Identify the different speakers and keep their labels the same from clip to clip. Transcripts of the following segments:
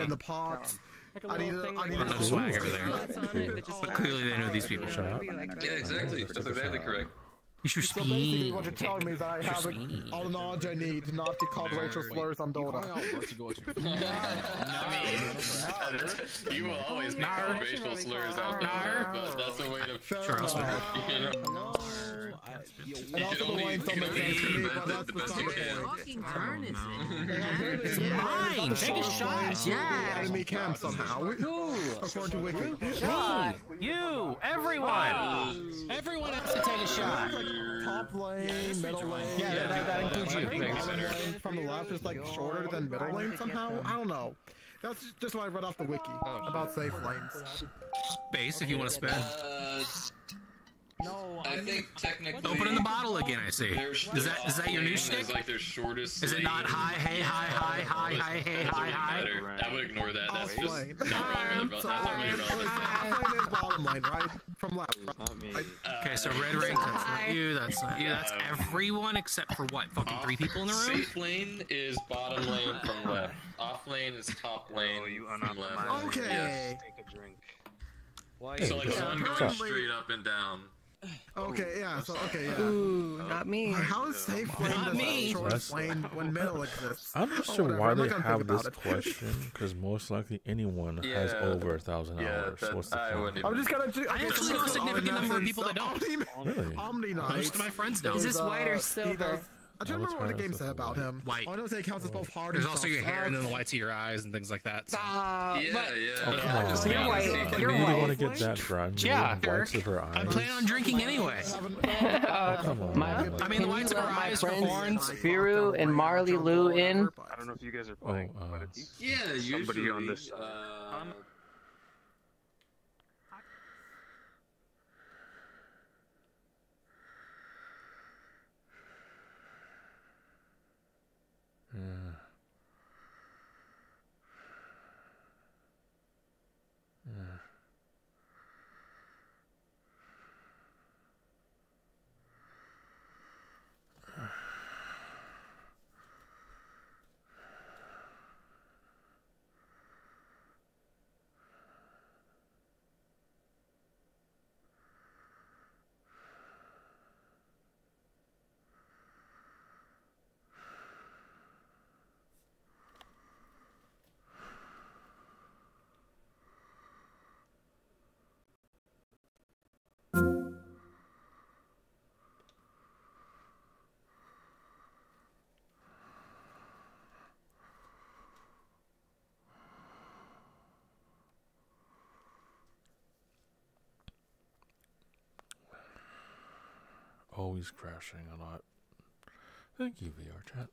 Speaker 1: and the pots. I need a, I need
Speaker 2: No
Speaker 1: a
Speaker 2: swag over there. But clearly they know these people.
Speaker 3: Shut up.
Speaker 4: Yeah, exactly. That's exactly correct.
Speaker 2: You should
Speaker 1: So basically, what you're telling me is that I have all the knowledge I need to not get called racial slurs on Dota.
Speaker 4: You will always make racial slurs out there, but that's a way to
Speaker 2: Trust me.
Speaker 4: You know?
Speaker 1: And also the lines don't make sense to me, but that's the point.
Speaker 5: Fucking turn is?
Speaker 2: Mine. Take a shot.
Speaker 1: Yeah. Enemy camp somehow. According to Wiki.
Speaker 2: Shot. You. Everyone. Everyone has to take a shot.
Speaker 1: Top lane, middle lane.
Speaker 2: Yeah, that- that- that includes you.
Speaker 1: I think bottom lane from the left is like shorter than middle lane somehow. I don't know. That's just what I read off the wiki oh. about safe lanes.
Speaker 2: Base if you want to spin.
Speaker 4: Uh, Uh, I think technically.
Speaker 2: Open in the bottle again. I see. Is that is that your new
Speaker 4: lane
Speaker 2: shtick?
Speaker 4: Is like their shortest.
Speaker 2: Is it not high, hey, high, high, high, high, hey, high, high?
Speaker 4: matter. I would ignore that. That's
Speaker 1: Top
Speaker 4: just
Speaker 1: lane.
Speaker 4: not relevant. That's not relevant.
Speaker 1: Top lane is bottom lane, right? From left.
Speaker 2: Okay, so red ring. That's not you. That's not you. That's everyone except for what? Fucking three people in the room.
Speaker 4: Safe lane is bottom lane from left. Off lane is top lane from left.
Speaker 1: Okay.
Speaker 4: Yes. So like
Speaker 3: Yeah.
Speaker 4: one
Speaker 3: What's
Speaker 4: going straight up and down. Oh.
Speaker 1: Okay, yeah, so, okay, yeah.
Speaker 5: Ooh, not me.
Speaker 1: How is safe lane
Speaker 2: Not
Speaker 1: the
Speaker 2: me.
Speaker 1: shortest lane when middle exists?
Speaker 3: I'm not
Speaker 1: Oh,
Speaker 3: sure
Speaker 1: whatever,
Speaker 3: why they have this
Speaker 1: it.
Speaker 3: question, because most likely anyone has over a thousand
Speaker 4: Yeah,
Speaker 3: hours.
Speaker 4: that-
Speaker 3: What's the
Speaker 4: I
Speaker 3: point?
Speaker 1: I'm just gonna. do-
Speaker 2: I
Speaker 1: okay,
Speaker 2: actually know a significant number of people that don't.
Speaker 1: Omni-
Speaker 3: Really?
Speaker 1: Omniknight.
Speaker 2: Most of my friends don't.
Speaker 5: Is this white or
Speaker 1: he
Speaker 5: silver?
Speaker 1: Does- I don't remember what the game said about him.
Speaker 2: White.
Speaker 1: I don't know it counts as both hard
Speaker 2: There's
Speaker 1: and
Speaker 2: also
Speaker 1: soft.
Speaker 2: your hair and then the whites of your eyes and things like that. so-
Speaker 5: Ah,
Speaker 4: Yeah,
Speaker 5: but
Speaker 4: yeah.
Speaker 3: Oh, come.
Speaker 4: Just
Speaker 5: You're
Speaker 4: gotta
Speaker 5: white. You're
Speaker 3: You really
Speaker 5: white.
Speaker 3: want to get that dry?
Speaker 2: Yeah,
Speaker 3: the whites of her eyes.
Speaker 2: I'm planning on drinking anyway.
Speaker 3: Come on.
Speaker 6: My.
Speaker 2: I mean, the whites
Speaker 6: you
Speaker 2: of
Speaker 6: let
Speaker 2: her
Speaker 6: my
Speaker 2: eyes for
Speaker 6: friends
Speaker 2: horns.
Speaker 6: Firu and Marley Lou in?
Speaker 7: I don't know if you guys are
Speaker 3: Oh,
Speaker 7: playing,
Speaker 3: uh,
Speaker 7: but it's
Speaker 4: Yeah, usually.
Speaker 7: somebody on this.
Speaker 4: Uh,
Speaker 3: yeah. Yeah. Always crashing a lot. Thank you, VR chat.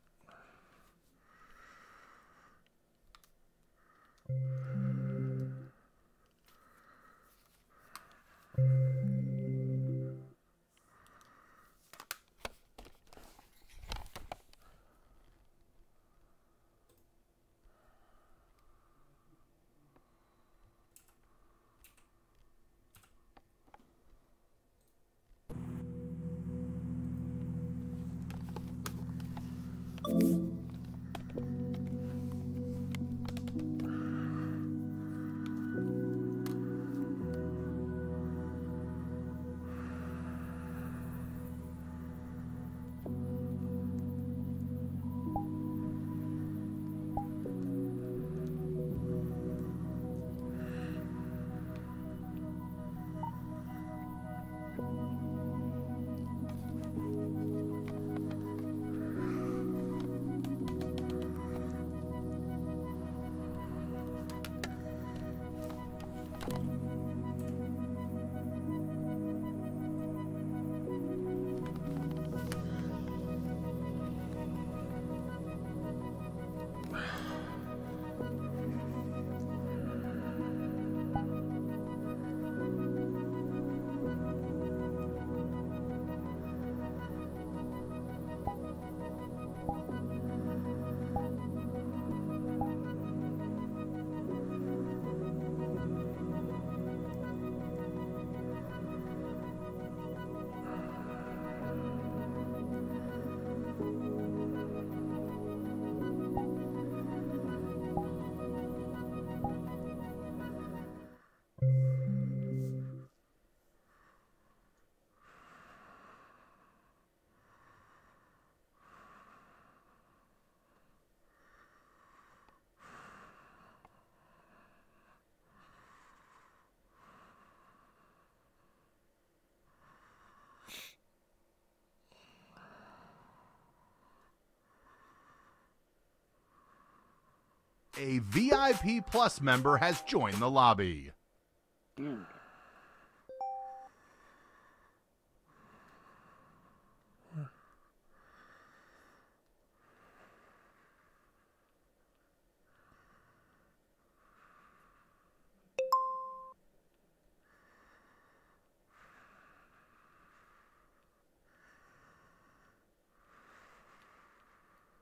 Speaker 8: A VIP Plus member has joined the lobby.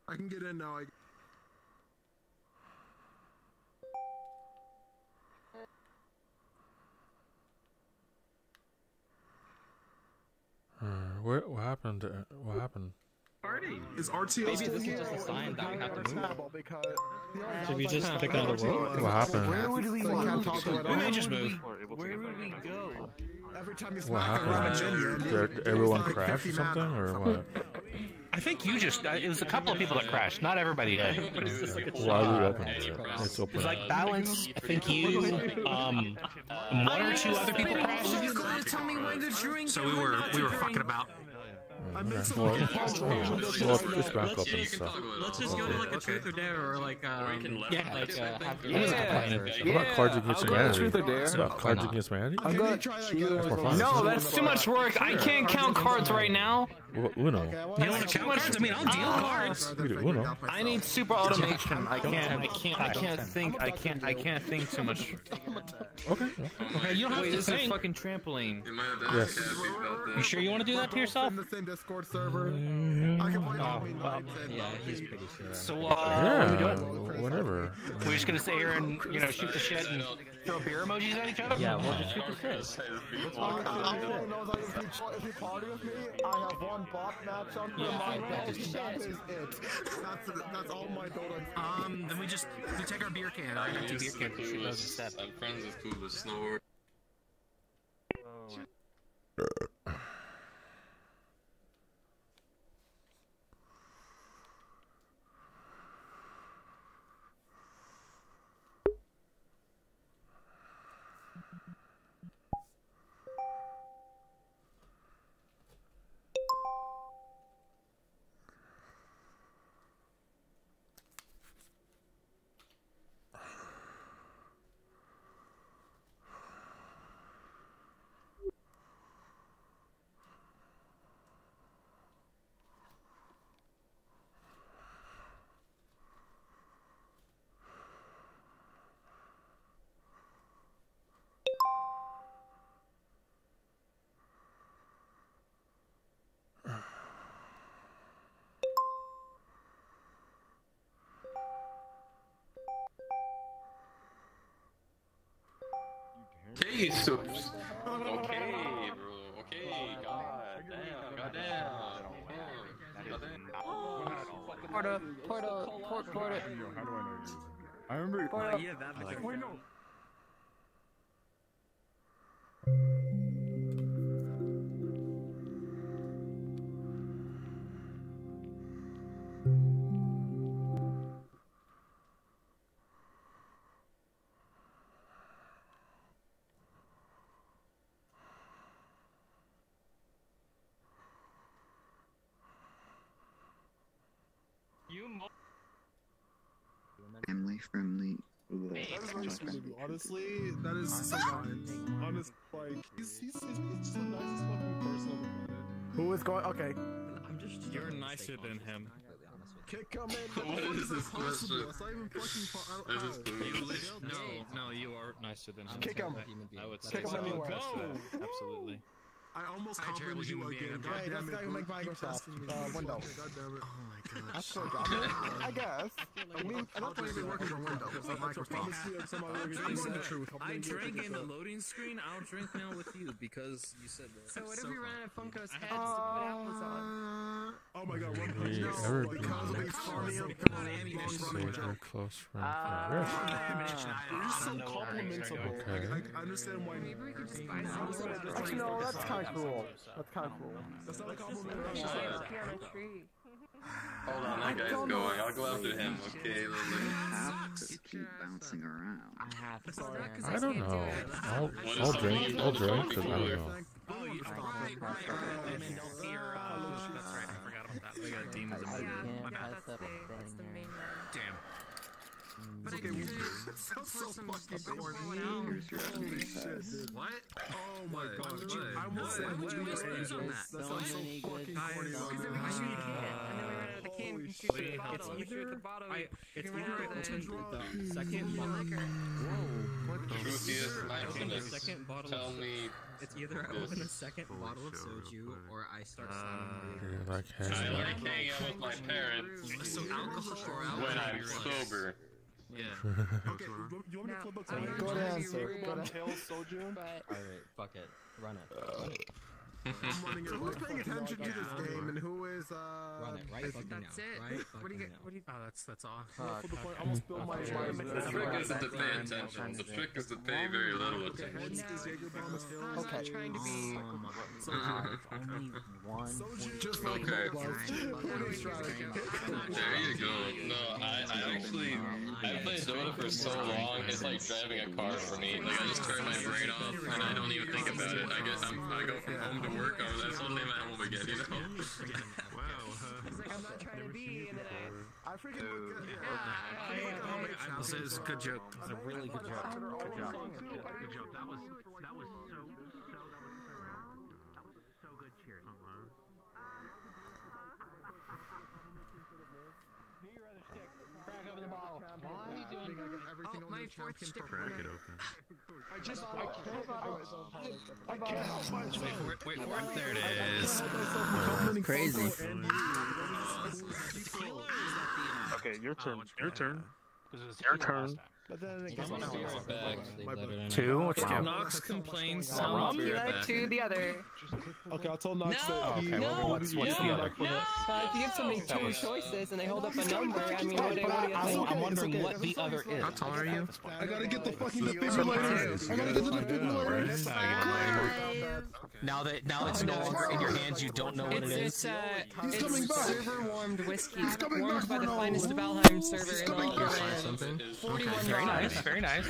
Speaker 1: I can get in now. I...
Speaker 3: what, what happened? To, what happened?
Speaker 6: Party.
Speaker 1: Is RTO
Speaker 6: Maybe
Speaker 1: still
Speaker 6: this is just a sign that we have to move.
Speaker 1: Because
Speaker 9: Should we just pick another road?
Speaker 3: What happened?
Speaker 9: Where would we
Speaker 1: They can't
Speaker 9: move?
Speaker 1: talk to it
Speaker 9: Where
Speaker 1: all.
Speaker 9: would we,
Speaker 6: Where
Speaker 9: where would we go?
Speaker 1: Every time you
Speaker 3: What
Speaker 1: smack around a
Speaker 3: happened?
Speaker 1: minion,
Speaker 3: Did everyone
Speaker 1: like
Speaker 3: crash or something, or what?
Speaker 10: I think you just. Uh, it was a couple of people that crashed. Not everybody did.
Speaker 3: Why are we open? It's open.
Speaker 10: It was like balance. I think you, um, one or two other people crashed.
Speaker 2: So we were we were fucking about.
Speaker 3: Okay. Well, well, just back up and stuff.
Speaker 2: Let's just go to like a truth or dare or like um
Speaker 6: Yeah, like uh, have
Speaker 3: What about Cards Against Humanity?
Speaker 9: Truth or Dare.
Speaker 3: What about Cards Against Humanity?
Speaker 1: Can you try like a-
Speaker 3: For fun.
Speaker 9: No, that's too much work. I can't count cards right now.
Speaker 3: Well, Uno.
Speaker 1: Okay, well,
Speaker 2: You want to count cards? I mean, I'll deal cards.
Speaker 3: We do Uno.
Speaker 9: I need super automation. I can't. I can't. I can't think. I can't. I can't think too much.
Speaker 3: Okay.
Speaker 2: Okay, you don't have
Speaker 9: Wait,
Speaker 2: to
Speaker 9: this is
Speaker 2: think.
Speaker 9: fucking trampoline.
Speaker 4: You might have done
Speaker 3: Yes.
Speaker 4: a cat.
Speaker 2: You sure you want to do that to yourself?
Speaker 1: In the same Discord server. I can play all mean nights and
Speaker 6: Yeah, he's pretty sure.
Speaker 10: So, uh, what we
Speaker 3: Yeah.
Speaker 10: doing?
Speaker 3: Whatever.
Speaker 10: We're just gonna sit here and you know shoot the shit and throw beer emojis at each other.
Speaker 6: Yeah, we'll just shoot the shit.
Speaker 1: Everyone knows that if you, if you party with me, I have one bot match on
Speaker 6: Yeah,
Speaker 1: my
Speaker 6: I.
Speaker 1: That is it. That's, that's all my Dota.
Speaker 2: Um, then we just we take our beer can. I got two beer cans. We those instead.
Speaker 4: I'm friends with Cool Snowboard. Okay, Soups. Okay, bro. Okay, god damn, god damn. God damn.
Speaker 9: Porta, porta, porta, porta.
Speaker 1: I remember.
Speaker 9: Porta.
Speaker 6: Yeah, that like,
Speaker 1: Wait, no. Is very sweet of you. Honestly, that is so fine. Honest, like he's he's, he's just the nicest fucking person on the planet. Who is going? Okay,
Speaker 6: I'm just.
Speaker 9: You're nicer than him.
Speaker 1: kick him in.
Speaker 4: What is this
Speaker 1: possible?
Speaker 4: question?
Speaker 1: It's not even fucking. Po- I
Speaker 4: This
Speaker 1: don't,
Speaker 4: is
Speaker 1: how?
Speaker 9: No, no, you are nicer than him.
Speaker 1: Kick him.
Speaker 9: I would say
Speaker 1: Kick him
Speaker 9: so.
Speaker 1: anywhere.
Speaker 9: Absolutely.
Speaker 1: I almost
Speaker 2: Hi, terrible
Speaker 1: complimented you
Speaker 2: human
Speaker 1: again.
Speaker 2: I'm
Speaker 1: God
Speaker 2: Hey,
Speaker 1: damn
Speaker 2: that's
Speaker 1: it.
Speaker 2: the guy make
Speaker 1: Keep
Speaker 2: Microsoft,
Speaker 1: testing
Speaker 2: uh,
Speaker 1: Fuck
Speaker 2: Windows.
Speaker 1: God damn it.
Speaker 2: Oh my god.
Speaker 1: That's so good. I guess. I mean, I'm not even working for Windows. It's not Microsoft.
Speaker 9: I
Speaker 1: reason. the truth.
Speaker 9: I drank in the loading screen. I'll drink now with you because you said that.
Speaker 5: So what if we ran out of Funko's heads to put on?
Speaker 1: Oh my god, one punch
Speaker 3: we
Speaker 1: no,
Speaker 3: ever been
Speaker 1: because of
Speaker 3: in
Speaker 1: these
Speaker 3: a
Speaker 1: funny
Speaker 2: Come on, ammunition.
Speaker 3: So
Speaker 1: running
Speaker 3: we're close friend.
Speaker 5: Uh,
Speaker 2: Ammunition, I-
Speaker 1: You're so
Speaker 2: don't know where I'm
Speaker 1: complimentable.
Speaker 3: Okay.
Speaker 1: I, I understand why.
Speaker 5: Maybe we could just buy some.
Speaker 1: Actually, no, that's kind of cruel. That's kind of cruel. That's not a compliment.
Speaker 5: It's just here on a tree.
Speaker 4: Hold on, that guy's going. I'll go after him. Okay, Lily.
Speaker 11: Have to keep bouncing around.
Speaker 6: I have to.
Speaker 3: I don't know. I'll, I'll drink. I'll drink I don't know.
Speaker 2: Oh, you, right, right, right. And then don't fear. Uh, that's right. I forgot about that.
Speaker 9: We got demons in
Speaker 5: Yeah,
Speaker 9: there.
Speaker 5: yeah, that's the, that's the main one.
Speaker 2: Damn.
Speaker 5: But
Speaker 1: Okay,
Speaker 5: I
Speaker 1: well,
Speaker 5: can't.
Speaker 1: that sounds so fucking
Speaker 5: is
Speaker 1: corny. Holy shit.
Speaker 9: What?
Speaker 1: Oh my god,
Speaker 9: What?
Speaker 1: would you, I
Speaker 9: What?
Speaker 1: almost would you
Speaker 9: What?
Speaker 1: use
Speaker 9: What?
Speaker 1: angels? That
Speaker 6: So
Speaker 1: sounds so fucking
Speaker 6: good
Speaker 1: corny.
Speaker 5: Because then we can shoot a can, and then we run out of the can,
Speaker 1: Holy
Speaker 5: we shoot the bottle,
Speaker 1: It's
Speaker 5: we shoot the bottle,
Speaker 6: it's either
Speaker 5: out
Speaker 6: open
Speaker 5: of the
Speaker 6: the second bottle.
Speaker 5: liquor.
Speaker 4: Truth is, my
Speaker 6: I open the
Speaker 4: goodness.
Speaker 6: second bottle.
Speaker 4: Tell
Speaker 6: of,
Speaker 4: me,
Speaker 6: it's either I open a second bottle of soju or I start slamming uh,
Speaker 12: I
Speaker 4: I like hanging out with my parents
Speaker 9: So alcohol or alcohol?
Speaker 4: when I'm sober.
Speaker 9: Yeah.
Speaker 1: Okay, you you want me to flip up
Speaker 5: I'm
Speaker 1: something?
Speaker 5: gonna
Speaker 7: Good
Speaker 5: try
Speaker 7: answer. Good
Speaker 1: Tail soju?
Speaker 6: Alright, fuck it. Run it.
Speaker 1: I'm running. So who's paying attention to this game and who is uh?
Speaker 6: Run it right fucking now.
Speaker 5: that's it.
Speaker 6: Right
Speaker 5: What do you get? What do you?
Speaker 9: Oh, that's that's all.
Speaker 1: For the point, almost spilled my.
Speaker 4: The trick isn't to pay attention. The trick is to pay very little attention.
Speaker 1: heads is Jaeger Bombas Hills.
Speaker 5: I'm trying to be.
Speaker 6: Only one.
Speaker 1: Just like
Speaker 4: Okay. There you go. No, I, I actually, I played Dota for so long, it's like driving a car for me. Like, I just turn my brain off and I don't even think about it. I guess I'm, I go from home to work, or that's suddenly I'm at home again, you know?
Speaker 5: It's like I'm not trying to be, and then I.
Speaker 1: I freaking look good.
Speaker 5: Yeah, I, I, I,
Speaker 9: I'll say it's a good joke.
Speaker 6: It's a really good job. Good job.
Speaker 9: Good joke. That was that was so so that was so good. Cheers.
Speaker 5: Oh, my fourth stick.
Speaker 1: I just, I can't, I, I can't help myself.
Speaker 9: Wait for it. Wait for it. There it is.
Speaker 7: Crazy.
Speaker 1: Okay, your turn. Your turn. Your turn. But then it gets
Speaker 9: Two. What's two? Knox complains some.
Speaker 5: You like to the other.
Speaker 1: Okay, I'll tell Knox
Speaker 9: No,
Speaker 1: that he.
Speaker 9: okay, well, what's- what's the other?
Speaker 5: Uh, if you give somebody two choices and they hold up a number, I mean, what do you, what do you
Speaker 2: I'm,
Speaker 5: think?
Speaker 2: I'm wondering what the other is.
Speaker 9: How tall are you?
Speaker 1: I gotta get the fucking defibrillator. I gotta get the defibrillator.
Speaker 2: Now that now it's no longer in your hands, you don't know what
Speaker 5: It's,
Speaker 2: it is.
Speaker 5: it's, uh,
Speaker 1: He's coming back.
Speaker 5: server warmed whiskey,
Speaker 1: coming
Speaker 5: warmed
Speaker 1: back
Speaker 5: by the finest
Speaker 1: no-
Speaker 5: of Valheim server
Speaker 1: He's
Speaker 5: in
Speaker 1: coming
Speaker 5: all the
Speaker 1: back.
Speaker 5: land.
Speaker 9: Something.
Speaker 5: 41
Speaker 2: Very nice, very nice.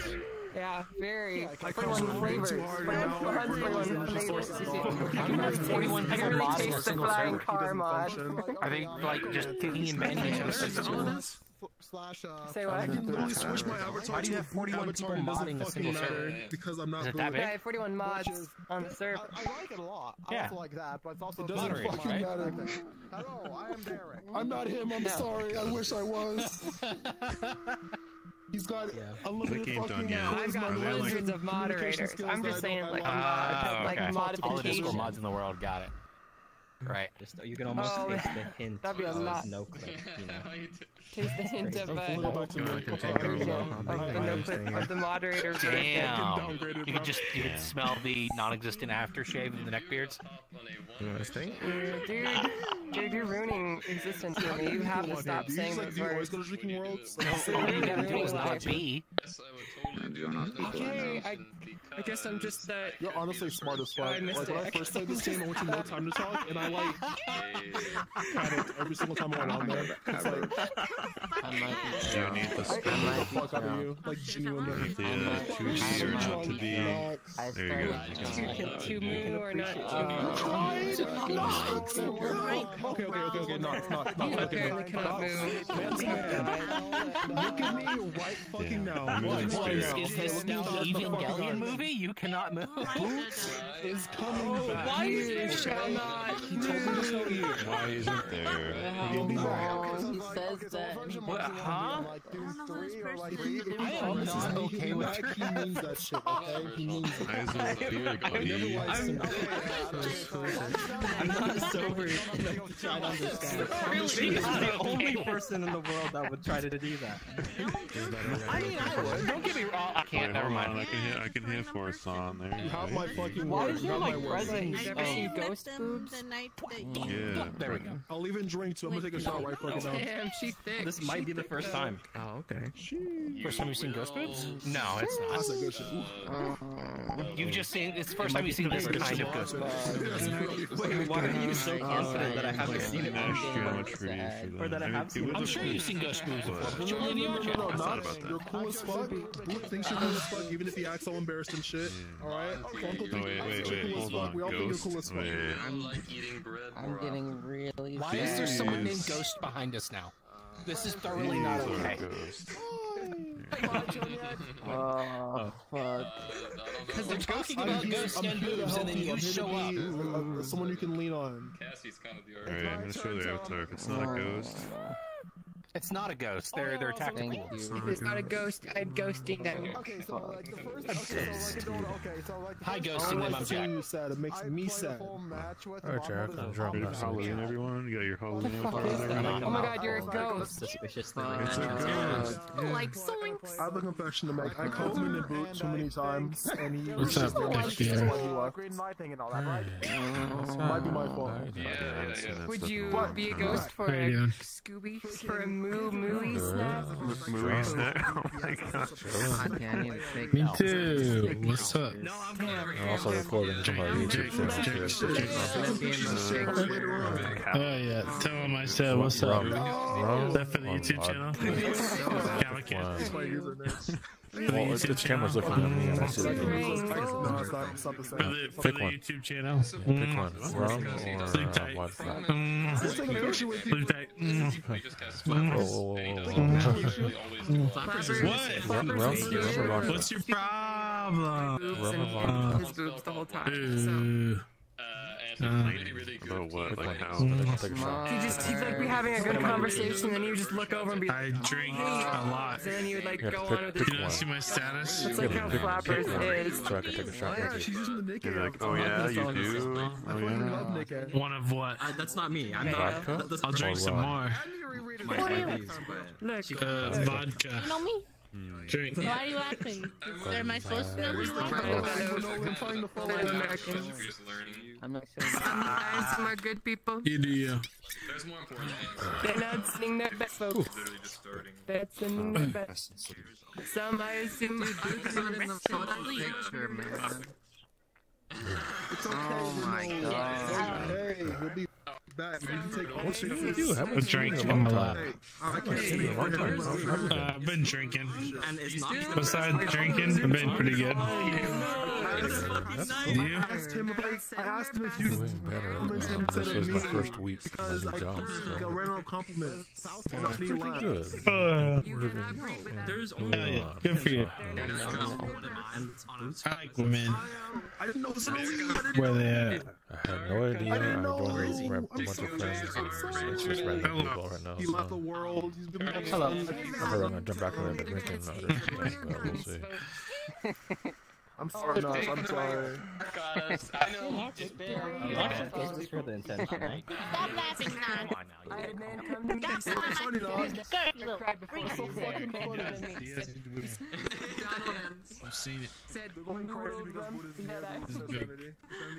Speaker 5: Yeah, very.
Speaker 1: I
Speaker 5: 41
Speaker 1: can't
Speaker 5: flavors.
Speaker 1: too hard
Speaker 5: 41 flavors. 41 flavors.
Speaker 1: forces
Speaker 5: You
Speaker 1: it.
Speaker 5: can- you can
Speaker 2: Forty-one
Speaker 5: really taste-
Speaker 2: people
Speaker 5: you can really
Speaker 2: modding
Speaker 5: taste
Speaker 2: a
Speaker 5: the
Speaker 2: single
Speaker 5: flying
Speaker 2: server.
Speaker 5: car mod.
Speaker 2: Are they like just taking and banning each other?
Speaker 1: Slash, uh,
Speaker 5: Say what?
Speaker 1: I can literally switch my avatar
Speaker 2: Why do you
Speaker 1: to
Speaker 2: have 41
Speaker 1: avatar.
Speaker 2: people
Speaker 1: It doesn't
Speaker 2: modding a
Speaker 1: fucking
Speaker 2: single
Speaker 1: matter
Speaker 2: server?
Speaker 1: because I'm not
Speaker 2: Is it
Speaker 1: good.
Speaker 2: that big?
Speaker 5: Yeah, 41 mods on the server.
Speaker 7: I, I like it a lot. I
Speaker 2: Yeah.
Speaker 7: also like that, but it's also
Speaker 1: It doesn't
Speaker 2: Moderate,
Speaker 1: fucking
Speaker 2: right?
Speaker 1: matter.
Speaker 7: Hello, I am Derek.
Speaker 1: I'm not him. I'm
Speaker 5: No.
Speaker 1: sorry. I wish I was. He's got unlimited
Speaker 13: game's
Speaker 1: fucking
Speaker 13: done, yeah.
Speaker 5: I've got
Speaker 1: charisma,
Speaker 13: Really?
Speaker 5: hundreds of
Speaker 1: communication
Speaker 5: moderators. I'm just saying, like,
Speaker 1: I don't-
Speaker 2: Ah,
Speaker 5: like
Speaker 2: okay. All the Discord mods in the world got it. Right.
Speaker 6: Just, you can almost
Speaker 5: Oh,
Speaker 6: taste the hint
Speaker 5: that'd be a
Speaker 6: of
Speaker 5: lot.
Speaker 6: no clip, you know.
Speaker 5: Taste the hint of, uh,
Speaker 1: Don't go back to me.
Speaker 5: of the no clip of the moderator.
Speaker 2: Damn. You
Speaker 1: bro.
Speaker 2: could just you could smell the non-existent aftershave of the neckbeards.
Speaker 5: Dude, dude, you're ruining existence for me. You have to stop saying
Speaker 1: just, like,
Speaker 5: those
Speaker 1: do always
Speaker 5: words.
Speaker 1: go to drinking worlds?
Speaker 5: You're ruining
Speaker 2: It
Speaker 5: everything
Speaker 2: was not
Speaker 5: life.
Speaker 2: B.
Speaker 8: Not people
Speaker 5: Okay. I, I guess I'm just that.
Speaker 1: You're honestly smart as fuck.
Speaker 5: I missed
Speaker 1: Like when I first played this game, I went to no time to talk, and I like panicked every single time I went on there. It's like Do
Speaker 13: you need the
Speaker 1: I hate the fuck out of you, like genuinely.
Speaker 13: the uh, two D or not to be.
Speaker 7: I
Speaker 13: There you go.
Speaker 5: To, to moo or not
Speaker 1: You
Speaker 5: to
Speaker 1: tried. Knox. Okay, okay, okay, okay. Knox, Knox, Knox.
Speaker 5: moo.
Speaker 1: Okay,
Speaker 5: Apparently cannot
Speaker 1: Knox.
Speaker 5: move.
Speaker 1: Man's. Look at me right fucking now.
Speaker 13: I'm
Speaker 1: Look
Speaker 13: moving
Speaker 1: right
Speaker 13: spirit.
Speaker 1: now.
Speaker 2: Is this the
Speaker 1: Look at the fucking
Speaker 2: Evangelion movie? You cannot move.
Speaker 1: Boots is coming back.
Speaker 2: Why is
Speaker 5: You
Speaker 2: this
Speaker 5: shall not
Speaker 1: He told me to tell you.
Speaker 13: Why isn't there?
Speaker 1: He'll be back.
Speaker 7: He says that.
Speaker 2: What, huh?
Speaker 7: Like, do three or like
Speaker 2: I am not okay with
Speaker 1: back, He means that shit, okay? He means it.
Speaker 13: Why isn't there beard,
Speaker 1: He never
Speaker 13: buddy?
Speaker 1: lies to me.
Speaker 6: I'm not sober enough to try to understand.
Speaker 2: Really?
Speaker 6: He's the only person in the world that would try to do that.
Speaker 2: I mean, I would. Don't get me wrong. I can't. Never
Speaker 13: hold on. I
Speaker 2: mind.
Speaker 13: can hit. I can hit for a song there.
Speaker 1: You have my fucking
Speaker 5: Why is oh.
Speaker 1: You
Speaker 5: there like
Speaker 1: word.
Speaker 5: presents?
Speaker 14: I
Speaker 5: You ever see ghost boobs?
Speaker 14: the night
Speaker 13: Yeah.
Speaker 2: There we go.
Speaker 1: I'll even drink too. I'm gonna take a shot right fucking now.
Speaker 5: Damn, she thick.
Speaker 6: This might be the first time.
Speaker 9: Oh, okay.
Speaker 2: First time you've seen ghost boobs? No, it's
Speaker 1: That's
Speaker 2: not.
Speaker 1: a good shit.
Speaker 2: You've just seen. It's the first time you've seen this kind of ghost boobs.
Speaker 6: Wait, why are you so confident that I haven't seen it
Speaker 13: Nash
Speaker 6: before?
Speaker 13: geometry for
Speaker 6: Or that I
Speaker 13: I mean,
Speaker 6: have
Speaker 13: it
Speaker 6: seen
Speaker 13: was
Speaker 6: it
Speaker 2: I'm
Speaker 13: a-
Speaker 2: sure you've seen ghost boobs before. But you're only the
Speaker 1: No, no, no, not.
Speaker 13: about that.
Speaker 1: You're cool as fuck. Boot thinks you're cool as fuck, even if he acts all embarrassed and shit. Alright? Funkle
Speaker 13: Oh,
Speaker 1: thinks
Speaker 13: wait, wait,
Speaker 1: you're
Speaker 13: wait.
Speaker 1: cool as
Speaker 13: Hold
Speaker 1: fuck.
Speaker 13: on.
Speaker 1: We all think you're cool as fuck.
Speaker 4: I'm like eating bread
Speaker 7: I'm getting really
Speaker 2: Why is there someone named Ghost behind us now? This is thoroughly not
Speaker 13: These are
Speaker 2: okay.
Speaker 13: ghosts.
Speaker 9: Oh, fuck.
Speaker 15: Because they're talking about ghosts and
Speaker 1: here
Speaker 15: boobs, and then you
Speaker 1: I'm here to
Speaker 15: show up.
Speaker 1: be, uh, someone you can lean on.
Speaker 4: Cassie's kind of the
Speaker 13: Alright, I'm gonna show the avatar. If it's not a ghost,
Speaker 2: It's not a ghost. They're they're tactical.
Speaker 9: Thank you.
Speaker 5: If it's not a ghost, I'm ghosting them.
Speaker 9: Okay, so like the first, okay, so like it don't, okay, so like the
Speaker 15: Hi, ghosting them. I'm Jack.
Speaker 1: sad. It makes
Speaker 9: I
Speaker 1: me sad.
Speaker 9: match with
Speaker 3: Alright, Jack, I'm
Speaker 9: of the-
Speaker 3: drunk
Speaker 13: ready
Speaker 3: now.
Speaker 13: for Halloween, everyone? You got your Halloween
Speaker 9: fuck is that?
Speaker 5: Oh my god, you're a ghost.
Speaker 6: Suspicious
Speaker 1: Uh,
Speaker 6: thing.
Speaker 1: it's a ghost.
Speaker 5: Like zoinks.
Speaker 1: I have a confession to make. I called him in a boot too many times, and he was just
Speaker 3: up,
Speaker 1: the one
Speaker 3: Dick
Speaker 1: just
Speaker 3: Deer?
Speaker 1: what he.
Speaker 9: Green lighting and all that, right?
Speaker 1: Might be my fault.
Speaker 4: Yeah.
Speaker 5: Would you be a ghost for
Speaker 3: How you
Speaker 5: a
Speaker 3: doing?
Speaker 5: Scooby? For a moo mooey snack?
Speaker 13: Movie snack? Oh my god.
Speaker 9: Yeah, I need to take
Speaker 3: Me too. What's up?
Speaker 16: No, I'm coming
Speaker 3: I'm also recording from our YouTube channel.
Speaker 17: Oh yeah, tell him I said what's up. Is that for the YouTube channel? Yeah, okay.
Speaker 1: That's my username.
Speaker 3: Well, it's, the camera's looking at me and I see the
Speaker 1: No, it's not, it's not the
Speaker 17: For
Speaker 1: same.
Speaker 17: the, for
Speaker 3: Pick one.
Speaker 17: YouTube channel.
Speaker 3: Pick one. Rum or uh,
Speaker 17: tight.
Speaker 3: what?
Speaker 17: Mm,
Speaker 1: Let's take a picture with you.
Speaker 17: Sleep tight. Mm.
Speaker 4: He just casts flappers,
Speaker 3: whoa, whoa,
Speaker 4: and he doesn't usually always do
Speaker 5: Flappers.
Speaker 17: What? What's your problem?
Speaker 5: Boobs
Speaker 3: Rum
Speaker 5: and
Speaker 3: vodka?
Speaker 5: his boobs the whole time.
Speaker 17: Ooh.
Speaker 4: Uh, and it's really, really good.
Speaker 13: About what? Like how?
Speaker 3: Take a shot.
Speaker 5: He just, he'd like be having a good conversation, and he would just look over and be
Speaker 17: I
Speaker 5: like,
Speaker 17: drink a lot.
Speaker 5: and then he would like
Speaker 3: You
Speaker 5: go
Speaker 3: have to
Speaker 5: on with
Speaker 3: pick,
Speaker 17: You don't see my status?
Speaker 5: That's like how Flappers is.
Speaker 3: So I can take a shot
Speaker 1: Yeah, she's using the Nick
Speaker 13: You're like, oh yeah, you do? Oh yeah?
Speaker 1: love Nick app.
Speaker 17: One of what?
Speaker 6: Uh, that's not me. I'm
Speaker 3: Vodka?
Speaker 6: not. That's
Speaker 17: I'll drink some more.
Speaker 6: my IVs, but
Speaker 5: Look,
Speaker 17: Uh, vodka.
Speaker 14: You know me?
Speaker 17: Drink.
Speaker 14: Why are you laughing? Is there my supposed to know who you are?
Speaker 1: I'm trying to follow
Speaker 5: Native
Speaker 1: him.
Speaker 5: Americans.
Speaker 4: We're just learning.
Speaker 9: I'm not sure.
Speaker 5: Some guys, some are good people.
Speaker 17: You do you.
Speaker 4: There's more important things.
Speaker 5: They're not sending their best, folks.
Speaker 4: Literally just starting.
Speaker 5: They're sending their best. Some I assume are good
Speaker 6: not in the photo
Speaker 5: people.
Speaker 6: picture, man.
Speaker 1: It's okay.
Speaker 9: Oh my. God.
Speaker 1: Hey, we'll be back. We can take all
Speaker 3: What's
Speaker 1: the
Speaker 3: you? I haven't
Speaker 17: A drink
Speaker 3: in a
Speaker 17: in
Speaker 3: long
Speaker 17: a
Speaker 3: time.
Speaker 17: lot.
Speaker 1: I haven't seen you in a long time.
Speaker 17: I've been drinking.
Speaker 6: And it's not
Speaker 17: Besides drinking, I've been pretty good.
Speaker 3: That's
Speaker 17: Do you?
Speaker 1: I asked him if I, I asked him if you
Speaker 3: doing better. Um, this was my first week of my
Speaker 1: because
Speaker 3: new job.
Speaker 1: like a
Speaker 3: So.
Speaker 1: random compliment.
Speaker 3: Yeah, pretty good.
Speaker 17: Uh,
Speaker 5: You would not agree with that.
Speaker 6: there's
Speaker 17: hell
Speaker 6: only
Speaker 17: yeah. Good for you.
Speaker 6: one and it's on its
Speaker 17: I like women.
Speaker 1: I didn't know this was
Speaker 17: Where they at?
Speaker 3: I had no idea. I
Speaker 1: didn't know.
Speaker 3: joined
Speaker 1: is
Speaker 3: a,
Speaker 1: he?
Speaker 3: ra- a
Speaker 1: I'm
Speaker 3: bunch of friends. It's just random people right now.
Speaker 1: He left the world. He's been
Speaker 9: Hello.
Speaker 3: I I'm gonna jump back in there drinking others, but we'll see.
Speaker 1: Oh, I'm sorry, no, I'm sorry.
Speaker 4: Got us. I know.
Speaker 9: Thanks for the intention.
Speaker 14: Stop laughing, Nan.
Speaker 5: I had man come to me
Speaker 14: Stop
Speaker 5: say,
Speaker 1: Funny, dog.
Speaker 14: Skirt, you little
Speaker 5: cried before
Speaker 14: freak.
Speaker 5: he
Speaker 1: So fucking funny.
Speaker 17: I've seen it.
Speaker 5: said,
Speaker 1: They're going crazy because Buddhism
Speaker 5: Yeah, that-
Speaker 1: is Christianity.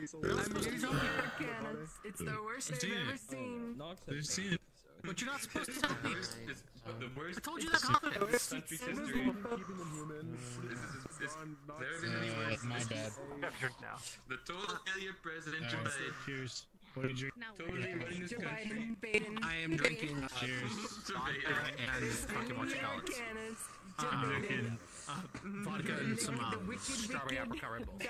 Speaker 1: So
Speaker 5: I'm
Speaker 1: that's-
Speaker 5: cannons. It's the worst
Speaker 17: I've
Speaker 5: they've ever seen.
Speaker 17: I've seen it.
Speaker 16: But you're not supposed to tell people.
Speaker 4: It's the worst.
Speaker 16: I told you that confidence.
Speaker 4: This country's history.
Speaker 1: Keeping them human.
Speaker 4: This is it's
Speaker 1: Non- non-
Speaker 4: been any worse.
Speaker 17: my bad.
Speaker 4: The total failure president Joe
Speaker 17: Alright,
Speaker 4: Biden.
Speaker 17: cheers. What did you
Speaker 4: Totally running this
Speaker 5: Joe
Speaker 4: country.
Speaker 5: Biden, Biden,
Speaker 16: I am drinking
Speaker 17: Cheers.
Speaker 16: vodka and fucking what you call it.
Speaker 5: cannons.
Speaker 16: Uh, vodka and some
Speaker 5: The
Speaker 16: um,
Speaker 5: wicked,
Speaker 16: strawberry
Speaker 5: wicked
Speaker 16: apricot Red Bull.
Speaker 5: Dire,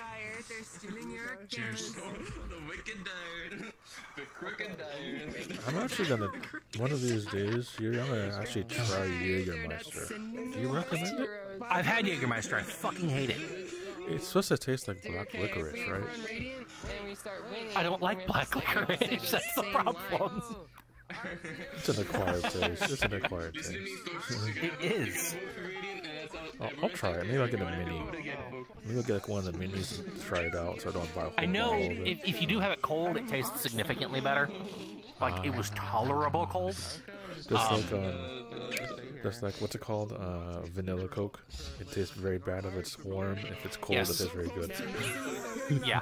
Speaker 5: they're stealing your
Speaker 17: Cheers.
Speaker 4: The wicked died. The crooked died.
Speaker 3: I'm actually gonna one of these days. You're gonna actually try Jägermeister. Do you recommend it?
Speaker 2: I've had Jägermeister. I fucking hate it.
Speaker 3: It's supposed to taste like black
Speaker 5: Okay,
Speaker 3: licorice,
Speaker 5: we
Speaker 3: right?
Speaker 5: run Radiant and we start winning,
Speaker 2: I don't like black licorice, that's the problem.
Speaker 3: It's an acquired taste. It's an acquired taste.
Speaker 2: It is.
Speaker 3: I'll, I'll try it. Maybe I'll get a mini. Maybe I'll get like one of the minis and try it out, so I don't buy a whole
Speaker 2: I know
Speaker 3: bottle of it.
Speaker 2: if, if you do have it cold, it tastes significantly better. Like it was tolerable cold.
Speaker 3: Just
Speaker 2: Um,
Speaker 3: like um, just like what's it called? Uh, vanilla Coke. It tastes very bad if it's warm. If it's cold,
Speaker 2: Yes.
Speaker 3: it tastes very good.
Speaker 2: Yeah.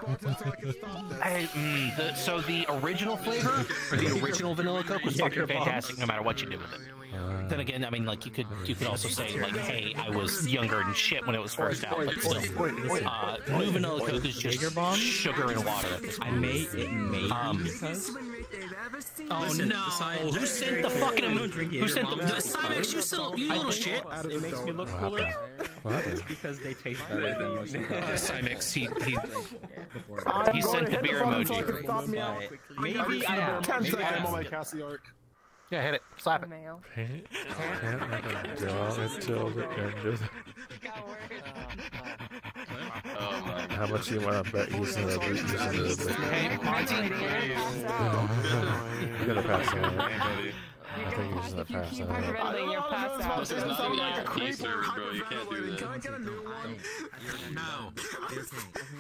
Speaker 2: I, mm, the, so the original flavor or the original vanilla Coke was fucking fantastic, no matter what you do with it.
Speaker 3: Uh,
Speaker 2: Then again, I mean, like you could you could also say like, hey, I was younger and shit when it was first out, but still, uh, new vanilla Coke is just sugar and water.
Speaker 6: I may it may
Speaker 2: Um,
Speaker 6: be because
Speaker 16: Oh
Speaker 6: Listen,
Speaker 16: no!
Speaker 6: besides-
Speaker 2: Who sent the fucking?
Speaker 6: I
Speaker 2: Who sent the?
Speaker 16: Cymex, you still, you little shit.
Speaker 6: it makes me look cooler
Speaker 3: happened? What
Speaker 6: because they taste better than most
Speaker 17: Cymex, he, he,
Speaker 2: He sent the beer emoji.
Speaker 6: Maybe I
Speaker 1: Ten
Speaker 6: maybe
Speaker 1: seconds. I'm on
Speaker 6: I
Speaker 1: my Cassie arc.
Speaker 2: Yeah, hit it. Slap it.
Speaker 5: Male.
Speaker 3: Paint, paint like a until the end of the...
Speaker 4: Oh
Speaker 3: How much do you want to bet using the using the?
Speaker 2: Hey, Monty.
Speaker 3: You gotta pass on it. I think you're just gonna pass
Speaker 5: Keep
Speaker 3: on it.
Speaker 5: hyperventilating, you'll pass out.
Speaker 4: This is not even like a piece service, bro. You can't do
Speaker 1: Can I get a new one?
Speaker 16: No.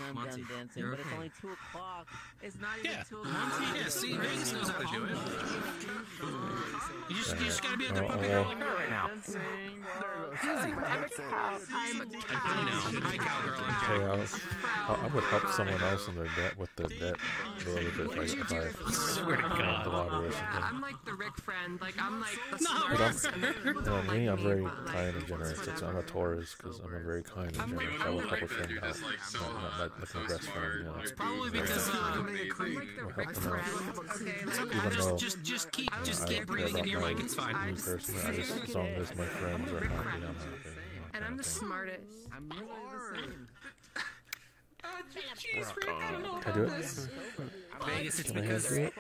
Speaker 6: I'm done dancing, but it's only 2 o'clock. It's not even
Speaker 16: Yeah.
Speaker 6: 2 o'clock.
Speaker 16: Yeah, see, Vegas knows how to do it. You just, you just gotta be a
Speaker 3: Oh,
Speaker 16: good puppy girl
Speaker 3: well.
Speaker 16: like her right now.
Speaker 5: I'm a cow. I'm a
Speaker 16: I know. I'm
Speaker 3: Hey,
Speaker 16: Jack.
Speaker 3: I, was, I, I would help someone else in their debt with their debt a little bit, like if I
Speaker 16: Swear to God.
Speaker 3: the lottery
Speaker 5: Yeah. I'm like the Rick friend. Like I'm like the
Speaker 16: No.
Speaker 3: But
Speaker 5: smartest.
Speaker 3: I'm,
Speaker 5: and people
Speaker 3: you know,
Speaker 5: don't
Speaker 3: me, I'm very
Speaker 5: me, but, like,
Speaker 3: kind and generous. It's, I'm a Taurus because I'm a very kind and generous. I will help a friend out.
Speaker 4: just like so
Speaker 3: Not, not, not like my best friend, you know.
Speaker 16: It's probably because uh,
Speaker 5: I'm like the
Speaker 3: We'll
Speaker 5: Rick
Speaker 3: help them out.
Speaker 5: friend. Okay, like.
Speaker 3: Even
Speaker 16: Just,
Speaker 3: though
Speaker 16: just, just keep,
Speaker 3: you know,
Speaker 16: just keep breathing
Speaker 3: about
Speaker 16: into your mic. It's fine.
Speaker 3: me personally. I just, as long as my friends are happy, I'm happy.
Speaker 5: and I'm the
Speaker 3: of thing.
Speaker 5: smartest.
Speaker 6: I'm really the same.
Speaker 3: Can I do it?
Speaker 16: Vegas, it's because
Speaker 3: it?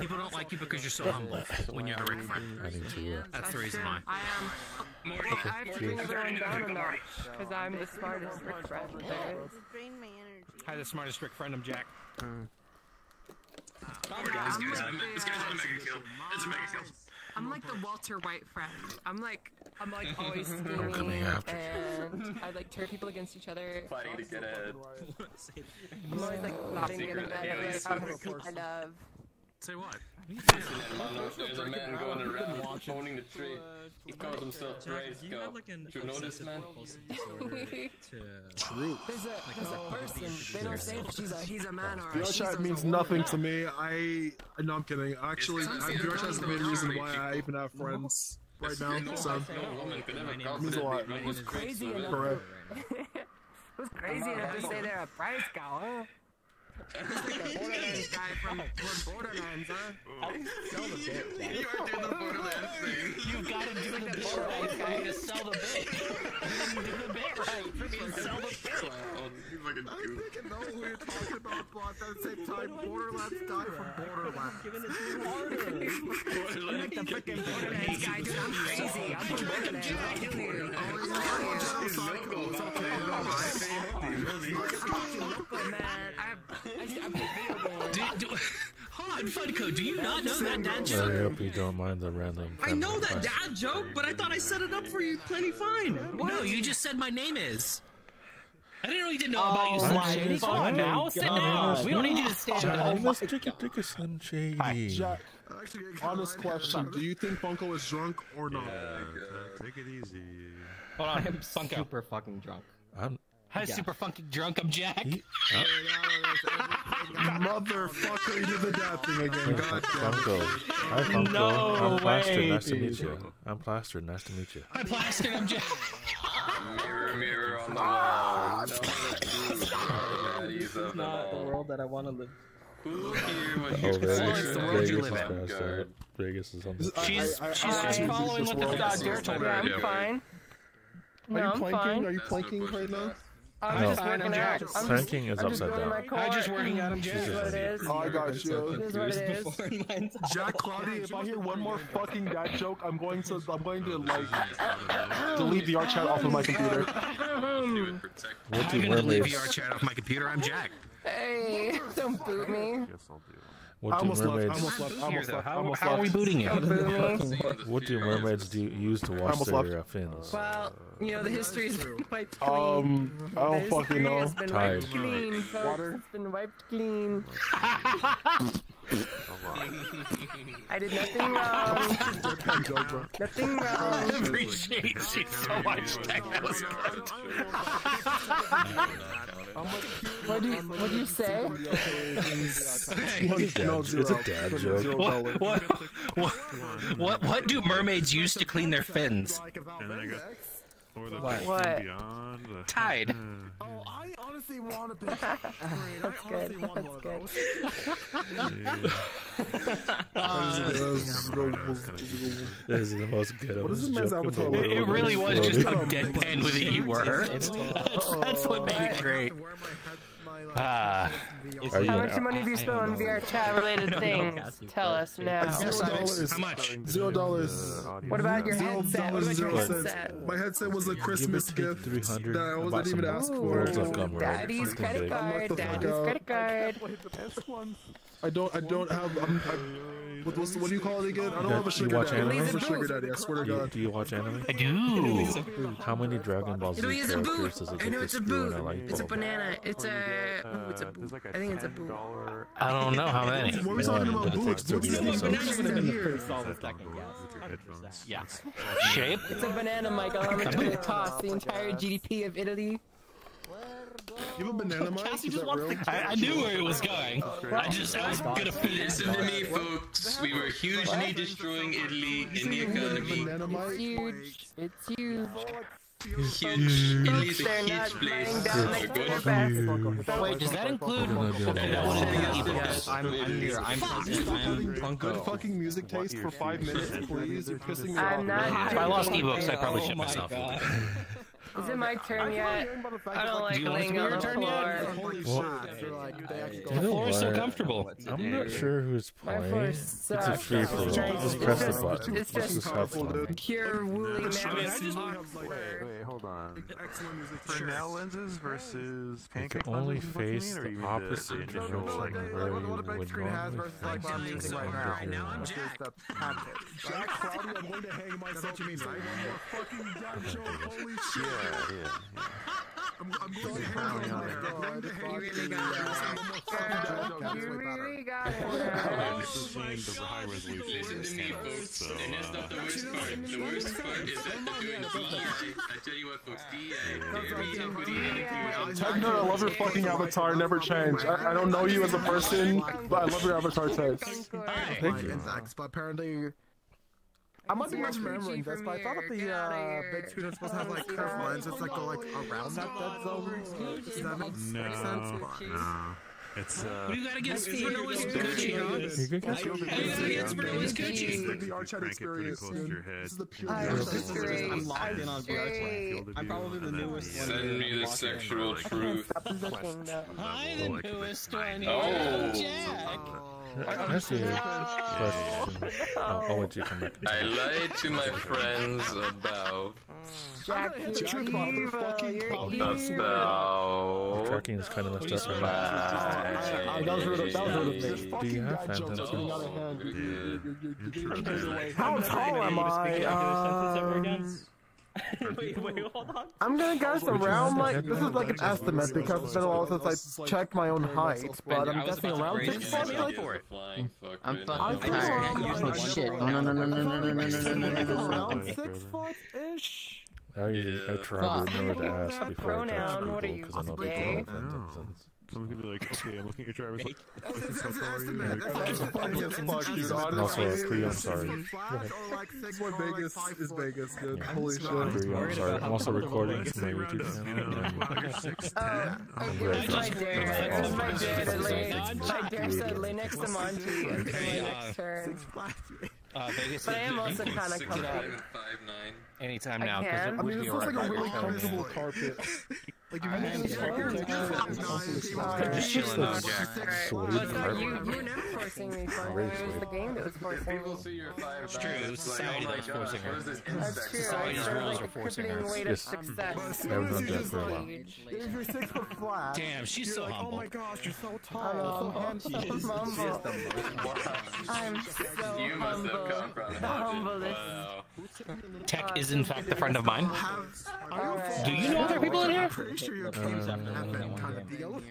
Speaker 16: people don't like you because you're so humble when you have a Rick friend.
Speaker 3: I need to. Uh,
Speaker 16: That's the reason why.
Speaker 5: I am. Well, I have to bring everyone down a notch because I'm the smartest Rick friend there is.
Speaker 14: Drain.
Speaker 16: Hi, the smartest Rick friend. I'm Jack.
Speaker 5: I'm like
Speaker 4: This guy's on a mega kill. It's a mega kill.
Speaker 5: I'm like the Walter White friend. I'm like I'm like always
Speaker 3: coming
Speaker 5: scheming
Speaker 3: after
Speaker 5: and I like turn people against each other.
Speaker 4: Fighting to get ahead.
Speaker 5: I'm always like plotting to get ahead. Like, I'm kind of.
Speaker 16: Say what?
Speaker 4: There's a man going around owning the tree. He calls himself Grayskull. Did you know this man?
Speaker 1: True.
Speaker 5: There's a there's a person. They don't say she's a he's a man or a
Speaker 1: VR
Speaker 5: she's
Speaker 1: chat
Speaker 5: a
Speaker 1: means nothing to me. I no, I'm kidding. Actually, I, is the main reason why I even have friends right now. So
Speaker 4: No woman could ever call
Speaker 1: means a lot.
Speaker 5: Who's crazy enough?
Speaker 1: Correct.
Speaker 5: Who's crazy enough to say they're a price cow, huh? It's like a Borderlands guy from from Borderlands, huh?
Speaker 4: You are doing the Borderlands thing.
Speaker 2: You gotta do the bit right for me to sell the bit. do the bit right for me to sell the bit.
Speaker 4: You fucking
Speaker 1: I
Speaker 4: goof.
Speaker 1: think I know who you're talking about, but at the same time, Borderlands guy from Borderlands.
Speaker 5: Like the freaking Borderlands guy, dude. I'm crazy. I'm from Borderlands. I'll kill you.
Speaker 1: It's okay, it's okay,
Speaker 5: I'm fucking local, man. I have, I, I play video games.
Speaker 16: Do, do, hold on, Funko. Do you not know that dad
Speaker 3: I hope you don't mind the random.
Speaker 16: I know that
Speaker 3: question.
Speaker 16: dad joke, but I thought I set it up for you plenty fine. No, you just said my name is. I didn't really you didn't know about you
Speaker 2: Oh,
Speaker 16: sliding.
Speaker 2: Come on now, sit down. We don't need you to stand up.
Speaker 3: Johnny, let's oh take a take a Slim Shady.
Speaker 1: Jack, honest question: Do you think Funko is drunk or not?
Speaker 13: Take it easy.
Speaker 2: Hold on,
Speaker 9: I'm
Speaker 2: Funko.
Speaker 9: super fucking drunk.
Speaker 3: I'm.
Speaker 2: Hi, super funky drunk. I'm Jack.
Speaker 3: He,
Speaker 1: Motherfucker, you did the dad thing again. God damn it.
Speaker 3: Funko. Hi, Funko.
Speaker 2: No
Speaker 3: I'm Plaster.
Speaker 2: way,
Speaker 3: Nice to meet you. I'm Plaster. Nice to meet you.
Speaker 2: Hi, Plaster. I'm Jack.
Speaker 4: Mirror, mirror on the wall. Tell the truth about the baddies of
Speaker 9: It's
Speaker 4: them
Speaker 9: not the world that I want to live.
Speaker 4: Who here was
Speaker 3: Oh, Vegas,
Speaker 16: it's the world you live in.
Speaker 3: passed. Vegas is on the.
Speaker 1: I-
Speaker 2: She's
Speaker 1: I- I-
Speaker 2: she's
Speaker 1: I-
Speaker 2: just
Speaker 1: I-
Speaker 2: following
Speaker 1: this
Speaker 2: what the
Speaker 1: world
Speaker 2: dog Dare told
Speaker 5: Yeah,
Speaker 2: her.
Speaker 5: I'm fine.
Speaker 1: Are you planking? Are you planking right now?
Speaker 5: I'm
Speaker 3: No.
Speaker 5: just
Speaker 2: Fine, I'm
Speaker 5: working out.
Speaker 2: Jack.
Speaker 5: I'm
Speaker 3: Planking is
Speaker 5: I'm
Speaker 3: upside down.
Speaker 2: I'm just working out. I'm
Speaker 5: It
Speaker 2: Jack.
Speaker 5: is what it is.
Speaker 1: Oh, I got you.
Speaker 5: It is what it is.
Speaker 1: Jack Claudia, if I hear one more fucking dad joke, I'm going to I'm going to like delete the VR chat off of my computer.
Speaker 4: She would
Speaker 16: I'm gonna delete
Speaker 3: mermaids?
Speaker 16: VR chat off my computer. I'm Jack.
Speaker 5: Hey, don't boot me.
Speaker 1: I
Speaker 3: What do
Speaker 1: almost left. I
Speaker 3: mermaids?
Speaker 1: almost left. Almost left.
Speaker 2: How, how are we booting you?
Speaker 5: Don't boot me.
Speaker 3: What do mermaids do use to wash
Speaker 1: almost
Speaker 3: their
Speaker 1: left.
Speaker 3: uh, fins?
Speaker 5: Well, you know the history's been wiped clean.
Speaker 1: Um, I don't
Speaker 5: The
Speaker 1: fucking know.
Speaker 5: has been
Speaker 3: Tide.
Speaker 5: wiped clean, folks.
Speaker 1: Water?
Speaker 5: It's been wiped clean. I did nothing wrong. nothing wrong.
Speaker 2: appreciate you so much, Jack. That was good.
Speaker 5: What do you What do you say?
Speaker 3: It's a
Speaker 1: No,
Speaker 3: dad,
Speaker 1: zero.
Speaker 3: it's a dad joke.
Speaker 1: dollars.
Speaker 2: What, what, what, what do mermaids use to clean their fins?
Speaker 13: And then I got or the
Speaker 5: What?
Speaker 13: Fish
Speaker 5: What?
Speaker 13: beyond. The,
Speaker 2: Tide.
Speaker 1: Oh, I honestly want to be.
Speaker 5: That's good. That's good.
Speaker 3: This is the most ghetto
Speaker 1: What is this man's avatar?
Speaker 2: It, it really was just a deadpan with a you were. That's what made it great. Ah.
Speaker 3: Are you
Speaker 5: How much money do you spend on VR chat related things? Tell us now.
Speaker 1: Zero dollars.
Speaker 16: How much?
Speaker 1: Zero dollars.
Speaker 5: What about your
Speaker 1: Zero
Speaker 5: headset? What
Speaker 1: dollars,
Speaker 5: about your
Speaker 1: zero
Speaker 5: headset?
Speaker 1: My headset was a Christmas gift that I wasn't even asked for.
Speaker 3: Rolls of gum, right?
Speaker 5: Daddy's credit
Speaker 3: big.
Speaker 5: card.
Speaker 1: the fuck
Speaker 5: Daddy's credit card.
Speaker 1: I don't. I don't have. I'm, I, what, what's, what do you call it again? I don't
Speaker 3: Yeah,
Speaker 1: have a
Speaker 3: do you
Speaker 1: sugar
Speaker 3: watch
Speaker 1: daddy. I don't
Speaker 3: anime?
Speaker 1: a sugar daddy. I swear to
Speaker 3: Do you,
Speaker 1: God.
Speaker 3: do you watch anime?
Speaker 2: I do.
Speaker 3: How many Dragon Ball Z
Speaker 10: You know, it's a boot.
Speaker 3: characters does it
Speaker 10: I know
Speaker 3: to
Speaker 10: it's a
Speaker 3: screw
Speaker 10: boot.
Speaker 3: a
Speaker 10: It's a banana. It's a. Ooh, it's a boot. I think it's a boot.
Speaker 2: I don't know how many.
Speaker 1: What are we talking about? Boots.
Speaker 3: takes 30
Speaker 1: Boots
Speaker 3: episodes.
Speaker 1: is not here.
Speaker 2: Yeah. Shape.
Speaker 5: It's a banana, Michael. I'm going to toss the entire GDP of Italy.
Speaker 1: You have a banana mic? Is that real?
Speaker 2: I, I knew where it was going. I just I was gonna put it.
Speaker 4: Listen to me, folks. We were hugely destroying Italy in the economy.
Speaker 5: It's huge. It's huge.
Speaker 4: Huge. Italy's a huge place.
Speaker 5: laying down
Speaker 4: We're
Speaker 5: like
Speaker 4: good.
Speaker 5: quarterbacks.
Speaker 2: Wait, does that include?
Speaker 3: We're gonna do
Speaker 2: Okay,
Speaker 3: it.
Speaker 2: that wouldn't be
Speaker 6: Yes. I'm, I'm here. I'm present. I'm
Speaker 1: Good fucking music taste for five minutes, please. You're pissing me
Speaker 5: I'm
Speaker 1: off.
Speaker 5: not
Speaker 2: If I lost ebooks, I probably shit
Speaker 17: Oh
Speaker 2: myself.
Speaker 5: Is it oh, my turn yet? I don't like laying on the floor.
Speaker 2: The floor is so comfortable.
Speaker 3: I'm not sure who's playing. It's a free for all. Just press the button.
Speaker 5: It's just
Speaker 3: have
Speaker 5: Cure woolly
Speaker 13: mammoth.
Speaker 5: Wait,
Speaker 13: hold on. Fresnel lenses versus pancake lenses. You
Speaker 3: can
Speaker 13: only face
Speaker 3: the
Speaker 13: opposite of
Speaker 3: what
Speaker 13: a
Speaker 3: big
Speaker 13: screen has
Speaker 3: versus like what I'm using now. I'm
Speaker 1: Jack. Jack I'm going to hang myself. What you mean? Fucking Jack Show, holy shit.
Speaker 13: Yeah, yeah, yeah.
Speaker 1: I'm, I'm going to hang
Speaker 13: Yeah.
Speaker 1: myself. I'm going to hang
Speaker 5: You really got it. You really got it.
Speaker 13: I'm still seeing high resolution
Speaker 4: Listen to me,
Speaker 13: cameras,
Speaker 4: folks,
Speaker 13: so,
Speaker 4: and that's
Speaker 13: uh,
Speaker 4: not the worst part. The worst part is that they're doing DI. I tell you what, folks, DI. They're really putting into
Speaker 1: Techno, I love your fucking avatar. Never change. I, I don't know you as a person, but I love your avatar text.
Speaker 3: Thank you.
Speaker 1: But apparently, I might be misremembering this, but I thought that the uh, big tutor's supposed to have like curved lines that's like go like around that dead zone. Does that make
Speaker 13: no.
Speaker 1: sense?
Speaker 13: No. It's uh.
Speaker 16: You gotta get Spino is Gucci,
Speaker 13: dog?
Speaker 16: What
Speaker 13: you
Speaker 16: gotta
Speaker 13: get
Speaker 16: Spino
Speaker 13: is
Speaker 16: Gucci?
Speaker 1: This
Speaker 13: is the Archon
Speaker 1: experience. This is the pure experience.
Speaker 6: I'm locked in on
Speaker 13: Archon.
Speaker 6: I'm probably the newest one.
Speaker 4: Send me the sexual truth.
Speaker 17: Hi, the newest one.
Speaker 4: Oh,
Speaker 17: Jack.
Speaker 3: That's a question. Oh, I'll let you come back.
Speaker 4: I lied to my friends about
Speaker 5: Jack, you're evil. You're
Speaker 4: about
Speaker 3: Tracking is kind of messed up. right
Speaker 1: Uh, that was rude. That was rude of me.
Speaker 3: Do you have phantom
Speaker 1: Getting
Speaker 3: sense?
Speaker 1: out of hand. You're- you're- you're- you're getting carried away.
Speaker 5: How tall am I? Um,
Speaker 9: wait, wait, hold on.
Speaker 1: I'm gonna guess around like this is like an estimate because it's been a while since I checked my own height, but I'm guessing around six foot.
Speaker 6: I'm
Speaker 4: fucking
Speaker 6: fucking
Speaker 1: think
Speaker 6: tired.
Speaker 1: around,
Speaker 6: Using
Speaker 1: like,
Speaker 6: shit.
Speaker 1: like,
Speaker 6: No, no, no, no, no, no, no, no, no, no, no, no, no, no.
Speaker 1: around six foot ish.
Speaker 3: I, I try to remember to ask
Speaker 5: Fuck.
Speaker 3: before I touch
Speaker 5: Pronoun, what are
Speaker 3: people
Speaker 5: you,
Speaker 3: because some people
Speaker 13: are like, okay, I'm looking at your driver's
Speaker 1: like, that's, that's, that's the fuck, dude. Honestly,
Speaker 3: Cleo, I'm sorry.
Speaker 1: That's uh, Vegas is Vegas, dude. Holy shit.
Speaker 3: I'm sorry. I'm also recording to my YouTube channel. I'm very drunk.
Speaker 5: My dare said lay next to Monty. Lay next to her.
Speaker 2: Uh, Vegas
Speaker 5: but I am also kind of comfortable.
Speaker 2: Anytime now. I
Speaker 5: can.
Speaker 1: I mean, this looks like a really comfortable carpet. Like, do you think
Speaker 5: it's
Speaker 2: just chilling out, Jack.
Speaker 5: You not forcing me,
Speaker 3: Frank.
Speaker 5: It was the game that was forcing me.
Speaker 2: It's true. It was society that was forcing her.
Speaker 5: That's true.
Speaker 2: Society's rules are forcing her.
Speaker 3: Yes. I was on death for a while.
Speaker 1: Flat,
Speaker 2: damn, she's so
Speaker 1: humble. Oh my gosh, you're so tall.
Speaker 5: I'm so humble. I'm so
Speaker 4: You must have come from humble.
Speaker 2: Tech is in fact a friend of mine. Do you know other people in here?
Speaker 1: Pretty sure your games have been kind of deal.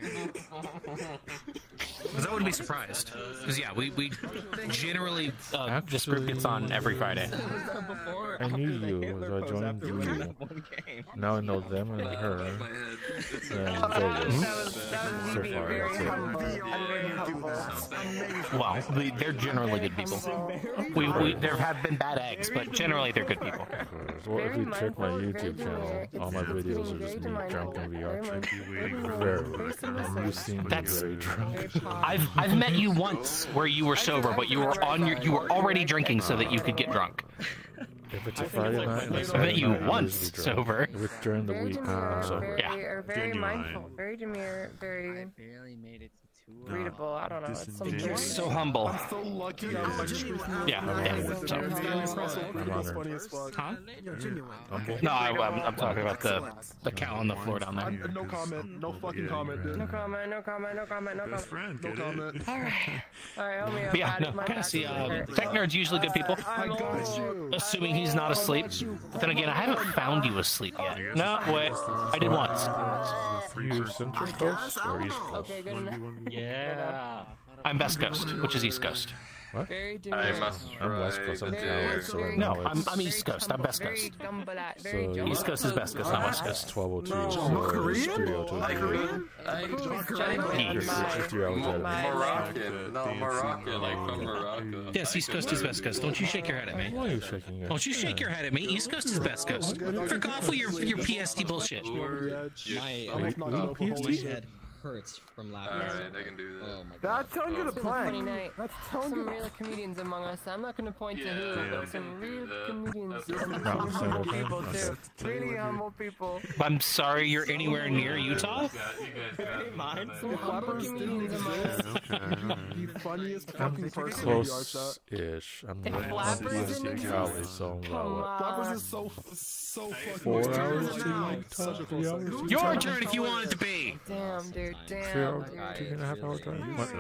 Speaker 16: Because I wouldn't be surprised. Because yeah, we, we generally
Speaker 2: Uh, this group gets on every Friday.
Speaker 3: I knew you, so I joined you. Now I know them and her. And Vegas.
Speaker 5: That was, that was
Speaker 3: So far,
Speaker 5: very
Speaker 3: that's it.
Speaker 5: humble. I'm very humble.
Speaker 2: Well, they- they're generally good people. We, we there have been bad eggs, but generally they're good people.
Speaker 3: Well, if you check my YouTube channel, all my videos are just me drunk in VR chat. Very. You seem to be
Speaker 2: That's-
Speaker 3: very drunk.
Speaker 2: I've I've met you once where you were sober, but you were on your you were already drinking so that you could get drunk.
Speaker 3: If it's
Speaker 5: I
Speaker 3: a
Speaker 5: think
Speaker 3: Friday
Speaker 5: it's
Speaker 3: night,
Speaker 5: when
Speaker 2: I met you
Speaker 3: night,
Speaker 2: once
Speaker 3: usually drink.
Speaker 2: sober.
Speaker 3: If it's during the
Speaker 5: Very
Speaker 3: week,
Speaker 5: demure,
Speaker 3: I'm sober.
Speaker 5: very,
Speaker 2: Yeah.
Speaker 5: very
Speaker 13: Genuine.
Speaker 5: mindful, very demure, very
Speaker 6: barely made it to two.
Speaker 5: Readable. I don't know. It's some
Speaker 13: Disingenuous.
Speaker 5: joy.
Speaker 2: So humble.
Speaker 1: I'm so lucky. I'm like,
Speaker 2: Yeah, yeah.
Speaker 1: That's
Speaker 2: So-
Speaker 1: funny.
Speaker 2: Huh?
Speaker 1: Yo, genuine.
Speaker 3: Humble?
Speaker 2: No, I, I'm, I'm talking about the the cow on the floor down there.
Speaker 1: I'm- no comment. No fucking comment, dude.
Speaker 5: No comment. No comment. No comment. No comment.
Speaker 13: friend,
Speaker 1: No comment.
Speaker 5: All right. All right. Help me out.
Speaker 2: Yeah,
Speaker 5: Pat.
Speaker 2: no,
Speaker 5: My
Speaker 2: kind of see.
Speaker 5: really
Speaker 2: Uh, tech nerds usually good people.
Speaker 1: I got you.
Speaker 2: Assuming he's not asleep. But then again, I haven't found you asleep yet. No, wait, I did once.
Speaker 3: You Central Coast or East Coast?
Speaker 5: Okay. Good enough.
Speaker 9: Yeah.
Speaker 2: I'm Best Coast, which is East Coast.
Speaker 3: What?
Speaker 5: Very
Speaker 4: I must
Speaker 3: I'm West Coast. I'm
Speaker 4: try
Speaker 3: Cali,
Speaker 4: to-
Speaker 3: so
Speaker 2: No,
Speaker 3: now
Speaker 2: I'm, I'm East Coast. I'm Best Coast.
Speaker 3: So
Speaker 5: jumbo.
Speaker 2: East Coast is Best Coast, not West Coast.
Speaker 3: 1202. so
Speaker 1: North Korean?
Speaker 3: Studio
Speaker 1: Like
Speaker 3: the-
Speaker 2: Yes.
Speaker 3: It's three hours ahead of me.
Speaker 4: Moroccan, no, Moroccan, like from Morocco.
Speaker 16: Yes, East Coast is West Coast. Don't you shake your head at me.
Speaker 3: Why are you shaking your head?
Speaker 16: Don't you shake your head at me. East Coast is Best Coast. Fuck off with your, your PST bullshit.
Speaker 6: My,
Speaker 3: Wait,
Speaker 6: my,
Speaker 3: wait,
Speaker 6: my
Speaker 3: PST?
Speaker 6: head hurts from laughing.
Speaker 4: Alright, I can do that.
Speaker 6: Oh my god.
Speaker 1: That's telling you to
Speaker 5: This a funny
Speaker 1: plank.
Speaker 5: night.
Speaker 1: That's telling
Speaker 5: Some real comedians among us. I'm not gonna point to who,
Speaker 4: yeah,
Speaker 5: but some real
Speaker 4: that.
Speaker 5: comedians.
Speaker 4: That's
Speaker 5: humble people too. Really humble people.
Speaker 2: I'm sorry you're anywhere near Utah.
Speaker 4: You guys got
Speaker 5: Some humble comedians among us.
Speaker 1: The funniest fucking person in the.
Speaker 3: Close-ish. I'm
Speaker 5: The
Speaker 3: like
Speaker 5: flappers in the
Speaker 3: Cali, so I'm
Speaker 5: Come
Speaker 3: about what?
Speaker 1: Flappers is so so fucking.
Speaker 3: Four hours to
Speaker 1: Like,
Speaker 3: Utah,
Speaker 1: such a
Speaker 3: three
Speaker 1: close
Speaker 3: hours
Speaker 1: second.
Speaker 3: to
Speaker 16: Your turn if you want it to be.
Speaker 5: Damn, dude.
Speaker 3: Three
Speaker 5: Damn,
Speaker 3: hours,
Speaker 5: dude.
Speaker 3: two and a half hour drive. What?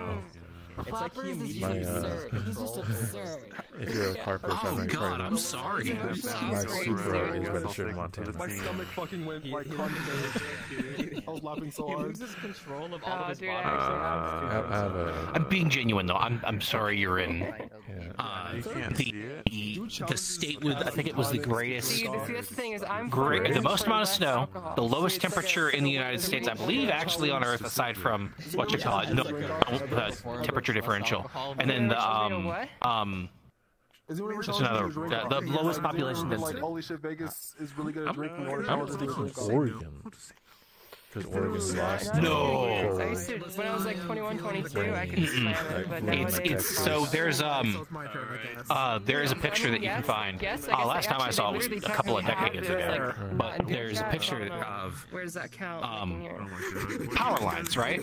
Speaker 3: Oh.
Speaker 5: Flappers is just
Speaker 3: My, uh.
Speaker 5: He's just absurd.
Speaker 3: If you're a car person,
Speaker 16: Oh
Speaker 3: I
Speaker 16: God, I'm sorry.
Speaker 3: My Supra is registered in Montana.
Speaker 1: My stomach fucking went like constipated. I was laughing so
Speaker 9: He
Speaker 1: hard.
Speaker 9: loses control of all
Speaker 5: Oh,
Speaker 9: of his
Speaker 5: dude,
Speaker 9: body.
Speaker 5: actually,
Speaker 3: I have, I have a.
Speaker 2: I'm being genuine though. I'm I'm sorry you're in
Speaker 3: Yeah.
Speaker 2: uh, the, the the state with I think it was the greatest
Speaker 5: See, the, that's the thing is, I'm
Speaker 2: great, the most amount of snow, the lowest
Speaker 5: See, it's like a-
Speaker 2: temperature in the United States, I believe, actually on Earth, aside from what you call it, no, the temperature differential, and then the um um.
Speaker 1: Is anyone ever
Speaker 2: Just another-
Speaker 1: to
Speaker 2: the- the lowest population
Speaker 1: ever,
Speaker 2: density.
Speaker 1: Like, holy shit, Vegas is really good at drinking water.
Speaker 3: I'm
Speaker 1: Or
Speaker 3: thinking
Speaker 1: drink.
Speaker 3: Oregon. Because Oregon's lost.
Speaker 2: No.
Speaker 5: I used to, when I was like 21, 22, I could slam it, but
Speaker 2: It's it's so there's um uh there is a picture that you can find. Uh, last time I saw it was a couple of decades ago, but there's a picture
Speaker 5: I don't know.
Speaker 2: of
Speaker 5: Where does that count?
Speaker 2: um,
Speaker 5: Like, in your-
Speaker 2: power lines, right?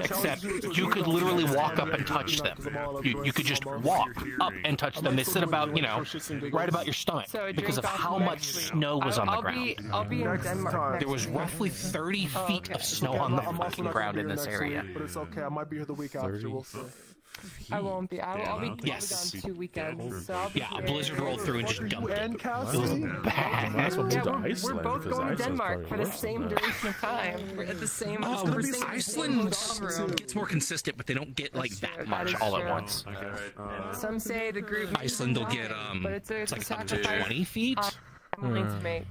Speaker 2: Except you could literally walk up and touch them. You, you could just walk up and touch them. They sit about, you know, right about your stomach because of how much snow was on the ground.
Speaker 5: I'll be in
Speaker 1: Next
Speaker 5: Denmark.
Speaker 1: time.
Speaker 5: next
Speaker 2: There was roughly 30
Speaker 5: Oh,
Speaker 2: feet
Speaker 5: okay.
Speaker 2: of snow
Speaker 1: Okay,
Speaker 2: on
Speaker 1: I'm,
Speaker 2: the
Speaker 1: I'm
Speaker 2: fucking ground in this area.
Speaker 1: Week, but it's okay. I might be here the week after. We'll see.
Speaker 5: I won't be. I will, I'll be, I'll be
Speaker 2: Yes.
Speaker 5: gone two weekends. So I'll be
Speaker 2: Yeah, a blizzard rolled through and just dumped it.
Speaker 1: And
Speaker 2: It was
Speaker 1: Cassie.
Speaker 2: bad.
Speaker 3: Might as well
Speaker 5: Yeah, we're, we're both
Speaker 3: because
Speaker 5: going to Denmark for the same duration of time. We're at the same.
Speaker 16: Oh,
Speaker 5: we're the same
Speaker 16: Iceland gets more consistent, but they don't get like
Speaker 5: That's
Speaker 16: that much
Speaker 2: all at
Speaker 5: true.
Speaker 2: once.
Speaker 5: Some say the group.
Speaker 16: Iceland will get um,
Speaker 5: but it's a,
Speaker 16: it's
Speaker 5: it's
Speaker 16: like up to 20 feet.
Speaker 5: I'm willing to make.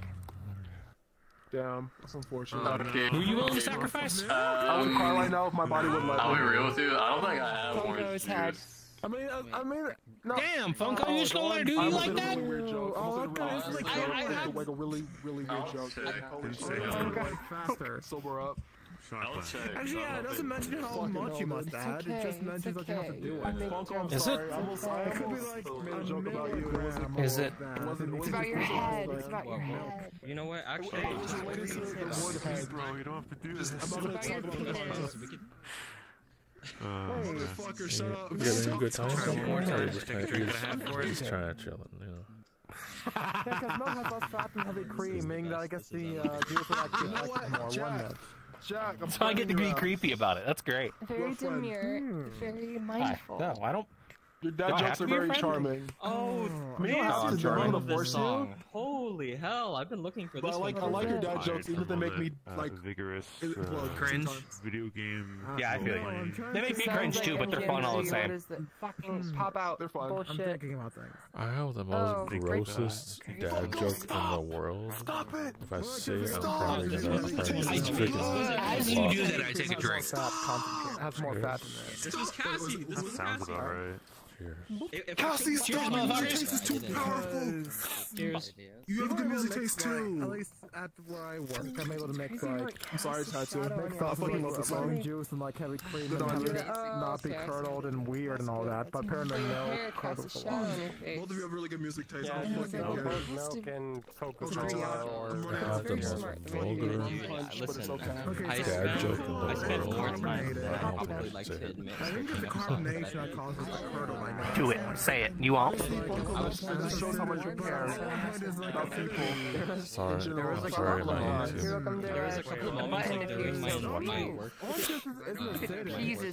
Speaker 1: Damn, that's unfortunate.
Speaker 4: Okay.
Speaker 16: Were you willing to sacrifice?
Speaker 1: Uh, I would cry right now if my body would let
Speaker 4: Are we
Speaker 1: me.
Speaker 4: real with you? I don't think I have orange
Speaker 5: Funko's head.
Speaker 4: juice.
Speaker 1: I mean, I, I mean, no.
Speaker 16: Damn, Funko, you oh, just gonna let her do
Speaker 1: I
Speaker 16: you
Speaker 1: almost
Speaker 16: like
Speaker 1: a
Speaker 16: that?
Speaker 1: really weird joke. I almost did a really
Speaker 5: Oh,
Speaker 1: weird
Speaker 5: I-
Speaker 1: joke.
Speaker 5: I
Speaker 1: Like,
Speaker 5: had-
Speaker 1: like a really, really weird
Speaker 4: I'll
Speaker 1: joke.
Speaker 4: check.
Speaker 1: Holy
Speaker 4: Didn't
Speaker 1: shit.
Speaker 4: say
Speaker 1: Oh,
Speaker 4: no.
Speaker 1: God, faster. Sober up.
Speaker 4: I'll.
Speaker 7: Actually, yeah, it doesn't mention how
Speaker 1: Fucking
Speaker 7: much you must add.
Speaker 5: okay,
Speaker 7: It just
Speaker 5: it's
Speaker 7: mentions that you have to do
Speaker 5: You
Speaker 7: it.
Speaker 5: can make
Speaker 1: Funko, I'm.
Speaker 2: Is it?
Speaker 1: sorry. I almost,
Speaker 7: It could be like
Speaker 1: a
Speaker 7: a
Speaker 1: joke about you. It wasn't.
Speaker 7: milligram
Speaker 2: Is it?
Speaker 1: It wasn't. It
Speaker 5: It's about your head. It's about your head.
Speaker 6: You know what? Actually,
Speaker 1: It was related to the head.
Speaker 13: Bro, you don't have to do this.
Speaker 1: I'm not gonna talk about this.
Speaker 6: we could
Speaker 13: Uh,
Speaker 1: Motherfucker, shut up.
Speaker 3: You having a good time so far? Or you just kind of
Speaker 16: Picture you're gonna have it?
Speaker 3: trying to chill, you know?
Speaker 1: Yeah, because milk has less fat and heavy cream, meaning that I guess the uh, juice would actually like more, wouldn't it? Jack, I'm
Speaker 2: So I get to be
Speaker 1: uh,
Speaker 2: creepy about it. That's great.
Speaker 5: Very
Speaker 1: Your friend.
Speaker 5: demure. Very
Speaker 2: Hi.
Speaker 5: mindful.
Speaker 2: No, I don't.
Speaker 1: Your dad
Speaker 2: I
Speaker 1: jokes are very
Speaker 2: friend?
Speaker 1: charming.
Speaker 6: Oh,
Speaker 1: Me?
Speaker 6: man,
Speaker 1: I'm
Speaker 6: I'm
Speaker 1: charming.
Speaker 6: of this
Speaker 1: Force you?
Speaker 6: song. Holy hell! I've been looking for
Speaker 1: But
Speaker 6: this
Speaker 1: I like
Speaker 6: one.
Speaker 1: I like your dad jokes, even if they make me
Speaker 13: uh,
Speaker 1: like
Speaker 13: vigorous
Speaker 1: it- well,
Speaker 13: uh,
Speaker 16: Cringe.
Speaker 13: video game.
Speaker 2: Yeah, I feel you.
Speaker 13: role-playing.
Speaker 2: They make me cringe too, but they're fun all the
Speaker 5: MGMT.
Speaker 2: same.
Speaker 5: What is the fucking pop out
Speaker 1: They're fun.
Speaker 7: I'm thinking about things.
Speaker 3: I have the
Speaker 5: Oh,
Speaker 3: most
Speaker 5: great.
Speaker 3: grossest dad joke in the world.
Speaker 1: Stop it!
Speaker 3: If I say it, I'm
Speaker 1: Stop.
Speaker 3: probably gonna, I'm probably gonna
Speaker 16: I-
Speaker 3: freaking
Speaker 16: As you do that, I take a drink.
Speaker 1: Fat concentrate. It has more fat in there.
Speaker 6: This was Cassie. This was
Speaker 13: Sounds
Speaker 6: Cassie.
Speaker 13: About right.
Speaker 3: Cheers.
Speaker 7: Cassie, stop! Your music taste is too powerful.
Speaker 2: Cheers.
Speaker 7: You have a good music taste
Speaker 1: At
Speaker 7: too.
Speaker 1: least at where I work, I'm able to mix like. I'm sorry, Tattoo. Mix off like lemon juice and like heavy cream and have it not be curdled and weird and all that. But apparently milk curdles a lot.
Speaker 7: Both of you have really good music taste.
Speaker 6: Yeah,
Speaker 7: I'm
Speaker 6: milk,
Speaker 7: fucking good.
Speaker 6: milk and Coca-Cola or
Speaker 3: Not the most vulgar
Speaker 5: Listen,
Speaker 3: Okay,
Speaker 5: I spent,
Speaker 3: joke in the
Speaker 5: I spent
Speaker 3: world.
Speaker 5: more time than I probably like to admit.
Speaker 7: I think it's the carbonation that causes the curdle. I know.
Speaker 2: Do it. Say it. You won't.
Speaker 1: It just shows how much you care about people.
Speaker 3: Sorry, I'm sorry,
Speaker 1: a
Speaker 3: my
Speaker 1: couple
Speaker 3: YouTube.
Speaker 1: of
Speaker 5: There was a couple of moments like during my, my work.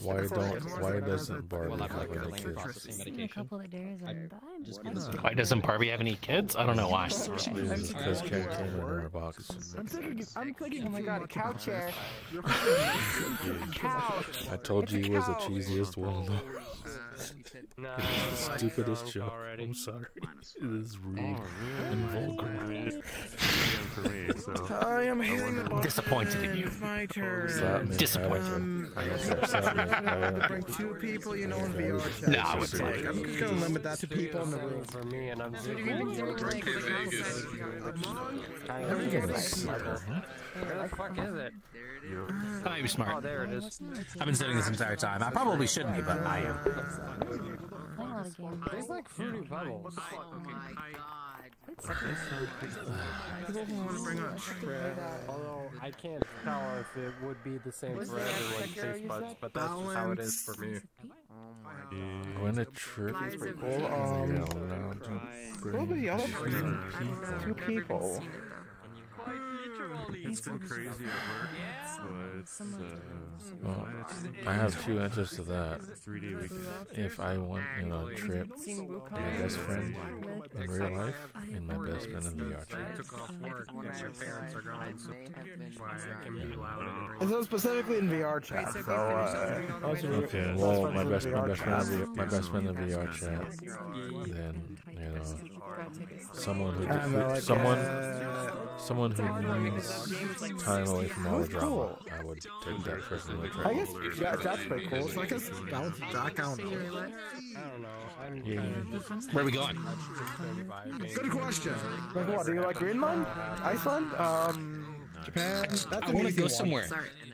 Speaker 3: Why don't? Why doesn't Barbie have
Speaker 5: like
Speaker 3: any kids?
Speaker 5: processing
Speaker 18: A
Speaker 5: medication.
Speaker 18: couple of days and
Speaker 5: Just
Speaker 18: died.
Speaker 5: been sick.
Speaker 2: Why doesn't Barbie have any kids? I don't know why.
Speaker 3: Because cat came in her box.
Speaker 1: I'm thinking, I'm thinking, oh my god, cow chair. Couch.
Speaker 3: I told you he was the cheesiest one.
Speaker 6: No,
Speaker 3: It's the stupidest joke.
Speaker 6: already.
Speaker 3: I'm sorry. It is rude and vulgar.
Speaker 13: for me, so.
Speaker 7: I am hitting the button.
Speaker 2: Disappointed in you.
Speaker 7: My turn.
Speaker 3: Slap me.
Speaker 2: Disappointed.
Speaker 3: Um, I don't care. Slap me. I don't-
Speaker 7: bring two people, you know, in VR chat.
Speaker 2: No, I
Speaker 7: It's
Speaker 2: wouldn't
Speaker 7: like,
Speaker 2: say
Speaker 7: I'm just gonna limit that to people in the room.
Speaker 6: for me, and I'm
Speaker 4: Okay, Vegas.
Speaker 6: Where the fuck is it?
Speaker 2: Oh, you're
Speaker 6: Oh,
Speaker 2: smart.
Speaker 6: there it is.
Speaker 10: I've been sitting this entire time. I probably shouldn't be, but I am.
Speaker 18: Play a lot of games.
Speaker 6: Tastes like fruity bubbles.
Speaker 7: People who want to bring up. shred.
Speaker 6: Although I can't tell if it would be the same for everyone's taste buds, but that's just how it is for me.
Speaker 3: When a trip
Speaker 7: Lies
Speaker 3: is
Speaker 7: of
Speaker 3: cool, um, around to
Speaker 7: were the other? Two people.
Speaker 13: It's been crazy at work, but it's, uh,
Speaker 3: Well, I have two answers to that. If I want, you know, a trip, my best friend in real life, and my best friend in VR chat.
Speaker 9: Took off work and your parents are gone, so why I can be loud and
Speaker 7: And so specifically in VR chat, so uh,
Speaker 3: Okay, well, my best, my best friend, in V- my best friend in VR chat. Then, you know, someone who,
Speaker 7: I don't know, like,
Speaker 3: someone,
Speaker 7: uh,
Speaker 3: someone who needs time away from all the drama. I would take that person to try.
Speaker 7: I guess yeah, that's pretty cool. So I guess balance back. I don't know.
Speaker 6: I don't know. I'm
Speaker 3: Yeah.
Speaker 2: Where are we going?
Speaker 7: Good question. Like what? Do you like Greenland, Iceland, um, Japan? That's
Speaker 2: I want to go
Speaker 7: one.
Speaker 2: somewhere.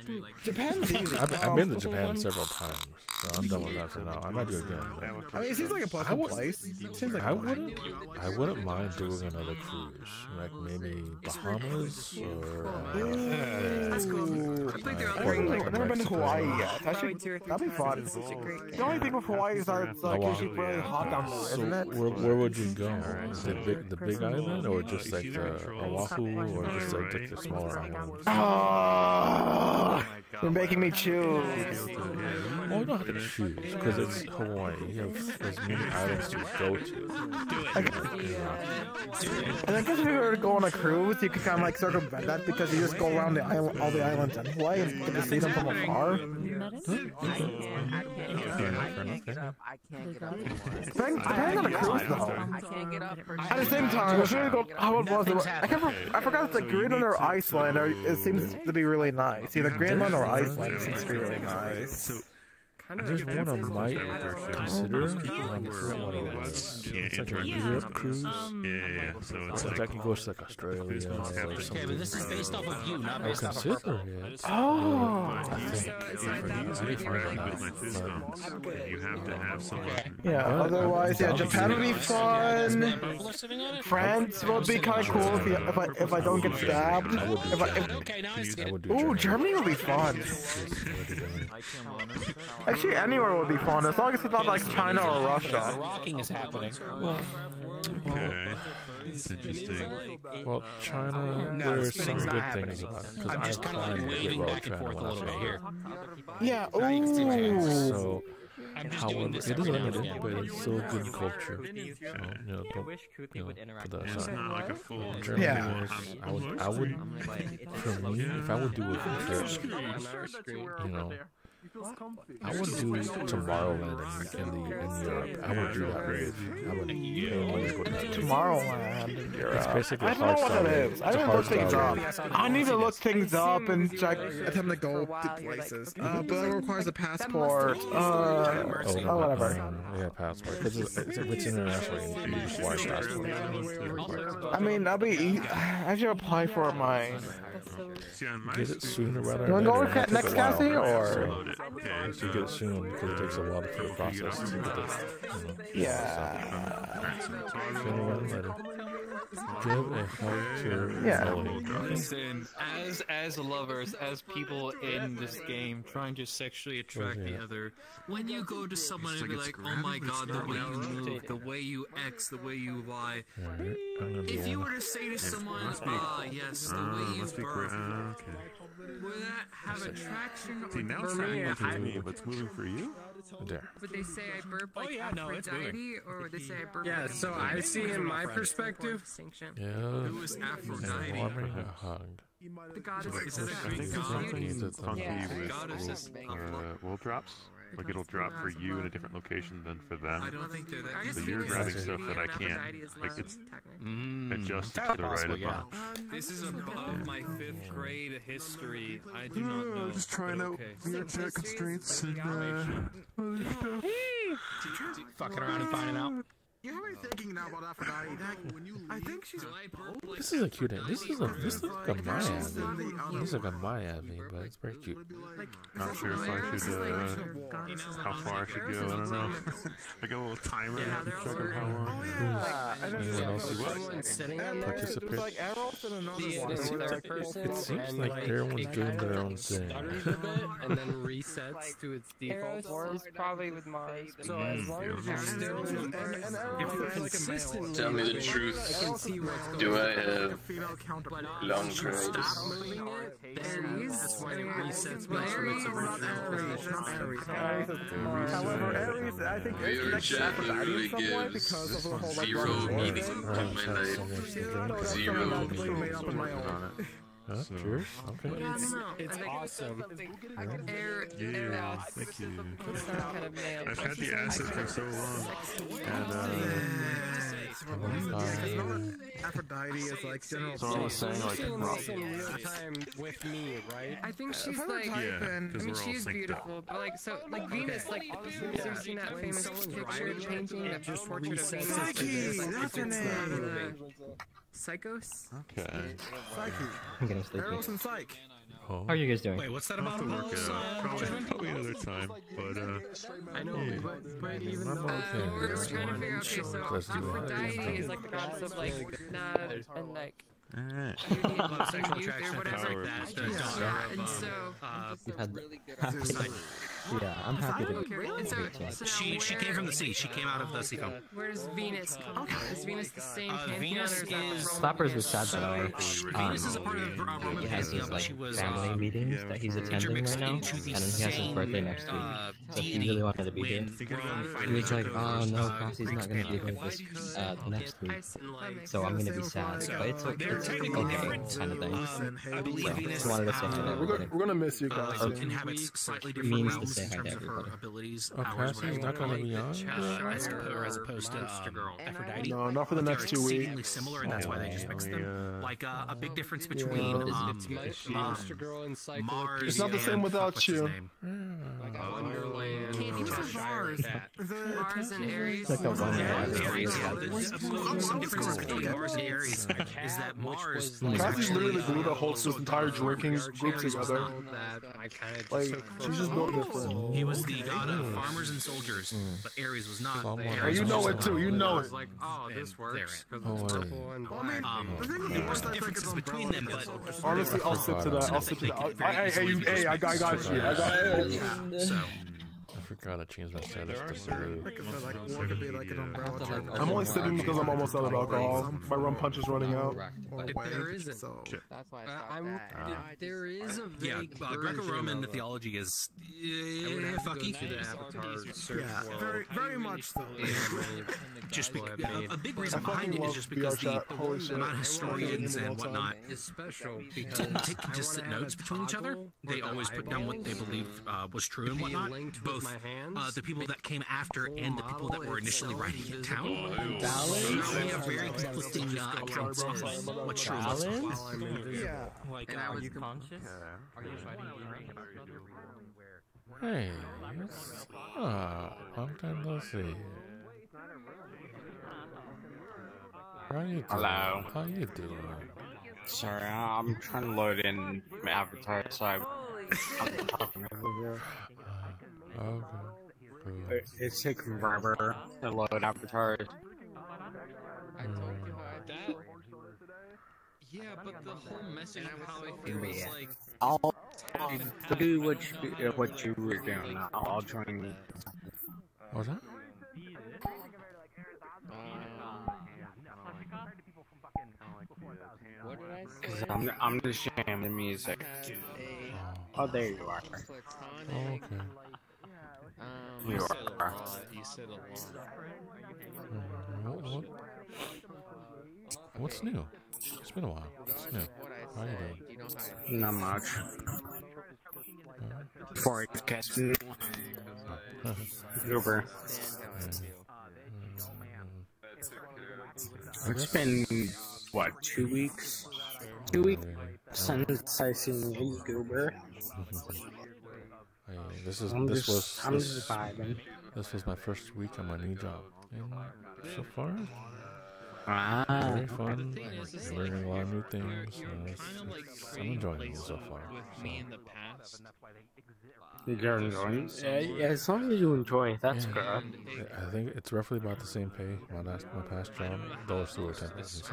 Speaker 7: Japan's easy.
Speaker 3: I've, I've
Speaker 7: Um,
Speaker 3: been to Japan several times, so I'm done with that for now. I might do it again. but-
Speaker 7: I mean, it seems like a
Speaker 3: I
Speaker 7: pleasant
Speaker 3: would,
Speaker 7: place. It seems like
Speaker 3: I wouldn't, I wouldn't mind doing another cruise, like maybe Bahamas or. Uh,
Speaker 7: That's cool. I've never been to Hawaii yet. That should, that'd be fun. The only thing with Hawaii is that it's like usually really hot down there,
Speaker 3: So
Speaker 7: isn't it?
Speaker 3: where, where would you go? The big, the big island, or just like the Oahu, or just like the, the smaller islands?
Speaker 7: Oh, Sorry you're making me choose.
Speaker 3: Well, you don't have to choose because it's Hawaii. You have as many islands to go to.
Speaker 7: And I guess if you were to go on a cruise, you could kind of like circumvent that because you just go around the island, all the islands anyway, and get to see them from afar. Hmm? Depends, depends on the cruise though. At the same time, if you go, how it was, I can't, I forgot if it's like Greenland or Iceland, or it seems to be really nice. Either Greenland or Iceland seems to be really nice.
Speaker 3: There's one I might consider. Um, I forgot what it was. It's like a Europe cruise.
Speaker 13: Yeah, yeah, so it's
Speaker 3: It's
Speaker 13: like.
Speaker 3: like you go to like Australia or
Speaker 10: Okay,
Speaker 3: something.
Speaker 10: but this is based off of you, not
Speaker 3: I
Speaker 10: based off of
Speaker 3: consider
Speaker 10: her.
Speaker 3: it.
Speaker 7: Oh.
Speaker 3: I think. I need to find out. But-
Speaker 13: You have to have someone.
Speaker 7: Yeah, otherwise, yeah, Japan would be fun.
Speaker 2: People are sitting on it?
Speaker 7: France would be kind of cool if, if I if I don't get stabbed. If I, if,
Speaker 2: Okay, now I see it.
Speaker 3: would do
Speaker 7: ooh,
Speaker 3: Germany.
Speaker 7: Germany would be fun. Actually, anywhere would be fun as long as it's not like China or
Speaker 2: The
Speaker 7: Russia.
Speaker 2: rocking is happening.
Speaker 13: Okay. It's interesting.
Speaker 3: Well, China, there's some good things about it. 'cause
Speaker 2: I'm just kind of like
Speaker 3: planning
Speaker 2: waving back and forth a little bit here.
Speaker 7: Yeah.
Speaker 3: So,
Speaker 7: Ooh.
Speaker 2: I'm just doing
Speaker 3: however,
Speaker 2: this
Speaker 3: it
Speaker 2: every
Speaker 3: is
Speaker 2: now and
Speaker 3: limited, but it's still a good culture. So, you know, don't, you know,
Speaker 5: would
Speaker 3: put that
Speaker 13: It's
Speaker 3: aside.
Speaker 13: not like a full.
Speaker 3: Germany
Speaker 7: Yeah.
Speaker 3: was, I would, I would, for me, if I would do a you know, I would do Tomorrowland in, in the in Europe. I would do that. With, I would pay money to go to that.
Speaker 7: Tomorrowland in Europe.
Speaker 3: It's basically
Speaker 7: I don't know what that is. I
Speaker 3: It's a
Speaker 7: didn't look things up. I need to look things up and check attempt to go to places. Uh, but it requires a passport. Uh,
Speaker 3: Oh,
Speaker 7: oh, whatever.
Speaker 3: Um, yeah, passport. Because it's, it's, if it's international, you need a passport.
Speaker 7: I mean, I'll be. e- I should apply for my.
Speaker 3: Get it sooner rather
Speaker 7: You
Speaker 3: than
Speaker 7: wanna go
Speaker 3: later.
Speaker 7: ca-
Speaker 3: It takes
Speaker 7: next
Speaker 3: a while.
Speaker 7: Cassie, or-
Speaker 3: So, so get it soon because it takes a while for the process to get it. You know,
Speaker 7: Yeah.
Speaker 3: Sooner rather than later. Give a hug to
Speaker 7: Yeah.
Speaker 9: Listen, as as lovers, as people in this game trying to sexually attract the other, when you go to someone and be like, "Oh my God, the way you move, the way you X, the way you Y,"
Speaker 3: Alright, I'm gonna
Speaker 9: if you were to say to someone,
Speaker 13: must be-
Speaker 9: "Ah, yes, the
Speaker 13: Uh,
Speaker 9: way you
Speaker 13: must be
Speaker 9: birth,"
Speaker 13: correct. Uh, okay.
Speaker 9: would that have attraction?
Speaker 13: See, now it's
Speaker 9: for
Speaker 13: not
Speaker 9: me,
Speaker 13: moving for me, but it's moving for you?
Speaker 3: There.
Speaker 5: Would they say I burp like
Speaker 9: yeah, no,
Speaker 5: Aphrodite, or would they say I burp
Speaker 6: Yeah,
Speaker 5: like
Speaker 6: so I see in my perspective,
Speaker 5: distinction?
Speaker 3: Yeah.
Speaker 9: Who is
Speaker 3: And
Speaker 9: Aphrodite?
Speaker 3: warming a hug.
Speaker 5: The goddess
Speaker 13: Like,
Speaker 5: of
Speaker 9: Is it a
Speaker 13: I think
Speaker 9: Greek
Speaker 13: there's
Speaker 9: god?
Speaker 13: something
Speaker 3: Needs it
Speaker 13: funky
Speaker 5: Yeah.
Speaker 13: with
Speaker 9: Goddess
Speaker 13: wool,
Speaker 9: is
Speaker 13: uh, wool drops. Like it'll drop for you in a different location than for them.
Speaker 9: I don't think they're that.
Speaker 13: So you're grabbing stuff that I can't. Like it's
Speaker 5: technically.
Speaker 9: Mm.
Speaker 13: adjusted to the right
Speaker 9: Possible, yeah.
Speaker 13: amount.
Speaker 9: This is above my fifth grade history. I do not know.
Speaker 13: Just trying
Speaker 9: but
Speaker 13: out
Speaker 9: okay.
Speaker 13: Internet constraints and uh, other stuff.
Speaker 19: Fucking around and finding out.
Speaker 7: You know what I'm thinking now about Aphrodite? That when you I think she's.
Speaker 3: This is a cute. This is a this looks like a Maya. This looks like a Maya, but it's very cute.
Speaker 13: Not sure if I should, uh, how far I should go. I don't know. like a little timer to check on how long.
Speaker 7: Yeah,
Speaker 3: Anyone else
Speaker 6: someone sitting on there,
Speaker 7: There's
Speaker 3: participate?
Speaker 7: like Eros and another
Speaker 6: see it
Speaker 7: one.
Speaker 6: as
Speaker 7: where,
Speaker 6: their
Speaker 7: like,
Speaker 3: It seems like everyone's
Speaker 6: it
Speaker 3: doing their own thing.
Speaker 6: Stutters a bit and then resets to its default form.
Speaker 10: probably with Mars.
Speaker 6: So as long as you're still
Speaker 7: like a male.
Speaker 4: Tell me the truth.
Speaker 6: I can see what's going
Speaker 4: Do. I have
Speaker 7: female counterpart.
Speaker 4: long
Speaker 6: Stop
Speaker 4: dreads?
Speaker 6: moving it, then
Speaker 5: Ares?
Speaker 6: that's when it resets
Speaker 5: Well,
Speaker 6: back to
Speaker 5: Ares
Speaker 6: its
Speaker 5: is not
Speaker 6: original
Speaker 5: Ares, not
Speaker 6: position.
Speaker 7: Ares However, Ares, I think
Speaker 4: Your
Speaker 7: Ares connects to
Speaker 4: chat literally
Speaker 7: in some way
Speaker 4: gives
Speaker 7: because of the whole like
Speaker 4: zero
Speaker 7: Roman
Speaker 4: meaning
Speaker 7: thing.
Speaker 4: to my life. Zero
Speaker 7: Something I
Speaker 4: meaning.
Speaker 7: Completely made up on my own.
Speaker 3: Huh? Cheers. Okay.
Speaker 6: It's, it's
Speaker 5: I think-
Speaker 6: awesome.
Speaker 5: Air,
Speaker 13: Yeah, thank you.
Speaker 10: Some kind of male.
Speaker 13: I've had the asset for so long, and uh,
Speaker 7: Aphrodite is like general.
Speaker 13: So I was saying, like,
Speaker 6: Seeing
Speaker 13: rock-
Speaker 6: this in real time with me, right?
Speaker 5: I think she's
Speaker 7: If I
Speaker 5: like.
Speaker 13: Yeah,
Speaker 7: in-
Speaker 5: mean,
Speaker 13: we're all
Speaker 5: she's
Speaker 13: synced
Speaker 5: beautiful, but like, so, like Venus, like, have you seen that famous picture painting, that portrait of Venus?
Speaker 7: Psyche, that's her name.
Speaker 6: Moving.
Speaker 5: Psychos?
Speaker 13: okay.
Speaker 7: Psyche.
Speaker 20: I'm getting sleepy.
Speaker 7: Eros and Psyche.
Speaker 3: Oh.
Speaker 20: How are you guys doing?
Speaker 2: Wait, what's that
Speaker 13: I'll
Speaker 2: about?
Speaker 13: have to work out.
Speaker 2: uh,
Speaker 13: Probably, probably another time, but uh,
Speaker 6: I know,
Speaker 13: Yeah.
Speaker 6: but, but even
Speaker 3: I'm
Speaker 6: though
Speaker 3: okay.
Speaker 5: Uh, we're
Speaker 3: That's
Speaker 5: trying to figure out, okay, so
Speaker 3: Let's.
Speaker 5: Aphrodite is like the goddess of like love and like
Speaker 13: alright.
Speaker 5: beauty
Speaker 2: A sexual attraction,
Speaker 5: or whatever.
Speaker 2: like that. The
Speaker 5: Yeah, yeah, and so
Speaker 2: uh,
Speaker 20: You've had
Speaker 2: Poseidon.
Speaker 20: Yeah, I'm happy to
Speaker 5: Okay, and so, so now
Speaker 2: She she came from the sea. She came out of the sea foam.
Speaker 5: Where does Venus come from? Is Venus the same
Speaker 2: Uh,
Speaker 5: pantheon,
Speaker 2: Venus
Speaker 5: is that
Speaker 2: is-
Speaker 5: the Roman
Speaker 20: Slappers
Speaker 5: Venus?
Speaker 20: was sad
Speaker 2: So,
Speaker 20: though.
Speaker 2: Venus is a part of the uh, Roman
Speaker 20: he has
Speaker 2: pantheon,
Speaker 20: his
Speaker 2: but
Speaker 20: like
Speaker 2: she was
Speaker 20: family
Speaker 2: uh,
Speaker 20: meetings that he's attending right now, and then he has his birthday next week.
Speaker 2: uh,
Speaker 20: So he really wanted to be here.
Speaker 2: when Rome
Speaker 20: He was like, "Oh no,
Speaker 2: uh,
Speaker 20: Cassie's not gonna be
Speaker 2: pantheon.
Speaker 20: here this uh, next week,
Speaker 5: I see. That makes
Speaker 20: so I'm gonna be sad."
Speaker 2: So,
Speaker 20: But it's okay, it's
Speaker 2: technically
Speaker 20: okay, kind of thing.
Speaker 2: I believe
Speaker 20: So,
Speaker 2: Venus
Speaker 20: just wanted to say hi
Speaker 2: uh,
Speaker 1: We're gonna, miss you guys.
Speaker 2: uh, inhabits slightly
Speaker 20: Means
Speaker 2: different realms
Speaker 20: say
Speaker 2: in
Speaker 20: hi to
Speaker 2: terms of her
Speaker 20: everybody.
Speaker 2: abilities,
Speaker 3: Oh,
Speaker 2: powers,
Speaker 3: Cassie's not
Speaker 2: whatever,
Speaker 3: gonna be on?
Speaker 2: uh, as, as opposed to um, Aphrodite.
Speaker 1: No, not for the next two
Speaker 2: exceedingly
Speaker 1: weeks.
Speaker 2: similar, and that's why they just mixed them. Like uh, a big difference between
Speaker 1: It's-
Speaker 2: um,
Speaker 6: it's
Speaker 2: um,
Speaker 6: Monster Girl Encyclopedia.
Speaker 2: Mars.
Speaker 1: It's not the same without you.
Speaker 2: name?
Speaker 6: Like a Wonderland.
Speaker 5: Can't you
Speaker 6: Cheshire
Speaker 5: say Mars? Mars and Ares.
Speaker 20: Like a one
Speaker 2: Yeah,
Speaker 20: hour
Speaker 2: Ares, yeah.
Speaker 20: video.
Speaker 2: The- the- difference between Mars and Ares is that Mars is
Speaker 1: Cassie's
Speaker 2: actually
Speaker 1: literally
Speaker 2: uh,
Speaker 1: glued the whole this entire drinking group together.
Speaker 6: That I kind of
Speaker 1: Like, she's just built different.
Speaker 2: He was the god of farmers and soldiers, but Ares was not.
Speaker 3: Someone-
Speaker 1: Oh,
Speaker 2: Ares
Speaker 1: you know it too. You
Speaker 2: not.
Speaker 1: know
Speaker 6: I
Speaker 1: it.
Speaker 6: was like, oh, this works because
Speaker 3: Oh,
Speaker 6: it's
Speaker 3: wait.
Speaker 6: purple and
Speaker 5: Well, I mean.
Speaker 2: Um,
Speaker 5: the thing with
Speaker 2: there's
Speaker 5: Mars,
Speaker 2: differences between them, but
Speaker 1: Honestly, I'll stick to that. I'll stick to that. I, I, hey, you- hey, I got, you. I got, hey,
Speaker 2: yeah. So
Speaker 3: forgot I changed my status
Speaker 13: there are
Speaker 3: to
Speaker 13: certain-
Speaker 3: blue.
Speaker 1: Like if I like want to be like an umbrella term.
Speaker 7: I'm only sitting because I'm almost out of alcohol. My rum punch is running out.
Speaker 1: Or
Speaker 9: there is a-
Speaker 1: so
Speaker 5: That's why I stopped
Speaker 9: I'm, there is a
Speaker 16: Yeah,
Speaker 9: vague
Speaker 16: uh, Greco-Roman
Speaker 9: of-
Speaker 16: theology is
Speaker 9: I would
Speaker 16: eh,
Speaker 9: have to go
Speaker 16: fucky.
Speaker 9: to the Avatar search
Speaker 1: yeah, very very much so.
Speaker 16: Just be,
Speaker 9: People
Speaker 16: a, a big reason behind it is just because the,
Speaker 7: VR chat. Holy
Speaker 16: the amount of historians and whatnot
Speaker 9: is special because
Speaker 16: didn't take
Speaker 9: I
Speaker 16: consistent notes
Speaker 9: a
Speaker 16: between each other. They always put down what they
Speaker 9: eyeballs
Speaker 16: believed uh, was true and whatnot. Both
Speaker 9: my hands.
Speaker 16: uh, the people that came after and the people that were initially
Speaker 9: riding
Speaker 16: in town.
Speaker 9: visible.
Speaker 16: down.
Speaker 9: Balance?
Speaker 16: So we have very conflicting uh, accounts of what true and what's
Speaker 9: Balance?
Speaker 16: false.
Speaker 1: Yeah.
Speaker 5: Like,
Speaker 6: And
Speaker 5: are
Speaker 6: are
Speaker 5: you
Speaker 6: you
Speaker 5: conscious?
Speaker 6: Are you fighting
Speaker 3: Hey, it's, ah, long time no see. How you doing?
Speaker 21: Hello.
Speaker 3: How you doing?
Speaker 21: Sorry, I'm trying to load in my Avatar, so I'm talking over here.
Speaker 3: Okay.
Speaker 21: It- It's taking forever to load Avatar.
Speaker 5: I told you how I
Speaker 9: That, yeah, but the whole message of how I feel is like...
Speaker 21: I'll I'll do what you, what you were doing. I'll, I'll join you.
Speaker 3: What's that?
Speaker 5: What did I
Speaker 21: Cause
Speaker 5: say?
Speaker 21: I'm, I'm just jamming the music. Uh, oh, there you are.
Speaker 3: Oh, okay.
Speaker 5: Um,
Speaker 21: You
Speaker 9: said a
Speaker 21: are.
Speaker 9: lot. You said a lot.
Speaker 3: What, what, what's new? It's been a while. What's new?
Speaker 5: what I
Speaker 3: How you doing?
Speaker 5: You know how I
Speaker 21: Not much. Before I catch Uber. It's been what two weeks? Two weeks since I seen you, Goober.
Speaker 3: Hey, this is
Speaker 21: I'm
Speaker 3: this
Speaker 21: just-
Speaker 3: was
Speaker 21: I'm
Speaker 3: this,
Speaker 21: just vibing.
Speaker 3: this was my first week on my new job, and so far
Speaker 21: Ah.
Speaker 3: very fun. I'm learning a lot of new things. Uh, it's, it's, I'm enjoying it so far.
Speaker 9: With me in the past.
Speaker 21: You're enjoying? Yeah, yeah, as long as you enjoy it, that's
Speaker 3: Yeah.
Speaker 21: good.
Speaker 3: I think it's roughly about the same pay my last my past job, though it's still a temp agency.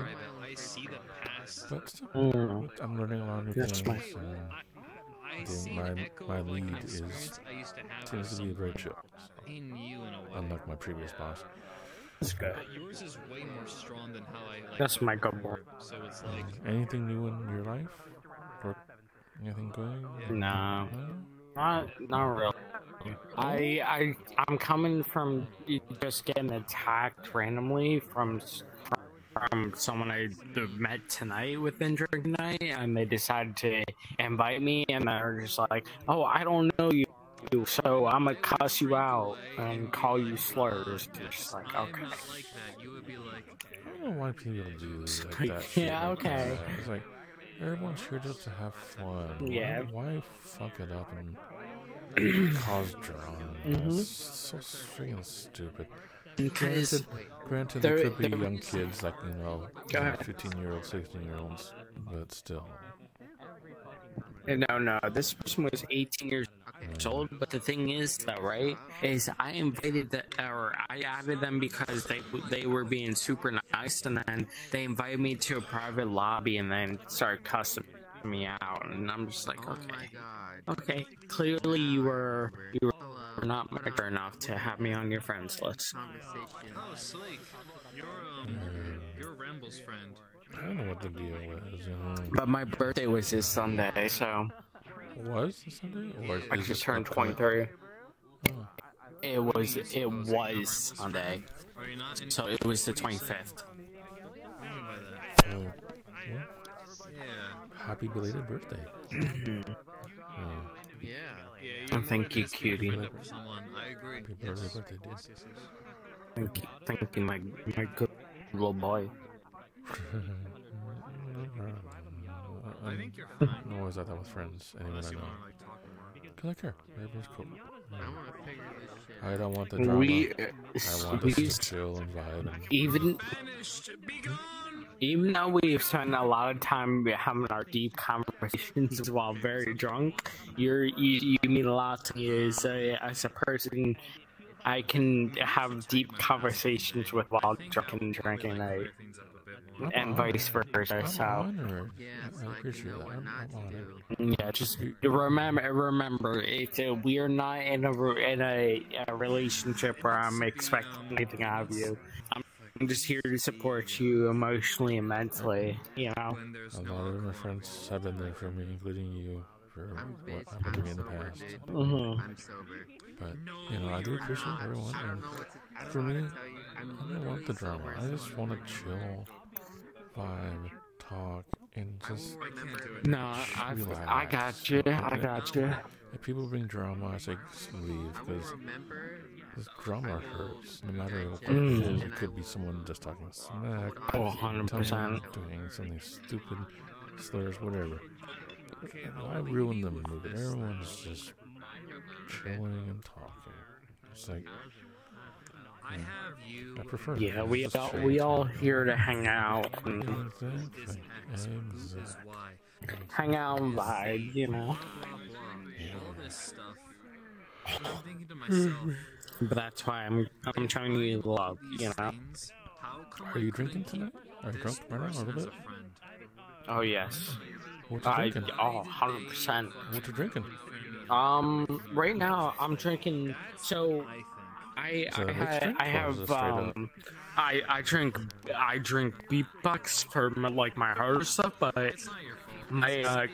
Speaker 9: I see the past.
Speaker 3: But still,
Speaker 21: Mm.
Speaker 3: I'm learning a lot of new
Speaker 21: That's
Speaker 3: things.
Speaker 21: my-
Speaker 3: and
Speaker 9: I
Speaker 3: the-
Speaker 9: see
Speaker 3: my my
Speaker 9: of like
Speaker 3: lead is
Speaker 9: I used to have
Speaker 3: seems to be a
Speaker 9: great
Speaker 3: chill,
Speaker 9: in you in a way.
Speaker 3: unlike my previous boss.
Speaker 21: That's good.
Speaker 9: But yours is way more strong than how I like.
Speaker 21: That's my good boy.
Speaker 9: So it's like
Speaker 3: Anything new in your life? Or anything good?
Speaker 21: No, not not really. I I I'm coming from just getting attacked randomly from s- from someone I met tonight within drinking night, and they decided to invite me, and they're just like, "Oh, I don't know you." So I'm gonna cuss you out and call you slurs. It's just like, okay.
Speaker 9: that. You would be like,
Speaker 3: I don't know why people do like that. shit
Speaker 21: Yeah,
Speaker 3: like
Speaker 21: okay.
Speaker 3: that. It's like everyone's here just to have fun.
Speaker 21: Yeah.
Speaker 3: Why, why fuck it up and cause drama?
Speaker 21: Mhm.
Speaker 3: It's so freaking stupid.
Speaker 21: Because
Speaker 3: Granted, granted
Speaker 21: there-
Speaker 3: there could be
Speaker 21: there-
Speaker 3: young kids like you know, 15 year olds, 16 year olds, but still.
Speaker 21: No, no, this person was 18 years old. But the thing is, though, right, is I invited the, or I added them because they they were being super nice, and then they invited me to a private lobby, and then started cussing me out, and I'm just like, okay, okay, clearly you were you were not mature enough to have me on your friends list.
Speaker 9: "Oh, Slake, you're um, you're Ramble's friend."
Speaker 3: I don't know what the deal is. You know.
Speaker 21: But my birthday was this Sunday, so
Speaker 3: Was it Sunday? Or
Speaker 21: I just turned
Speaker 3: upcoming?
Speaker 21: 23. It was it was Sunday,
Speaker 9: Are you not?
Speaker 21: so it was the 25th.
Speaker 3: Oh, well,
Speaker 9: Yeah.
Speaker 3: Happy belated birthday. Oh,
Speaker 9: Yeah. Yeah.
Speaker 21: Oh, thank you,
Speaker 9: best way to
Speaker 21: cutie.
Speaker 9: make up for someone. I agree.
Speaker 3: happy
Speaker 9: Yes.
Speaker 3: birthday, birthday, dude.
Speaker 21: Thank you, thank you, my my good little boy.
Speaker 9: I think you're fine.
Speaker 3: I'm always like that with friends. Anyone I know.
Speaker 9: want to like talk about it.
Speaker 3: Cause I care. Everyone's cool.
Speaker 5: I want to figure this shit
Speaker 3: I don't want the drama.
Speaker 21: We- uh,
Speaker 3: I want us
Speaker 21: we-
Speaker 3: to chill and vibe. And
Speaker 21: Even
Speaker 9: Vanished. Be gone.
Speaker 21: Even though we've spent a lot of time having our deep conversations while very drunk, you're you, you mean a lot to me as a as a person. I can have deep conversations with while drunk and drinking. I
Speaker 9: Things up a bit more.
Speaker 21: and vice versa.
Speaker 3: I'm
Speaker 21: So
Speaker 3: honored. I appreciate that. I'm, I'm honored.
Speaker 21: yeah, just remember, remember, it's a, we are not in a in a, a relationship where I'm expecting anything out of you. I'm just here to support you emotionally and mentally. You know.
Speaker 3: A lot of my friends have been there for me, including you, for what happened to me in the past.
Speaker 21: Mhm.
Speaker 3: But, you know, I do appreciate everyone. And for me, I don't want the drama. I just want to chill, vibe, talk, and just.
Speaker 21: No, I-
Speaker 3: relax.
Speaker 21: I got you, I got you.
Speaker 3: If people bring drama, I say leave because this drama hurts. No matter what
Speaker 21: Mm.
Speaker 3: it is, it could be someone just talking smack.
Speaker 21: Oh, 100%.
Speaker 3: telling you, Doing something stupid, slurs, whatever. Why ruin the mood? Everyone's just chilling and talking. It's like. I, I prefer.
Speaker 21: Yeah, we all
Speaker 3: straight
Speaker 21: we all here to hang out and
Speaker 3: Exactly. Exactly.
Speaker 21: hang out and vibe. You know.
Speaker 9: all this stuff. I'm thinking to myself,
Speaker 21: But that's why I'm I'm trying to use love. You know.
Speaker 3: Are you drinking tonight? Are you drunk right now? A little bit?
Speaker 21: Oh yes.
Speaker 3: What you
Speaker 21: I
Speaker 3: drinking?
Speaker 21: oh 100 percent.
Speaker 3: What you drinking?
Speaker 21: Um, right now I'm drinking. So, I
Speaker 3: So
Speaker 21: I,
Speaker 3: which
Speaker 21: ha- I have
Speaker 3: it up?
Speaker 21: um, I I drink I drink beat bucks for my, like my harder stuff, but my uh,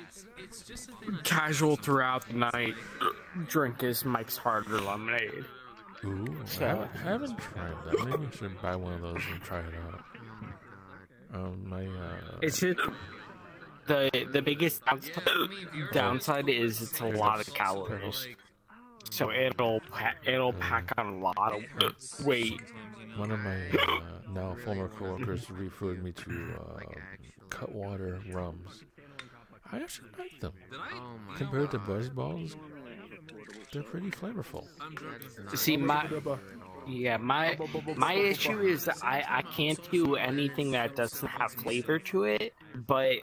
Speaker 21: casual throughout the night drink is Mike's Harder Lemonade.
Speaker 3: Ooh,
Speaker 21: So-
Speaker 3: I, haven't- I haven't tried that. Maybe I should buy one of those and try it out. Um, my uh,
Speaker 21: It's just the the biggest downside, downside is it's a lot of calories. So it'll it'll pack on a lot of weight.
Speaker 3: one of my uh, now former coworkers referred me to uh, Cutwater rums. I actually like them. Compared to BuzzBallz, they're pretty flavorful.
Speaker 21: See my yeah my my issue is I I can't do anything that doesn't have flavor to it, but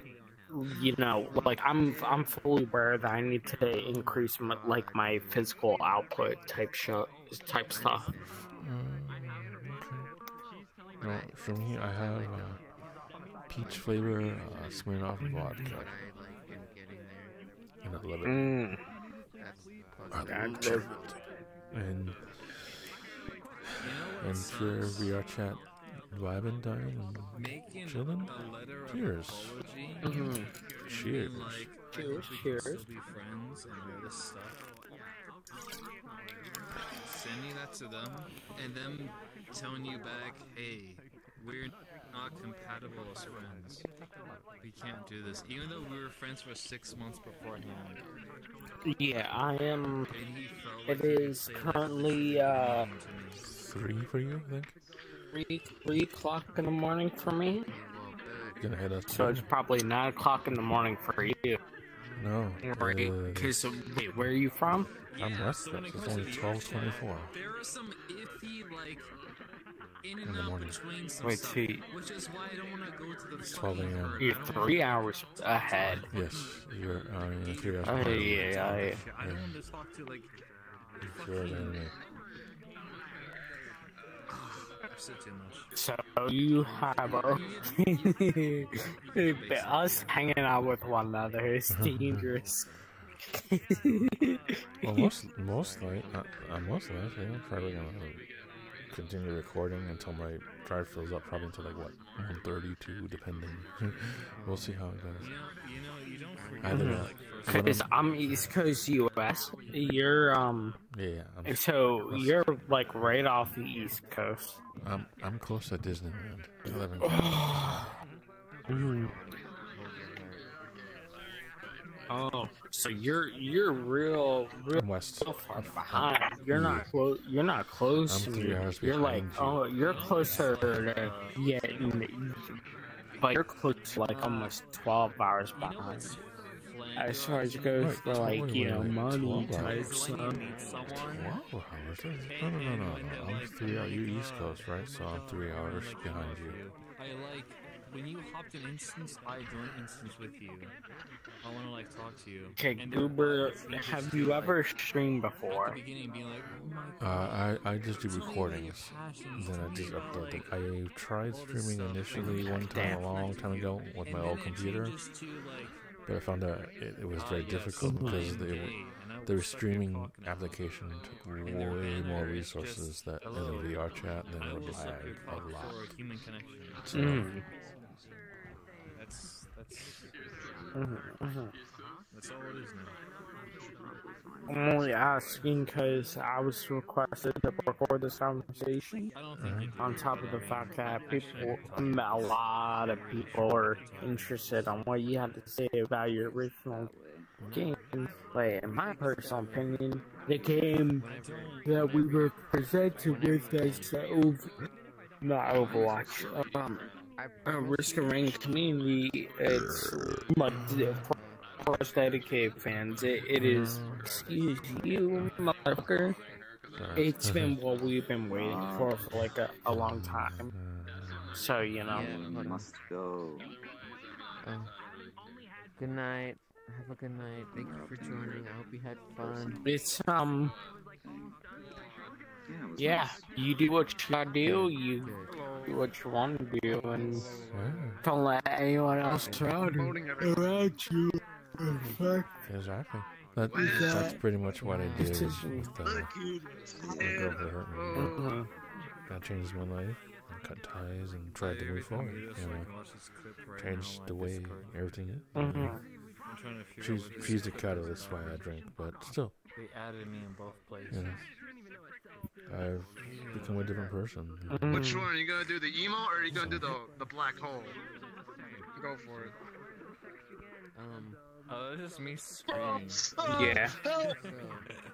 Speaker 21: you know like I'm I'm fully aware that I need to increase my, like my physical output type show type stuff.
Speaker 3: No, for me, I have uh, peach flavor uh, Smirnoff vodka. And I love it.
Speaker 21: Mm.
Speaker 3: I love
Speaker 21: That's
Speaker 3: it.
Speaker 21: good.
Speaker 3: And and for VR chat, vibing, dying, and chilling. Cheers.
Speaker 21: Mhm.
Speaker 3: Cheers.
Speaker 21: Cheers, cheers.
Speaker 9: be friends and all this stuff. Sending that to them, and them telling you back, "Hey, we're not compatible as friends. We can't do this." Even though we were friends for six months beforehand.
Speaker 21: Yeah, I am.
Speaker 9: And he felt
Speaker 21: It
Speaker 9: like he
Speaker 21: is
Speaker 9: played
Speaker 21: currently uh
Speaker 3: Three for you, I think.
Speaker 21: three three o'clock in the morning for me.
Speaker 3: Gonna hit us.
Speaker 21: So it's probably nine o'clock in the morning for you.
Speaker 3: No.
Speaker 21: Right.
Speaker 3: uh,
Speaker 21: Okay, so wait, where are you from?
Speaker 3: I'm West Coast. It's only twelve twenty-four
Speaker 9: There are some iffy like in
Speaker 3: in
Speaker 9: and
Speaker 3: the
Speaker 9: out
Speaker 3: morning.
Speaker 9: between some
Speaker 21: Wait,
Speaker 9: stuff,
Speaker 21: see.
Speaker 9: which is why I don't want to go to the
Speaker 3: It's twelve a.m.
Speaker 21: You're three hours ahead.
Speaker 3: Yes, you're uh, yeah, three hours.
Speaker 21: Oh,
Speaker 3: behind.
Speaker 21: yeah, yeah, yeah.
Speaker 9: I don't want to talk to like
Speaker 3: Two hours ahead of me.
Speaker 9: sit too much.
Speaker 21: So you have a us hanging out with one another is dangerous.
Speaker 3: Well, most most night, uh, uh, most nights, yeah, I'm probably gonna continue recording until my drive fills up, probably until like what 132, depending. we'll see how it goes.
Speaker 9: You know, you don't forget
Speaker 3: Either
Speaker 9: like,
Speaker 3: that.
Speaker 21: Because I'm East Coast US. You're um
Speaker 3: Yeah, yeah. I'm,
Speaker 21: so you're like right off the East Coast.
Speaker 3: I'm I'm close to Disneyland. I live in.
Speaker 21: Mm. Oh, so you're you're real real
Speaker 3: west.
Speaker 21: So far behind. You're not close. You're not close.
Speaker 3: I'm
Speaker 21: to me. You're like
Speaker 3: behind
Speaker 21: oh, you're closer to yeah, but you're close to like almost twelve hours behind. As far as it goes
Speaker 3: Wait,
Speaker 21: for like you know
Speaker 3: wait,
Speaker 21: money
Speaker 3: 12
Speaker 21: type
Speaker 3: hours?
Speaker 21: stuff.
Speaker 3: Twelve hours? No, no, no, no, no. I'm three hours. You East Coast, right? So I'm three hours behind you.
Speaker 9: I like when you hopped an instance, I joined instance with you. I want to like talk to you.
Speaker 21: Okay,
Speaker 9: And
Speaker 21: Goober, have you
Speaker 9: like,
Speaker 21: ever streamed
Speaker 9: At
Speaker 21: before?
Speaker 9: the beginning, being like, oh my
Speaker 3: Uh, I, I just do
Speaker 9: Tell me about your
Speaker 3: recordings. Then I
Speaker 9: me
Speaker 3: just upload them. I tried streaming initially one time a long time ago with my old computer,
Speaker 9: changes to, like,
Speaker 3: but I found out it, it was
Speaker 9: Ah,
Speaker 3: very difficult because
Speaker 9: am
Speaker 3: they were, their
Speaker 9: will suck your
Speaker 3: streaming application took way more resources
Speaker 9: just,
Speaker 3: that in a VR chat, then
Speaker 9: I
Speaker 3: it would lag a lot.
Speaker 9: human connection.
Speaker 3: So,
Speaker 21: Mm.
Speaker 9: That's that's
Speaker 21: Mhm, mhm.
Speaker 9: That's all it is now.
Speaker 21: I'm only asking because I was requested to record this conversation.
Speaker 9: I don't think you
Speaker 21: On top of the fact that people, a lot of people are interested on what you had to say about your original game. But in my personal opinion, the game that we were presented with is the over, not Overwatch, um, uh, Risk of Rain community, it's like for us dedicated fans. It, it is, excuse you, motherfucker. It's been what we've been waiting for for like a, a long time. So, you know.
Speaker 5: must go.
Speaker 10: Um, good night. Have a good night. Thank you for joining. I hope you had fun.
Speaker 21: It's, um. Yeah, you do what you gotta do, you do what you want to do, and don't let anyone else around, around you
Speaker 3: Exactly. That,
Speaker 21: Is
Speaker 3: that's pretty much what I did with
Speaker 21: decision?
Speaker 3: Uh, the, the girl that hurt me.
Speaker 21: Uh-huh.
Speaker 3: That changed my life. I cut ties and tried to move forward. You know, changed the way everything is. you mm-hmm.
Speaker 21: know.
Speaker 9: I'm trying to figure
Speaker 3: She's
Speaker 9: out
Speaker 3: she's the
Speaker 9: this
Speaker 3: catalyst why I drink, but still,
Speaker 9: They added me in both places.
Speaker 3: you know, I've become a different person.
Speaker 22: Which one? Are you gonna do the emo or are you gonna do the the black hole? Go for it.
Speaker 10: Um, oh, this is me screaming.
Speaker 21: Yeah.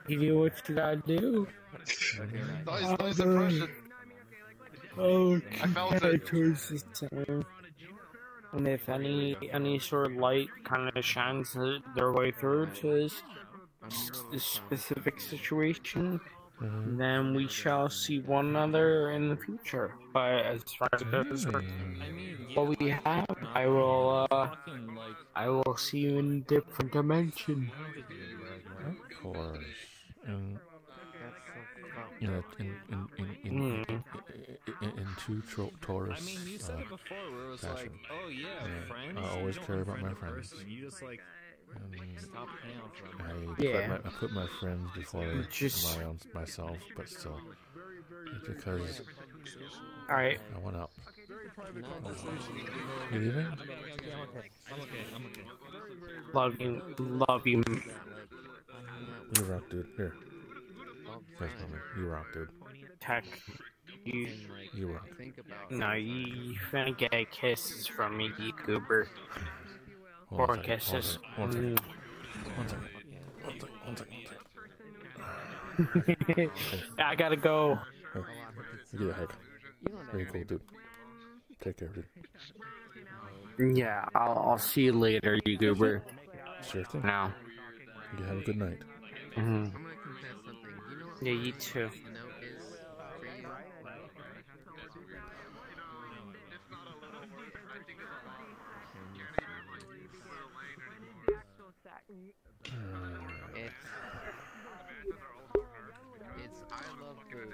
Speaker 21: You do what you gotta do.
Speaker 22: Nice, nice impression.
Speaker 21: Oh,
Speaker 22: I felt it.
Speaker 21: towards the center. And if any any sort of light kind of shines their way through to this, this specific situation, then we shall see one another in the future. But as far as goes for what we have, I will uh, I will see you in a different dimension.
Speaker 3: Of course. And you know, in in in in,
Speaker 21: Mm.
Speaker 3: in, in, in true tro- Taurus
Speaker 9: I mean, you said
Speaker 3: uh,
Speaker 9: it before, where it was
Speaker 3: fashion.
Speaker 9: like, oh yeah,
Speaker 3: Yeah,
Speaker 9: friends.
Speaker 3: I always care about my friends.
Speaker 9: person, You just like
Speaker 3: And
Speaker 9: stop hanging out for a
Speaker 3: I
Speaker 9: minute.
Speaker 3: put,
Speaker 21: Yeah.
Speaker 3: my, I put my friends before
Speaker 21: Just-
Speaker 3: my own myself, but still, it's because
Speaker 21: Alright.
Speaker 3: I went up.
Speaker 10: No,
Speaker 3: You leaving?
Speaker 9: I'm okay. I'm okay. I'm okay.
Speaker 21: Love you, love you.
Speaker 3: You rock, dude. Here. Face me. You rock, dude.
Speaker 21: Tech. You,
Speaker 3: You rock.
Speaker 21: no, you, you finna get kisses from me, you goober.
Speaker 3: Hold
Speaker 21: Or
Speaker 3: a second, hold on a
Speaker 21: kisses.
Speaker 3: second, One second.
Speaker 21: Mm.
Speaker 3: One second. One second. One second. One second.
Speaker 21: I gotta go.
Speaker 3: Here. You get a hug. Very cool, dude. Take care, dude.
Speaker 21: Yeah, I'll, I'll see you later, you goober.
Speaker 3: Sure thing.
Speaker 21: Now.
Speaker 3: You have a good night.
Speaker 21: hmm
Speaker 10: I'm gonna confess something. You know what
Speaker 21: Yeah, you too.
Speaker 10: you know is for you? It's it's I love food.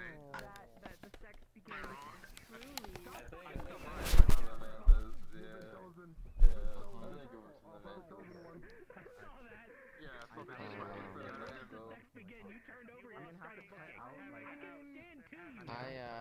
Speaker 10: I uh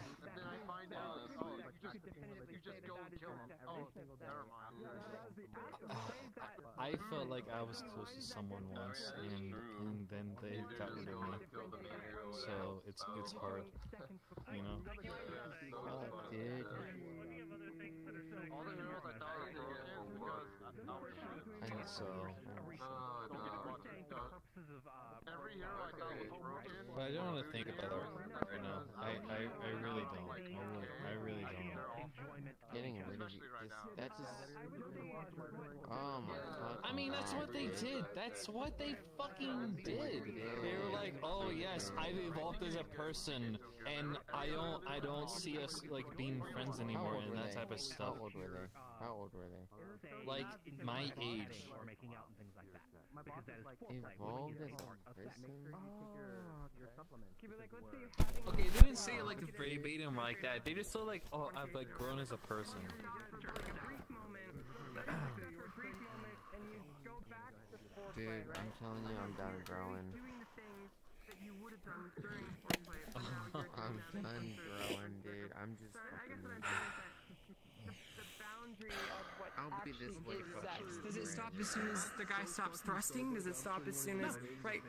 Speaker 10: I
Speaker 9: felt like I was close to someone once, and and then they got rid oh, of me. So it's it's hard, you know.
Speaker 10: Fuck, dude.
Speaker 9: so. But I don't want to think about it right now. I, I, I really don't. I really, I really don't.
Speaker 10: Oh, getting rid of you. Just, that just. Oh my god.
Speaker 9: I mean, that's what they did. That's what they fucking did. They were like, "Oh yes, I've evolved as a person, and I don't, I don't see us like being friends anymore, and that type of stuff."
Speaker 10: How old were they? How old were they?
Speaker 9: Like my age.
Speaker 10: Evolved as a person?
Speaker 9: Okay, they didn't say it like verbatim like that. They just said like, "Oh, I've like grown as a person."
Speaker 10: Dude, I'm telling you, I'm done growing. I'm done growing, dude. I'm just fucking. I'll be this way for.
Speaker 5: Does it stop as soon as the guy stops thrusting? Does it stop as soon as right?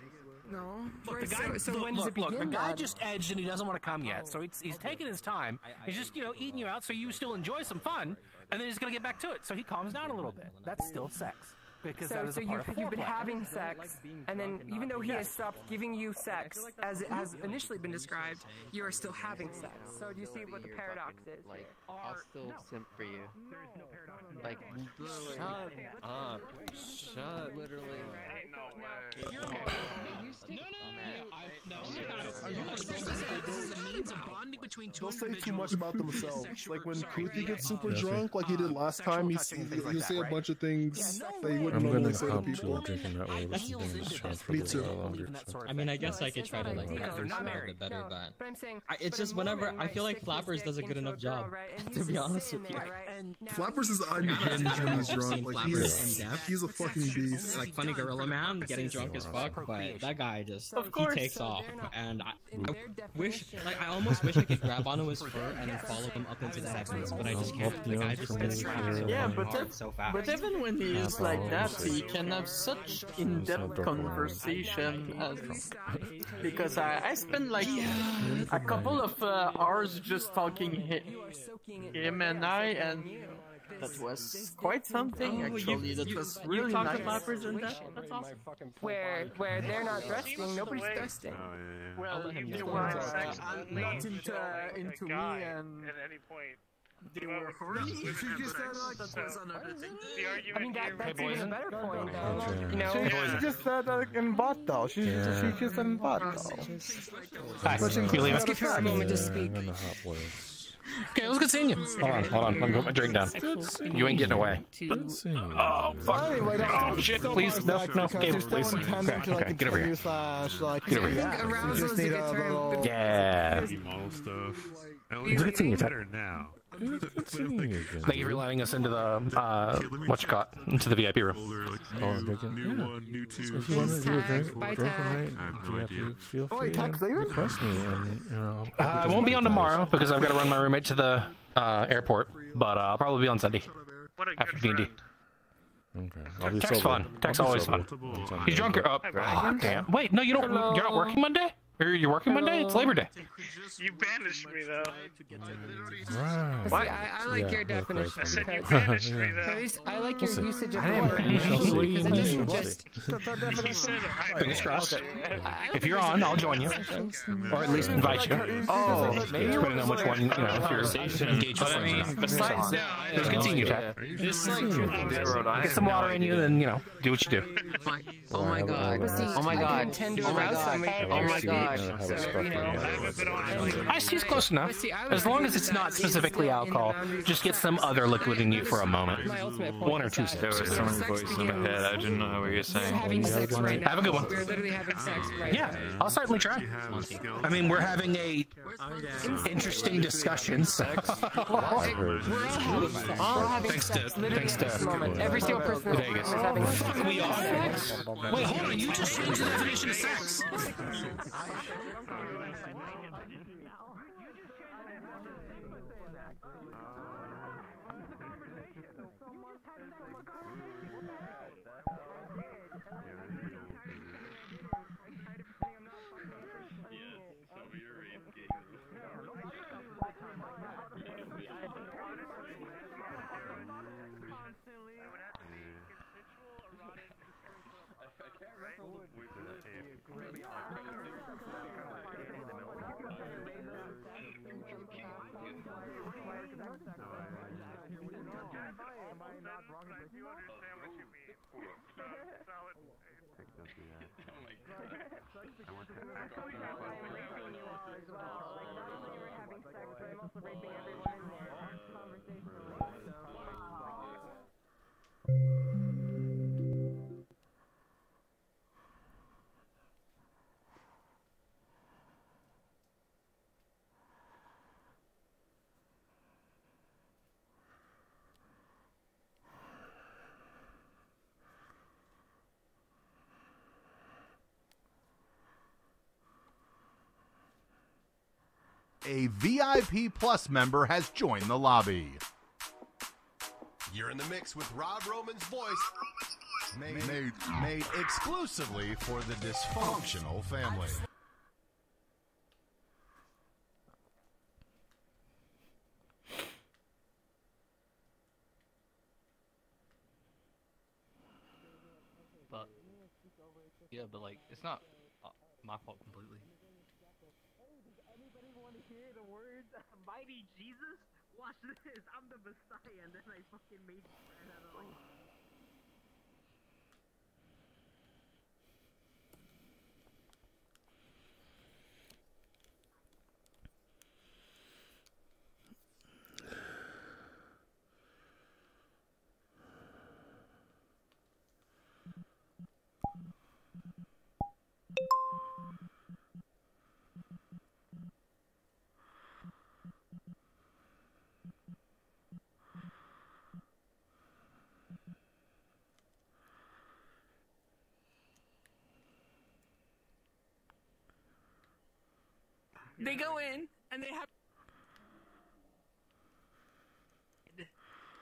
Speaker 5: No.
Speaker 2: Look, the guy,
Speaker 5: so, so
Speaker 2: look,
Speaker 5: when does
Speaker 2: look,
Speaker 5: it
Speaker 2: look,
Speaker 5: begin?
Speaker 2: the guy
Speaker 5: then?
Speaker 2: just edged and he doesn't want to come yet, so he's, he's taking his time. He's just, you know, eating you out so you still enjoy some fun, and then he's going to get back to it. So he calms down a little bit. That's still sex. Because
Speaker 5: so,
Speaker 2: that is
Speaker 5: so
Speaker 2: a part
Speaker 5: you've,
Speaker 2: of
Speaker 5: you've been
Speaker 2: foreplay.
Speaker 5: having sex, and then even though he has stopped giving you sex, as it has initially been described, you are still having sex. So do you see what the paradox is?
Speaker 10: Like, I'll still simp for you. Like.
Speaker 9: Shut up. Shut.
Speaker 10: Literally.
Speaker 7: They'll say too much about themselves. Like when Kuthi gets super drunk, like he did last time, he's, he'll say a bunch of things that he wouldn't
Speaker 3: I'm
Speaker 7: normally
Speaker 3: gonna
Speaker 7: say to
Speaker 3: hop to
Speaker 7: people.
Speaker 3: drinking that way. This has been this for
Speaker 7: Me too.
Speaker 3: while longer. so-
Speaker 20: I mean, I guess I could try to like
Speaker 5: ideal.
Speaker 20: reference
Speaker 5: Not
Speaker 20: a little
Speaker 5: married.
Speaker 20: bit better,
Speaker 5: No,
Speaker 20: but
Speaker 5: but I'm saying,
Speaker 20: I, it's
Speaker 5: but
Speaker 20: just whenever I feel like Flappers does a good enough job. To be honest with you.
Speaker 5: there, right? And now
Speaker 7: Flappers is
Speaker 5: he's-
Speaker 7: unhinged when he's drunk. Like he's he's a fucking beast.
Speaker 20: like funny gorilla man getting drunk as fuck, but that guy just he takes off, and I,
Speaker 5: in
Speaker 20: I
Speaker 5: their
Speaker 20: wish like I almost wish I could grab onto his fur and then follow him up into the
Speaker 5: sex
Speaker 20: heavens, but I just can't. The guy just gets trapped so
Speaker 23: Yeah, but
Speaker 20: so fast.
Speaker 23: but even when he is like that, he can have such in-depth conversation. As, because I, I spent like a couple of uh, hours just talking hi- him and I, and that was quite something.
Speaker 20: Oh,
Speaker 23: Actually,
Speaker 20: you-
Speaker 23: that
Speaker 20: you-
Speaker 23: was
Speaker 20: you
Speaker 23: really
Speaker 20: talked to
Speaker 23: nice.
Speaker 20: Flappers? That's awesome.
Speaker 5: where where they're not thrusting, nobody's thrusting.
Speaker 23: Well,
Speaker 20: him
Speaker 23: you
Speaker 20: know.
Speaker 23: were
Speaker 20: Uh,
Speaker 23: sex
Speaker 24: not into, into me and
Speaker 25: at any point.
Speaker 24: They were horny.
Speaker 23: If you just said like
Speaker 24: That's another thing.
Speaker 5: I mean, that, that's
Speaker 25: would
Speaker 5: even a better point, though.
Speaker 3: Okay.
Speaker 5: You know,
Speaker 1: She, she just said that in bot though. She,
Speaker 3: Yeah.
Speaker 1: she just said in bot though.
Speaker 2: Hi,
Speaker 1: Switching
Speaker 2: you leave
Speaker 1: to
Speaker 2: us?
Speaker 5: give her a moment to speak.
Speaker 3: I'm gonna hop away.
Speaker 2: Okay, let's continue. Hold on, hold on. Let me put my drink down. You ain't getting away. Oh, fuck.
Speaker 1: Anyway,
Speaker 2: Oh, shit, please. No, no,
Speaker 1: because
Speaker 2: Gabe,
Speaker 1: you're still
Speaker 2: please.
Speaker 1: intending
Speaker 2: Okay, okay, get over here.
Speaker 1: slash uh, like
Speaker 2: Get over here.
Speaker 1: yeah, you
Speaker 5: arousal
Speaker 1: just
Speaker 5: is a good term.
Speaker 2: Yeah.
Speaker 13: Model stuff. At
Speaker 2: You
Speaker 13: least
Speaker 2: Ted.
Speaker 13: better now.
Speaker 2: Thank you for letting us into the, uh, what you got, into the VIP room.
Speaker 3: Oh, drinking?
Speaker 13: New
Speaker 3: Yeah.
Speaker 13: one, new two.
Speaker 3: If you want to do a drink,
Speaker 5: Bye,
Speaker 3: drink
Speaker 5: Tag.
Speaker 3: night,
Speaker 13: I have no
Speaker 3: VIP,
Speaker 13: idea.
Speaker 3: feel
Speaker 1: Oh,
Speaker 3: free
Speaker 1: wait,
Speaker 3: to
Speaker 1: Tag's
Speaker 3: request me, and you know.
Speaker 2: Uh, I won't be on tomorrow because I've got to run my roommate to the uh, airport, but uh, I'll probably be on Sunday
Speaker 25: What a
Speaker 2: after
Speaker 25: good
Speaker 2: D&D.
Speaker 3: Okay. I'll
Speaker 2: Tech's fun. Tech's always
Speaker 3: sober.
Speaker 2: fun. He's
Speaker 3: you
Speaker 2: drunk.
Speaker 3: want.
Speaker 2: Uh, oh, damn. Wait, no, you don't. You're not working Monday. Or you're working Monday. It's Labor Day.
Speaker 25: You banished me though.
Speaker 3: Right.
Speaker 5: See, I, I like
Speaker 3: Yeah,
Speaker 5: your definition
Speaker 25: I said you banished me though.
Speaker 5: at least I like your
Speaker 3: Listen,
Speaker 5: usage of
Speaker 2: I didn't
Speaker 5: the word
Speaker 2: you.
Speaker 5: because it doesn't just.
Speaker 25: He said I
Speaker 2: Fingers crossed. If you're on, I'll join you, or at least invite you.
Speaker 1: Oh,
Speaker 2: Depending on which one, you know, if you're engaged with
Speaker 9: But I mean,
Speaker 2: friends.
Speaker 9: besides that,
Speaker 2: Let's continue, Ted.
Speaker 9: Just like
Speaker 2: Get some water in you, then you know, do what you do.
Speaker 10: Oh my god. Oh my god.
Speaker 5: can intend to
Speaker 10: Oh my god. Oh
Speaker 5: for
Speaker 10: my
Speaker 5: speech,
Speaker 10: god.
Speaker 3: Have a
Speaker 5: so,
Speaker 3: sparkling
Speaker 5: you know,
Speaker 3: water.
Speaker 25: I haven't been on.
Speaker 2: I see it's close enough.
Speaker 5: But see, I would
Speaker 2: As long as it's not specifically
Speaker 5: It's still in the
Speaker 2: alcohol, just get some other liquid in you for a moment.
Speaker 5: My ultimate point
Speaker 2: One or two sips.
Speaker 4: There was so many voices in my head. I didn't know what you were
Speaker 5: We're
Speaker 4: saying.
Speaker 5: having sex right now.
Speaker 2: Have a good one.
Speaker 5: We're literally having sex right
Speaker 2: Yeah. I'll certainly try.
Speaker 13: You have skills.
Speaker 2: I mean, we're having a interesting discussion. So.
Speaker 5: We're all having sex. We're all having
Speaker 2: Thanks
Speaker 5: sex.
Speaker 2: to- thanks
Speaker 5: at
Speaker 2: to.
Speaker 5: Every single person in
Speaker 2: Vegas.
Speaker 5: is having sex.
Speaker 2: Fuck, we are. Wait, hold on. You just changed the definition of sex. Yeah.
Speaker 8: A VIP Plus member has joined the lobby.
Speaker 1: You're in the mix with Rob Roman's voice. Made,
Speaker 8: Made, made exclusively for the dysfunctional family.
Speaker 9: But yeah, but like it's not uh, my fault completely.
Speaker 26: Anybody want to hear the words "Mighty Jesus"? Watch this. I'm the Messiah, and then I fucking made bread out of like.
Speaker 5: They go in and they have.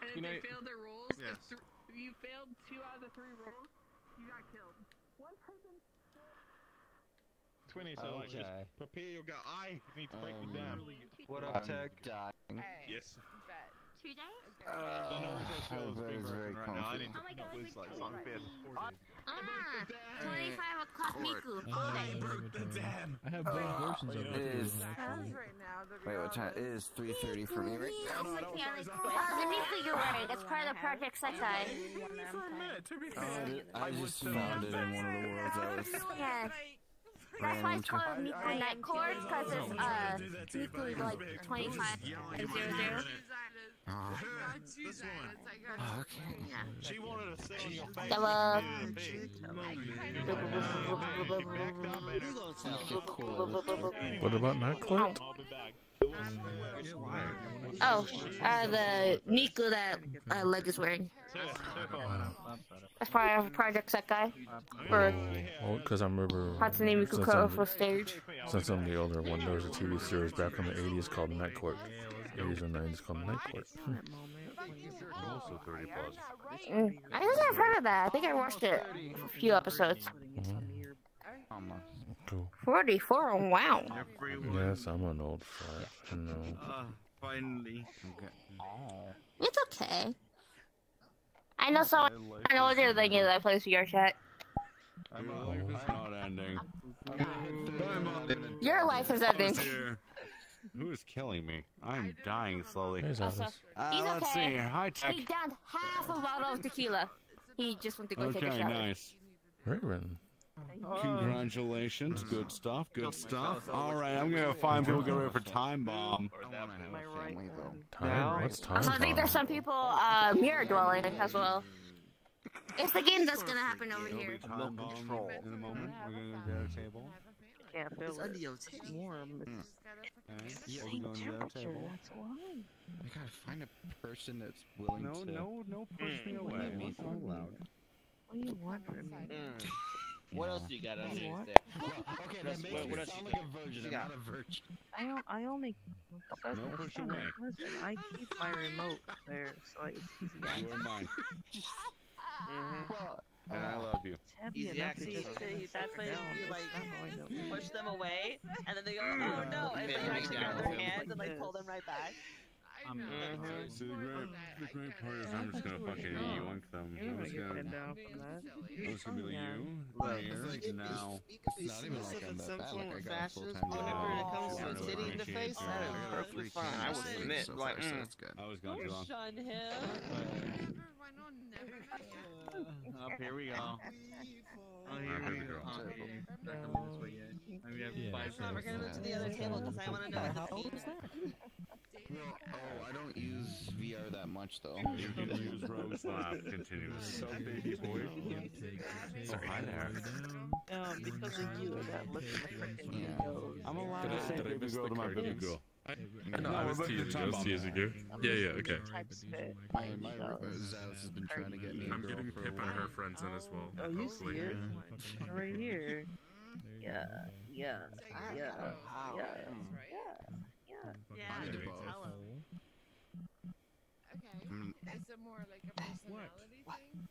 Speaker 5: And if
Speaker 9: You know-
Speaker 5: they fail their rolls,
Speaker 9: Yes.
Speaker 5: if, th- you failed two out of the three rolls, you got killed. One person.
Speaker 27: 20, so like, just
Speaker 9: Okay.
Speaker 27: prepare your gut. I need to break
Speaker 9: Um,
Speaker 27: me down.
Speaker 9: What up, Tech? dying.
Speaker 27: Yes.
Speaker 14: Two days?
Speaker 27: Uh, I'm
Speaker 9: very, very
Speaker 27: right now. I need
Speaker 14: Oh my
Speaker 27: to
Speaker 14: God,
Speaker 27: quiz like
Speaker 14: like
Speaker 27: something.
Speaker 14: Ah, 25 o'clock Miku.
Speaker 28: I have both versions of
Speaker 29: It
Speaker 28: it.
Speaker 29: is. Wait, what time? It is 3:30 for me right now.
Speaker 14: Oh, the Miku you're wearing. It's part of the Project Sekai.
Speaker 29: Oh, I just found it in one of the worlds I was.
Speaker 14: Yeah. That's why it's called Miku Night Court, because it's, uh, Miku like 25 and 00.
Speaker 29: Oh,
Speaker 27: She wanted to sit on your face.
Speaker 14: That was-
Speaker 3: What about not clipped?
Speaker 14: Oh, uh, the Miku that uh, Leg is wearing. That's part of Project Sekai. For
Speaker 3: Well, because I remember
Speaker 14: Hatsune Miku
Speaker 3: since
Speaker 14: Ko
Speaker 3: I'm-
Speaker 14: for stage.
Speaker 3: Since I'm the older one, there was a TV series back in the 80s called Night Court. 80s and 90s called Night Court.
Speaker 30: also 30 plus.
Speaker 14: Mm, I think I've heard of that. I think I watched it a few episodes.
Speaker 3: Cool.
Speaker 14: 44, wow.
Speaker 3: Yes, I'm an old fart. I know.
Speaker 31: Uh, finally.
Speaker 14: It's okay. I know someone I know older than you that plays VR chat.
Speaker 30: My life is not ending.
Speaker 14: Your life is ending.
Speaker 30: Who is killing me? I'm dying slowly.
Speaker 3: Here's
Speaker 30: Uh,
Speaker 14: he's
Speaker 30: let's
Speaker 14: okay.
Speaker 30: see here. Hi, Tech.
Speaker 14: He downed half a bottle of tequila. He just went to go take a
Speaker 30: Okay,
Speaker 14: shower.
Speaker 30: nice.
Speaker 3: Raven. Oh.
Speaker 30: Congratulations. Good mm. stuff. Good stuff. All right, I'm gonna find people get ready for um, Time Bomb.
Speaker 3: Time? What's time?
Speaker 14: Also, I think there's some people uh, mirror dwelling as well. It's the game that's gonna happen over here.
Speaker 30: Time Bomb in a mm-hmm. moment. We're gonna go to the table.
Speaker 32: Yeah, feel
Speaker 31: It's under
Speaker 32: it.
Speaker 31: your titty.
Speaker 32: warm.
Speaker 30: Okay,
Speaker 31: Yeah,
Speaker 30: we're
Speaker 31: heat
Speaker 30: going to the
Speaker 32: temperature, that's why.
Speaker 31: We gotta find a person that's willing
Speaker 30: No,
Speaker 31: to.
Speaker 30: no, no pushing
Speaker 31: Mm.
Speaker 30: away.
Speaker 31: Let me
Speaker 30: It's not allowed.
Speaker 32: What do you want from me? Mm.
Speaker 7: What else do you got
Speaker 32: What
Speaker 7: under
Speaker 32: you
Speaker 7: there? Okay,
Speaker 32: That
Speaker 7: that
Speaker 32: makes
Speaker 7: makes
Speaker 32: me
Speaker 7: what else
Speaker 32: sound
Speaker 7: you
Speaker 32: like
Speaker 7: got?
Speaker 32: a virgin.
Speaker 7: I'm not a virgin.
Speaker 32: I don't. I only. That's
Speaker 30: No
Speaker 32: my
Speaker 30: push away.
Speaker 32: Listen, I keep my remote there, so it's easy.
Speaker 30: You are mine. And I love you.
Speaker 32: It's heavy
Speaker 31: Easy
Speaker 32: enough
Speaker 31: access.
Speaker 32: just
Speaker 6: See,
Speaker 32: put
Speaker 6: that's when you like
Speaker 32: not going to-
Speaker 6: push them away, and then they go, oh no, and then you actually grab their hands and like pull them right back.
Speaker 30: So the great, the great part is I'm just gonna fucking yoink them.
Speaker 32: You're
Speaker 30: I'm
Speaker 32: gonna
Speaker 30: just
Speaker 32: get
Speaker 30: gonna.
Speaker 32: pinned down from that.
Speaker 30: I'm just gonna be like
Speaker 32: Yeah.
Speaker 30: you,
Speaker 31: Well,
Speaker 30: here,
Speaker 31: it's like-
Speaker 30: now.
Speaker 31: It's not even like I'm that bad. Like I got a full time job.
Speaker 6: whenever it comes to
Speaker 30: I
Speaker 6: a
Speaker 30: really
Speaker 6: titty in the
Speaker 30: appreciate
Speaker 6: face,
Speaker 30: you.
Speaker 6: that is
Speaker 30: I got
Speaker 6: perfectly
Speaker 30: three
Speaker 6: fine.
Speaker 30: kids
Speaker 6: I would
Speaker 30: so
Speaker 6: submit,
Speaker 30: far,
Speaker 6: like,
Speaker 30: so
Speaker 6: mm.
Speaker 30: that's good. I was gone too
Speaker 6: Don't
Speaker 30: long.
Speaker 6: shun him.
Speaker 33: Up here we go. Oh, here
Speaker 30: Alright, here
Speaker 33: we
Speaker 30: we
Speaker 33: go.
Speaker 30: Go.
Speaker 33: Oh, okay. Not coming this way yet. And we have
Speaker 34: Yeah,
Speaker 33: five
Speaker 34: so-
Speaker 35: We're gonna move to the other table because I want to know what the theme is.
Speaker 29: Well, oh, I don't use VR that much though.
Speaker 30: You can use Rose Laugh continuous. So baby boy.
Speaker 13: Oh, hi there.
Speaker 36: Um, because of you, I got looked at the freaking
Speaker 29: Yeah.
Speaker 36: videos.
Speaker 29: I'm allowed
Speaker 13: Did
Speaker 29: to
Speaker 13: I,
Speaker 29: say
Speaker 13: did I
Speaker 29: baby
Speaker 13: miss
Speaker 29: girl
Speaker 13: the
Speaker 29: to my baby
Speaker 13: girl. I, I know,
Speaker 29: No,
Speaker 13: I was
Speaker 29: we're back
Speaker 13: teasing, I was teasing you. Yeah, yeah, okay.
Speaker 36: Types fit.
Speaker 29: My, my Zaz has been trying to get me a
Speaker 30: I'm getting Pip and her friends in as well.
Speaker 36: Oh, you
Speaker 30: hopefully.
Speaker 36: see it? Right here. Yeah, yeah, yeah, yeah, yeah, yeah.
Speaker 35: Yeah,
Speaker 29: I need to
Speaker 35: tell
Speaker 29: both.
Speaker 35: 'em.
Speaker 37: Okay.
Speaker 29: Mm.
Speaker 37: Is it more like a personality thing?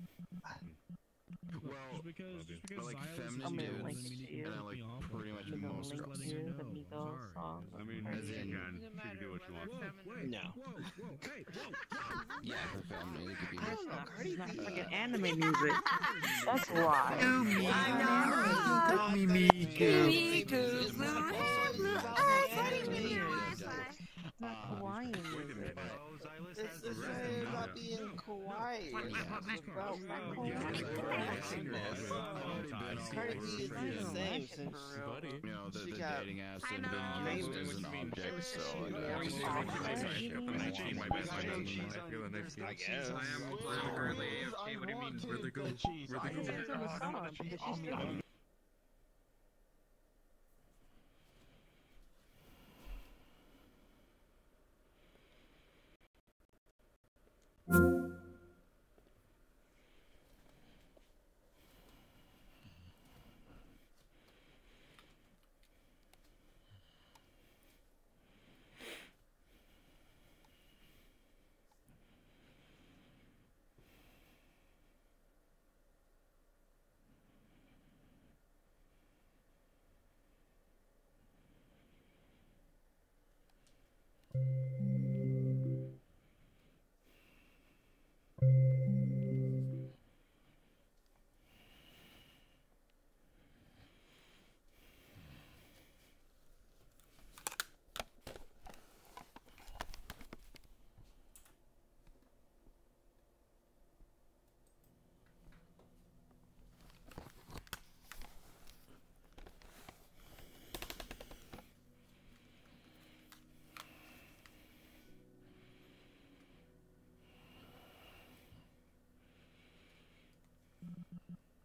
Speaker 29: Well,
Speaker 34: Just because, just
Speaker 29: I
Speaker 34: because
Speaker 29: like
Speaker 34: Xylo's
Speaker 29: feminine
Speaker 36: I'm
Speaker 29: dudes,
Speaker 36: link it to you.
Speaker 29: and I like pretty much
Speaker 36: I'm
Speaker 29: most
Speaker 36: link
Speaker 29: girls.
Speaker 36: to you the Migos song.
Speaker 30: I mean,
Speaker 36: Right
Speaker 30: as
Speaker 36: here.
Speaker 30: in,
Speaker 37: No
Speaker 30: she can
Speaker 37: matter
Speaker 30: do what she
Speaker 37: whether
Speaker 30: wants.
Speaker 37: feminine.
Speaker 38: No.
Speaker 29: Yeah, for feminine, they could be.
Speaker 36: That's not, it's not fucking anime music. That's why.
Speaker 29: Call me
Speaker 36: Not Hawaiian music.
Speaker 33: This is about being kawaii. It's about Cardi B is the same since
Speaker 29: You know, the, the dating ass
Speaker 35: I
Speaker 29: and
Speaker 35: know.
Speaker 29: being used as an object, so I don't
Speaker 30: I'm itching my best friend. I feel a nice
Speaker 1: I guess. I am I'm currently AFK. What do you mean? Where'd they go? Where'd they go?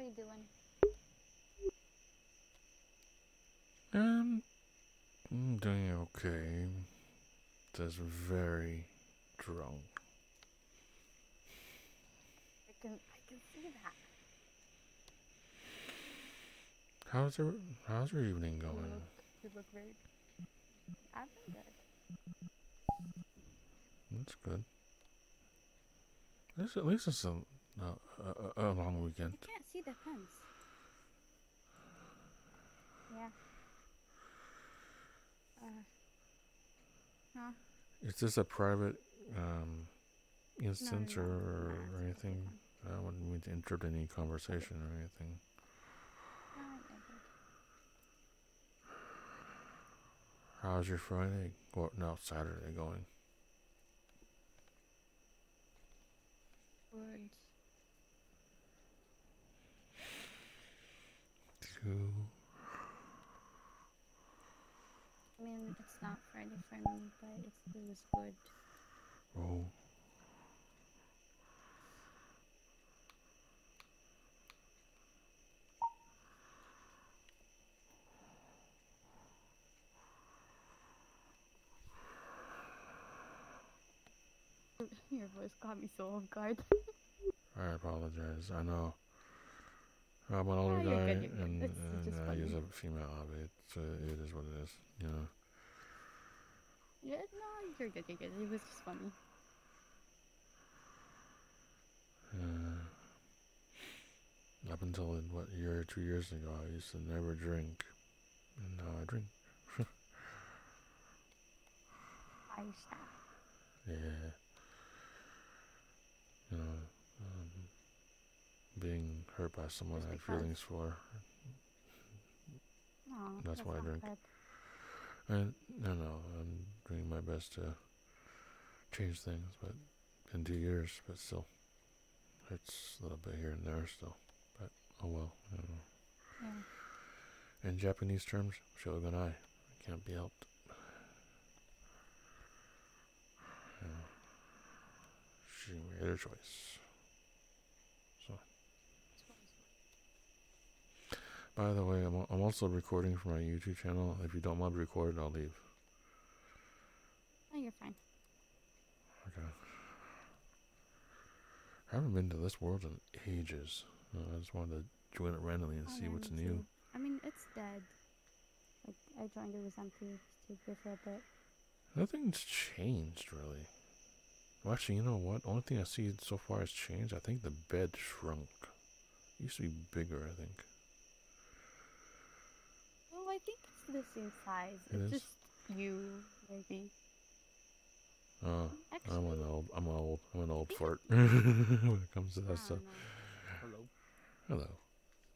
Speaker 18: How you doing?
Speaker 3: Um, I'm doing okay. Just very drunk.
Speaker 18: I can I can see that.
Speaker 3: How's your How's your evening
Speaker 18: You
Speaker 3: going?
Speaker 18: look, you look very. I've been good.
Speaker 3: That's good. At least, at least it's a, a, a, a long weekend.
Speaker 18: I can't see the fence. Yeah. Uh. Huh?
Speaker 3: Is this a private um, instance
Speaker 18: no,
Speaker 3: or,
Speaker 18: no,
Speaker 3: or
Speaker 18: it's a
Speaker 3: anything? I wouldn't mean to interrupt any conversation or anything.
Speaker 18: Uh.
Speaker 3: How's your Friday? Or no, Saturday going?
Speaker 18: Words.
Speaker 3: Two.
Speaker 18: I mean, it's not Friday for me, but it was good.
Speaker 3: Oh.
Speaker 18: Your voice caught me so off guard.
Speaker 3: I apologize. I know. I'm an older guy,
Speaker 18: good,
Speaker 3: and, and I use a female hobby. It's, uh, it is what it is. You know.
Speaker 18: yeah, no, you're good, you're good. It was just funny.
Speaker 3: Uh, up until what year or two years ago, I used to never drink, and now I drink.
Speaker 18: I stop.
Speaker 3: Yeah. You know, being hurt by someone I had feelings for.
Speaker 18: No,
Speaker 3: That's
Speaker 18: that's
Speaker 3: why I drink.
Speaker 18: bad.
Speaker 3: And no, no, I'm doing my best to change things, but in two years, but still, it's a little bit here and there still. But oh well, you know.
Speaker 18: Yeah.
Speaker 3: In Japanese terms, shogunai It can't be helped. Yeah. She made her choice. So. By the way, I'm, I'm also recording for my YouTube channel. If you don't mind recording, I'll leave.
Speaker 18: Oh, you're fine.
Speaker 3: Okay. I haven't been to this world in ages. Uh, I just wanted to join it randomly and
Speaker 18: Oh,
Speaker 3: see
Speaker 18: yeah,
Speaker 3: what's new.
Speaker 18: too. I mean, it's dead. Like, I joined it was empty. Stupid for a bit.
Speaker 3: Nothing's changed really. Well, actually, you know what? Only thing I see so far has changed. I think the bed shrunk. It used to be bigger, I think.
Speaker 18: Well, I think it's the same size.
Speaker 3: It
Speaker 18: it's
Speaker 3: is?
Speaker 18: just you, maybe.
Speaker 3: Oh, I'm an old, I'm an old, I'm an old fart when it comes to that stuff.
Speaker 2: Hello.
Speaker 3: Hello,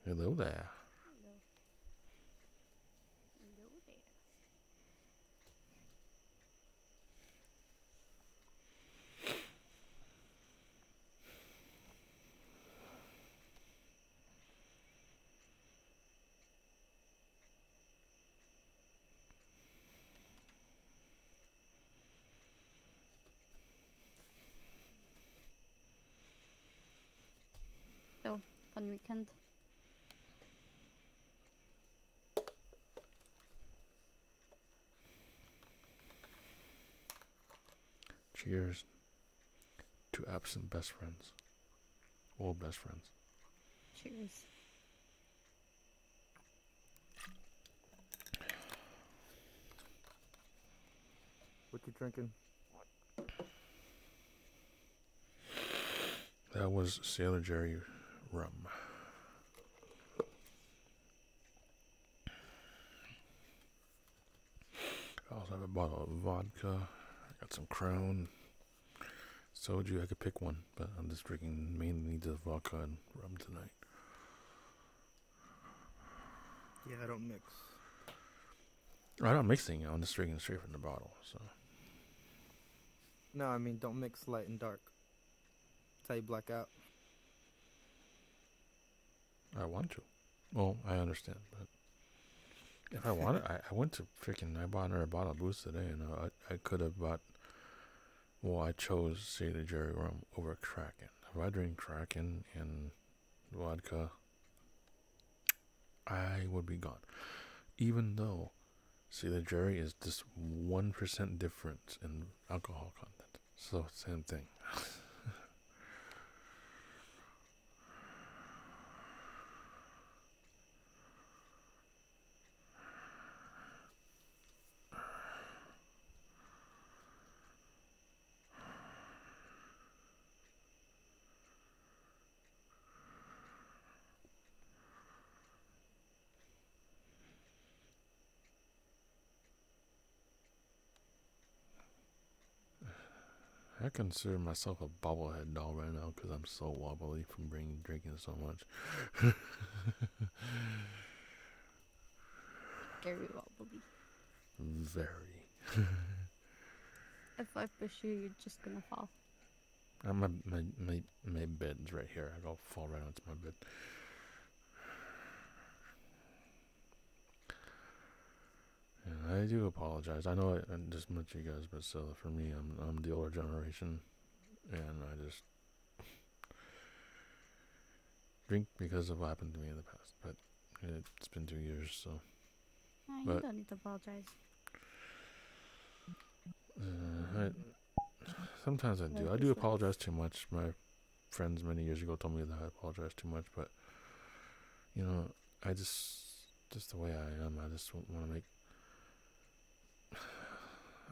Speaker 3: hello there.
Speaker 18: Weekend.
Speaker 3: Cheers to absent best friends, old best friends.
Speaker 18: Cheers.
Speaker 39: What you drinking?
Speaker 3: That was Sailor Jerry rum. I have a bottle of vodka. I got some Crown. Soju, I could pick one, but I'm just drinking mainly the vodka and rum tonight.
Speaker 39: Yeah, I don't mix.
Speaker 3: I'm not mixing I'm just drinking straight from the bottle, so.
Speaker 39: No, I mean don't mix light and dark. That's how you black out.
Speaker 3: I want to. Well, I understand, but if I wanted, I, I went to freaking. I bought another bottle of booze today, and uh, I I could have bought. Well, I chose Sailor Jerry rum over Kraken. If I drink Kraken and vodka, I would be gone. Even though, see, the Jerry is just 1% difference in alcohol content. So, same thing. consider myself a bobblehead doll right now because I'm so wobbly from bringing drinking so much.
Speaker 18: Very wobbly.
Speaker 3: Very.
Speaker 18: If I push you, you're just gonna fall.
Speaker 3: Uh, my, my my my bed's right here. I'll fall right onto my bed. And I do apologize. I know I, I just met you guys, but still, for me, I'm I'm the older generation, and I just drink because of what happened to me in the past. But it's been two years, so.
Speaker 18: No, you
Speaker 3: But-
Speaker 18: don't need to apologize.
Speaker 3: Uh, I, sometimes I do. I do apologize too much. My friends many years ago told me that I apologize too much, but you know, I just just the way I am. I just want to make.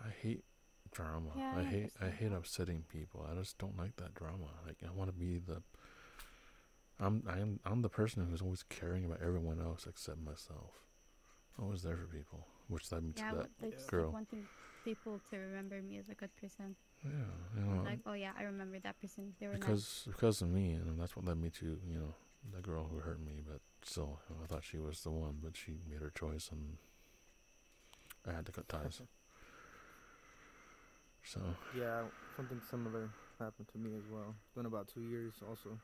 Speaker 3: I hate drama.
Speaker 18: Yeah, I
Speaker 3: I hate I hate upsetting people. I just don't like that drama. Like I want to be the. I'm I'm I'm the person who's always caring about everyone else except myself. Always there for people, which led me
Speaker 18: Yeah,
Speaker 3: to that
Speaker 18: like,
Speaker 3: girl.
Speaker 18: like wanting people to remember me as a good person.
Speaker 3: Yeah, you know,
Speaker 18: Like, oh yeah, I remember that person. They were nice.
Speaker 3: because because of me, and that's what led me to you know the girl who hurt me. But still, you know, I thought she was the one, but she made her choice, and I had to cut ties. so
Speaker 39: Yeah, something similar happened to me as well. It's been about two years also.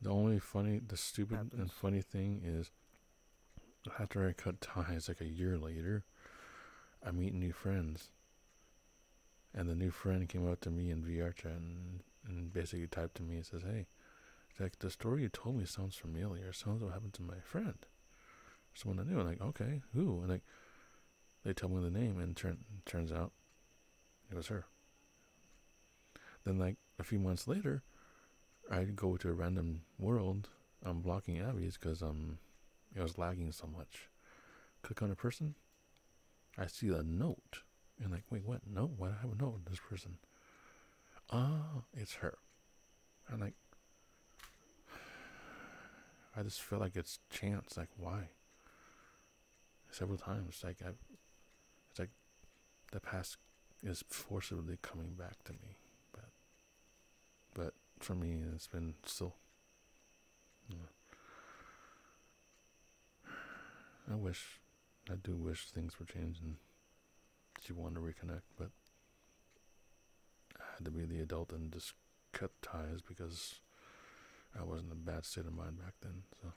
Speaker 3: the only funny, the stupid and funny thing is, after I cut ties, like a year later, I meet new friends, and the new friend came up to me in VR chat and, and basically typed to me and says, "Hey." Like the story you told me sounds familiar. Sounds what happened to my friend. Someone I knew. I'm like, okay, who? And like, they tell me the name, and turn turns out it was her. Then like a few months later, I go to a random world. I'm blocking Abby's because um, it was lagging so much. Click on a person. I see a note, and like, wait, what? No, why do I have a note with this person? Ah, it's her. I'm like, I just feel like it's chance. Like, why? Several times, like I, the past is forcibly coming back to me, but, but for me, it's been still. I wish, I do wish things were changed and she wanted to reconnect, but I had to be the adult and just cut ties because I wasn't in a bad state of mind back then. So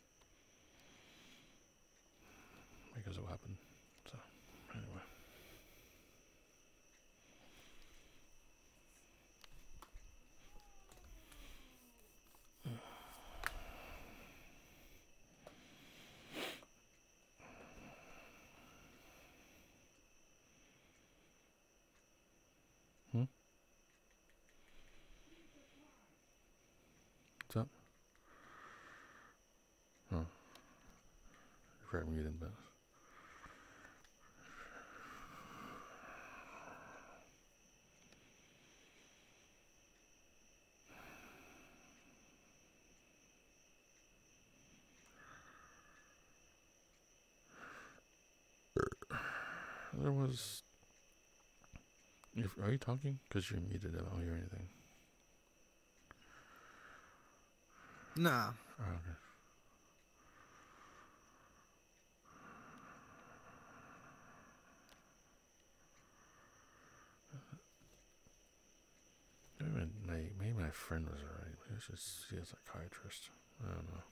Speaker 3: because it happened. So anyway. Hmm? What's up? Oh. Right muted, but. There was. If, are you talking? Because you're muted. I don't hear anything.
Speaker 39: Nah.
Speaker 3: Oh, okay. My, maybe my friend was alright. Maybe I should see a psychiatrist. I don't know.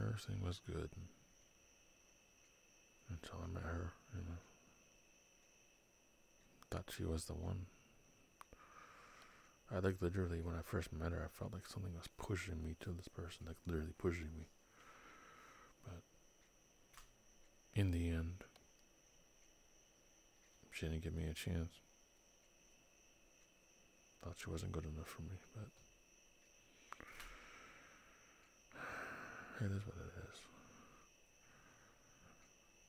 Speaker 3: Everything was good until I met her, you know. thought she was the one. I like literally when I first met her, I felt like something was pushing me to this person, like literally pushing me. But in the end, she didn't give me a chance. Thought she wasn't good enough for me, but it is what it is.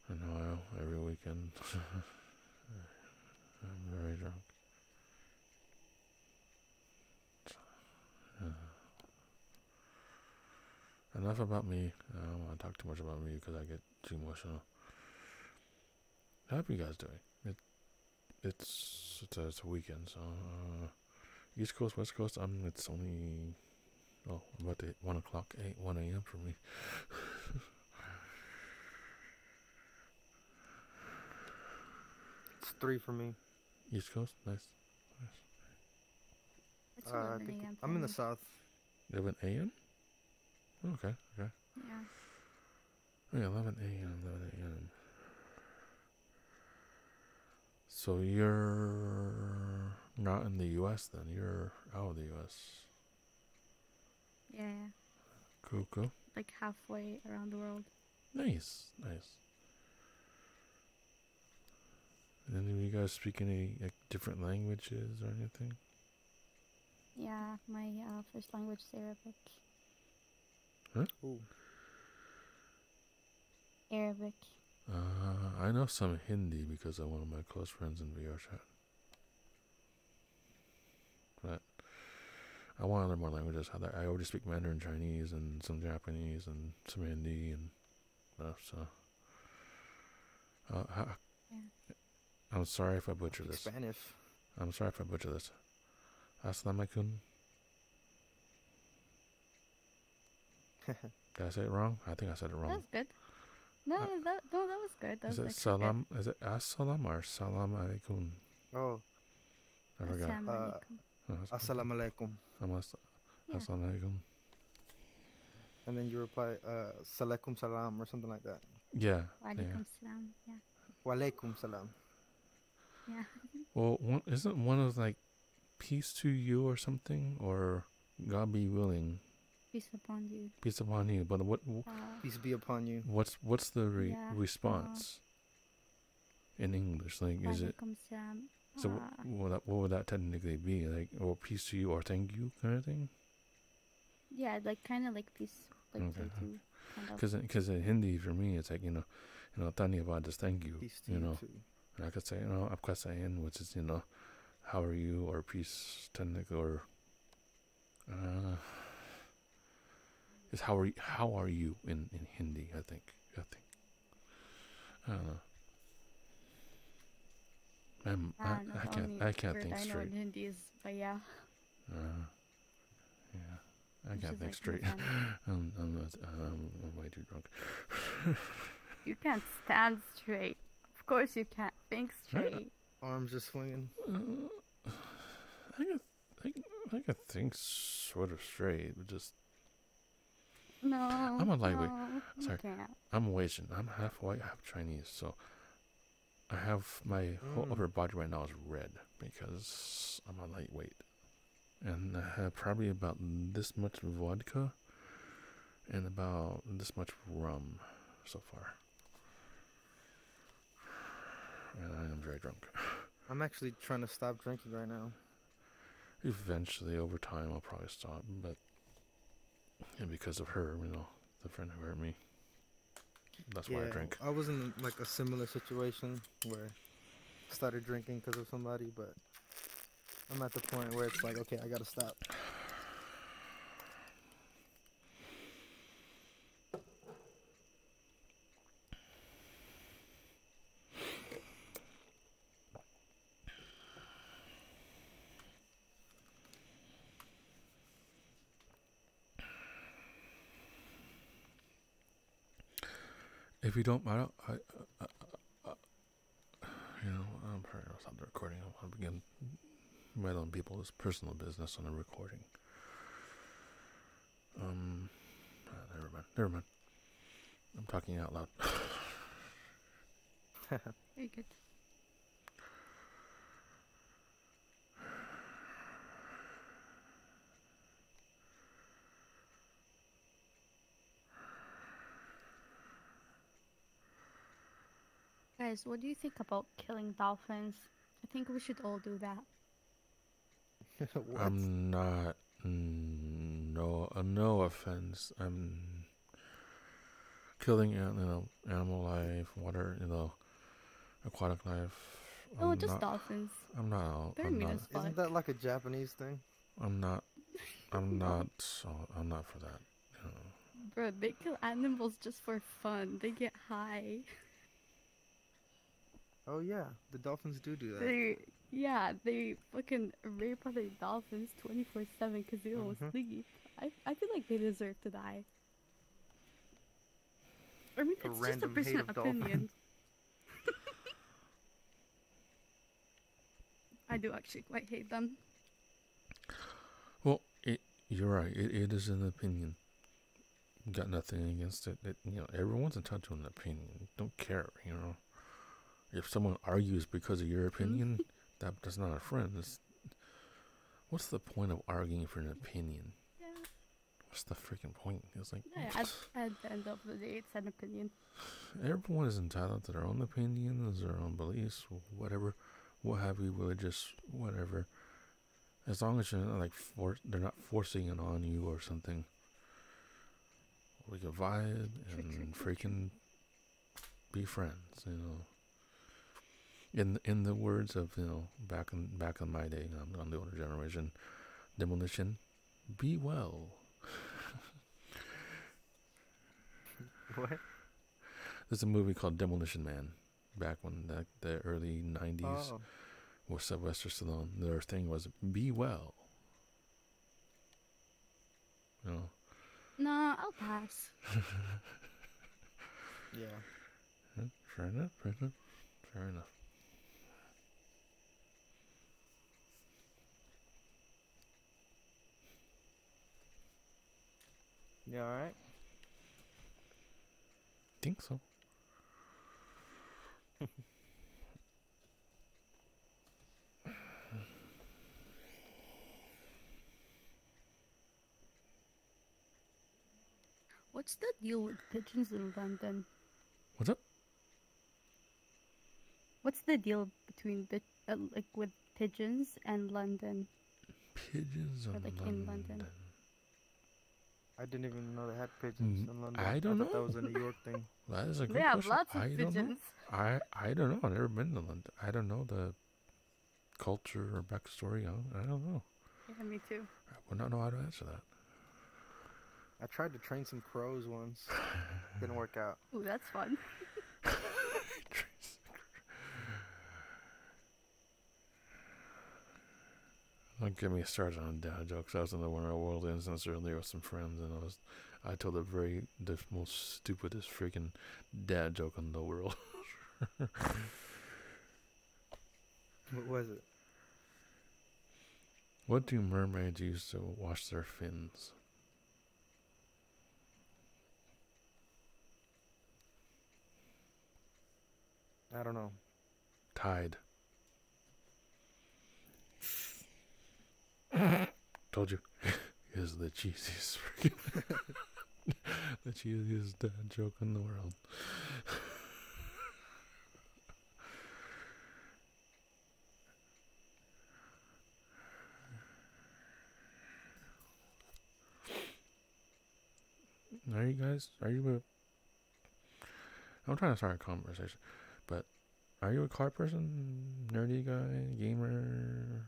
Speaker 3: And now every weekend I'm very drunk. Enough about me. I don't want to talk too much about me because I get too emotional. How are you guys doing? It, it's it's a, it's a weekend, so uh, East Coast, West Coast. Um, it's only oh about to hit one o'clock, eight one a.m. for me.
Speaker 39: It's three for me.
Speaker 3: East Coast, nice.
Speaker 18: It's
Speaker 39: Uh, I
Speaker 18: 11
Speaker 39: think
Speaker 18: a.m.
Speaker 39: I'm in the south.
Speaker 3: Eleven a.m. Okay, okay.
Speaker 18: Yeah.
Speaker 3: Yeah, 11 a.m., 11 a.m. So you're not in the U.S. then? You're out of the U.S.
Speaker 18: Yeah, yeah.
Speaker 3: Cool, cool.
Speaker 18: Like halfway around the world.
Speaker 3: Nice, nice. And then do you guys speak any like, different languages or anything?
Speaker 18: Yeah, my uh, first language is Arabic.
Speaker 3: Huh?
Speaker 39: Ooh.
Speaker 18: Arabic.
Speaker 3: Uh, I know some Hindi because of one of my close friends in VR chat. But I want to learn more languages. I I already speak Mandarin, Chinese, and some Japanese, and some Hindi and stuff. So, uh, how, I'm sorry if I butcher this.
Speaker 39: Spanish.
Speaker 3: I'm sorry if I butcher this. Assalamu alaikum. Did I say it wrong? I think I said it wrong.
Speaker 18: was good. No, that no, that was good. That
Speaker 3: Is
Speaker 18: was
Speaker 3: it
Speaker 18: actually
Speaker 3: salam? Is it assalam or salam alaikum?
Speaker 39: Oh.
Speaker 3: I forgot.
Speaker 18: Assalamu
Speaker 39: Uh,
Speaker 18: alaikum.
Speaker 3: Oh,
Speaker 39: Assalamu alaikum.
Speaker 3: Amas-
Speaker 18: Yeah.
Speaker 3: Assalamu alaikum.
Speaker 39: And then you reply, uh, Salaikum salam or something like that.
Speaker 3: Yeah.
Speaker 18: Wa
Speaker 3: yeah.
Speaker 18: salam. Yeah.
Speaker 39: Walaikum salam.
Speaker 18: Yeah.
Speaker 3: Well, one, isn't one of like peace to you or something, or God be willing,
Speaker 18: Peace upon you.
Speaker 3: peace upon you. But what?
Speaker 18: Uh,
Speaker 39: Peace be upon you.
Speaker 3: What's what's the re-
Speaker 18: Yeah, uh,
Speaker 3: response in English? Like, is it
Speaker 18: alaikum
Speaker 3: so?
Speaker 18: Uh,
Speaker 3: what what would that technically be? Like, or peace to you, or thank you, kind of thing?
Speaker 18: yeah, like kind of like peace, like
Speaker 3: Okay.
Speaker 18: thank you. Kind of.
Speaker 3: Because because in Hindi for me it's like you know, you know, Dhanyavad is thank you.
Speaker 39: Peace to
Speaker 3: you
Speaker 39: you
Speaker 3: know,
Speaker 39: too.
Speaker 3: and I could say you know, Apka Sayin, which is you know, how are you, or peace technically, or uh, is how are you, how are you in in Hindi? I think I think I don't know. I'm, I,
Speaker 18: Ah, no,
Speaker 3: I can't I can't
Speaker 18: word
Speaker 3: think
Speaker 18: I know
Speaker 3: straight.
Speaker 18: in Hindi is baya.
Speaker 3: Uh, yeah, I
Speaker 18: Which
Speaker 3: can't think
Speaker 18: like
Speaker 3: straight. I'm, I'm, not, I'm, I'm way too drunk.
Speaker 18: You can't stand straight. Of course you can't think straight.
Speaker 39: Arms are swinging.
Speaker 3: Uh, I can, I, can- I can think sort of straight, but just
Speaker 18: No.
Speaker 3: I'm a lightweight.
Speaker 18: no,
Speaker 3: Sorry,
Speaker 18: can't.
Speaker 3: I'm Asian. I'm half white, half Chinese. So I have my whole
Speaker 39: Mm.
Speaker 3: upper body right now is red because I'm a lightweight, and I have probably about this much vodka and about this much rum so far. And I am very drunk.
Speaker 39: I'm actually trying to stop drinking right now.
Speaker 3: Eventually, over time, I'll probably stop, but and because of her, you know, the friend who hurt me. That's why I drink.
Speaker 39: I was in like a similar situation where I started drinking because of somebody, but I'm at the point where it's like, okay, I gotta stop.
Speaker 3: If you don't, I don't, I, uh, you know, I'm probably gonna stop the recording. I want to begin meddling people's personal business on the recording. Um, uh, never mind, never mind. I'm talking out loud.
Speaker 18: Very good. Guys, what do you think about killing dolphins? I think we should all do that.
Speaker 3: I'm not. No, uh, no offense. I'm killing, an- you know, animal life, water, you know, aquatic life.
Speaker 18: No,
Speaker 3: I'm
Speaker 18: just
Speaker 3: not-
Speaker 18: dolphins.
Speaker 3: I'm not.
Speaker 18: They're
Speaker 3: I'm
Speaker 18: mean
Speaker 3: not.
Speaker 18: as fuck.
Speaker 39: Isn't that like a Japanese thing?
Speaker 3: I'm not. I'm not. So I'm not for that. You know.
Speaker 18: Bro, they kill animals just for fun. They get high.
Speaker 39: Oh yeah, the dolphins do do that.
Speaker 18: They, yeah, they fucking rape other dolphins 24 7 because they don't
Speaker 39: Mhm.
Speaker 18: sleep. I, I feel like they deserve to die. I mean,
Speaker 39: A
Speaker 18: it's just a personal
Speaker 39: of dolphins.
Speaker 18: opinion. I do actually quite hate them.
Speaker 3: Well, it, you're right. It, it is an opinion. Got nothing against it. it. You know, everyone's entitled to an opinion. Don't care. You know, if someone argues because of your mm-hmm. opinion, that that's not a friend. It's, what's the point of arguing for an opinion? What's the freaking point? It's like
Speaker 18: Yeah, at, at the end of the day, it's an opinion.
Speaker 3: everyone is entitled to their own opinions, their own beliefs, whatever, what have you, religious, whatever. As long as you're not like for, they're not forcing it on you or something. We can vibe and freaking be friends, you know. In in the words of you know back in back in my day, I'm on the older generation, demolition, be well.
Speaker 39: What?
Speaker 3: There's a movie called Demolition Man, back when the, the early '90s,
Speaker 39: Oh.
Speaker 3: with Sylvester Stallone. Their thing was "Be well." You know,
Speaker 18: Nah, I'll pass.
Speaker 39: Yeah.
Speaker 3: Yeah, fair enough. Fair enough. Fair enough.
Speaker 39: You alright?
Speaker 3: Think so.
Speaker 18: What's the deal with pigeons in London?
Speaker 3: What's up?
Speaker 18: What's the deal between bit uh, like with pigeons and London?
Speaker 3: Pigeons
Speaker 18: Or
Speaker 3: in
Speaker 18: like
Speaker 3: London.
Speaker 18: in London.
Speaker 39: I didn't even know they had pigeons
Speaker 3: Mm,
Speaker 39: in London.
Speaker 3: I don't
Speaker 39: thought
Speaker 3: know.
Speaker 39: That was a New York thing.
Speaker 3: That is a good
Speaker 18: They
Speaker 3: good
Speaker 18: have
Speaker 3: question.
Speaker 18: lots of
Speaker 3: I don't know.
Speaker 18: pigeons.
Speaker 3: I I don't know. I've never been to London. I don't know the culture or backstory. I don't, I don't know.
Speaker 18: Yeah, me too.
Speaker 3: I would not know how to answer that.
Speaker 39: I tried to train some crows once. Didn't work out.
Speaker 18: Ooh, that's fun.
Speaker 3: Don't get me started on dad jokes. I was in the Winter World instance earlier with some friends, and I was, I told the very, the most stupidest freaking dad joke in the world.
Speaker 39: What was it?
Speaker 3: what do mermaids use to wash their fins?
Speaker 39: I don't know.
Speaker 3: Tide. Told you. is the cheesiest freaking the cheesiest dad joke in the world. Are you guys? Are you a? I'm trying to start a conversation, but are you a car person? Nerdy guy, gamer?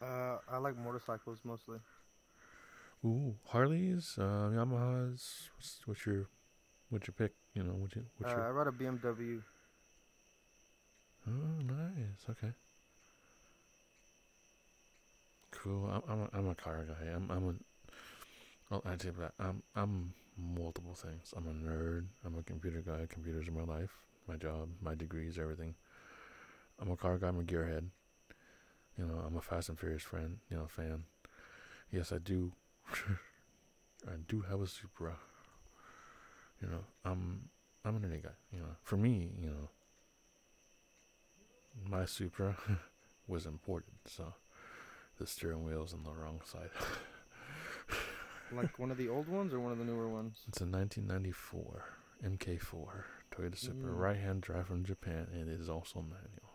Speaker 39: Uh, I like motorcycles mostly.
Speaker 3: Ooh, Harleys, uh, Yamahas. What's, what's your, what's your pick? You know, what's your,
Speaker 39: Uh,
Speaker 3: what's
Speaker 39: I ride a BMW.
Speaker 3: Oh, nice. Okay. Cool. I'm I'm a, I'm a car guy. I'm I'm a. Well, I say that I'm I'm multiple things. I'm a nerd. I'm a computer guy. Computers are my life, my job, my degrees, everything. I'm a car guy. I'm a gearhead. You know, I'm a Fast and Furious friend. You know, fan. Yes, I do. I do have a Supra. You know, I'm I'm a nerdy guy. You know, for me, you know, my Supra was imported, so the steering wheel's on the wrong side.
Speaker 39: Like one of the old ones or one of the newer ones?
Speaker 3: It's a 1994 MK4 Toyota Supra,
Speaker 39: Mm.
Speaker 3: right-hand drive from Japan, and it is also manual.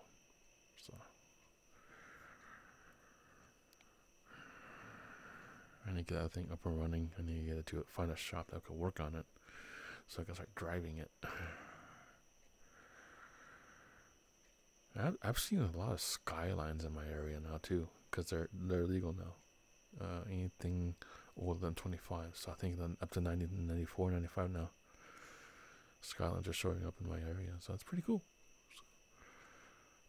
Speaker 3: I need to get that thing up and running. I need to get it to find a shop that could work on it, so I can start driving it. I've, I've seen a lot of skylines in my area now too, because they're they're legal now. Uh, anything older than 25, so I think then up to 90, 94, 95 now. Skylines are showing up in my area, so that's pretty cool.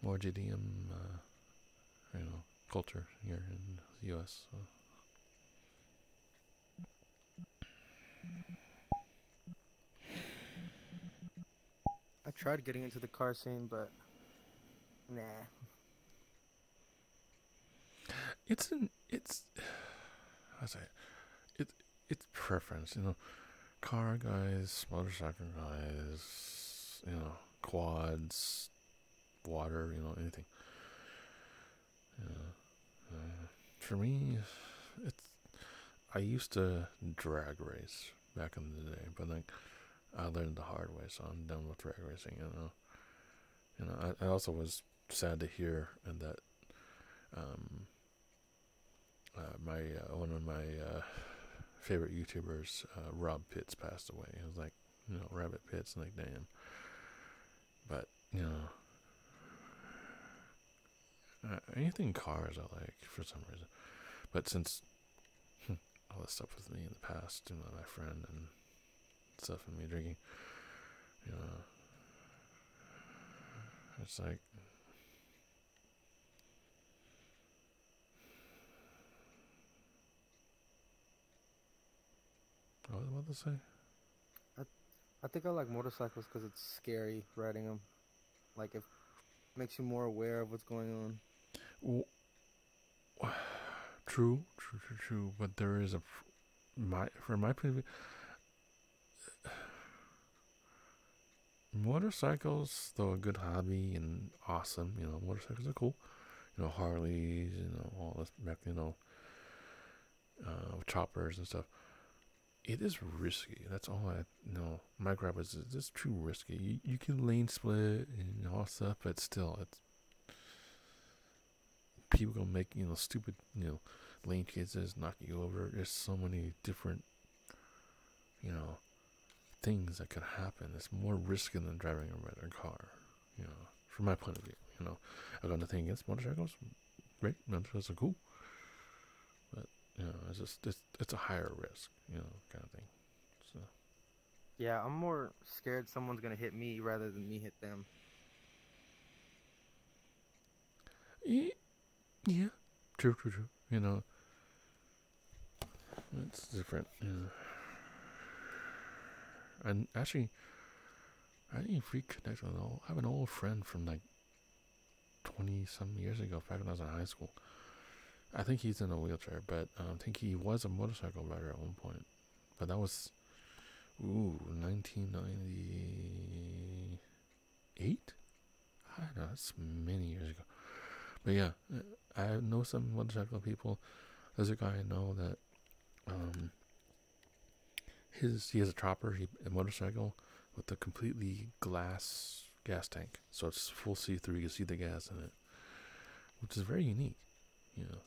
Speaker 3: More JDM, uh, you know, culture here in the U.S. So.
Speaker 39: Tried getting into the car scene, but nah.
Speaker 3: It's an it's I say it it's preference, you know. Car guys, motorcycle guys, you know, quads, water, you know, anything. Yeah. Uh, for me, it's I used to drag race back in the day, but like I learned the hard way, so I'm done with drag racing. You know, you know. I, I also was sad to hear and that um, uh, my uh, one of my uh, favorite YouTubers, uh, Rob Pitts, passed away. It was like you know Rabbit Pitts, and like damn. But you know, uh, anything cars I like for some reason. But since all this stuff with me in the past, you know, my friend and stuff, and me drinking, you know, it's like. What was I about to say?
Speaker 39: I, I think I like motorcycles because it's scary riding them. Like it makes you more aware of what's going on.
Speaker 3: W- True, true, true, true. But there is a my from my point of view. Motorcycles, though a good hobby and awesome, you know, motorcycles are cool. You know, Harleys, you know, all this, you know, uh, choppers and stuff. It is risky. That's all I know. My grab is it's too risky. You, you can lane split and all stuff, but still, it's people gonna make you know stupid you know lane chases, knock you over. There's so many different you know things that could happen. It's more risky than driving a regular car. You know, from my point of view. You know, I got nothing against motorcycles. Great, motorcycles are cool. But you know, it's just it's it's a higher risk. You know, kind of thing. So.
Speaker 39: Yeah, I'm more scared someone's gonna hit me rather than me hit them.
Speaker 3: Yeah, yeah, true, true, true. You know, it's different. Yeah. And actually, I didn't reconnect with old. I have an old friend from like twenty some years ago, back when I was in high school. I think he's in a wheelchair, but um, I think he was a motorcycle rider at one point. But that was, ooh, nineteen ninety eight. I don't know. That's many years ago. But yeah, uh, I know some motorcycle people. There's a guy I know that um his he has a chopper, he a motorcycle with a completely glass gas tank. So it's full see through, you can see the gas in it. Which is very unique, you know.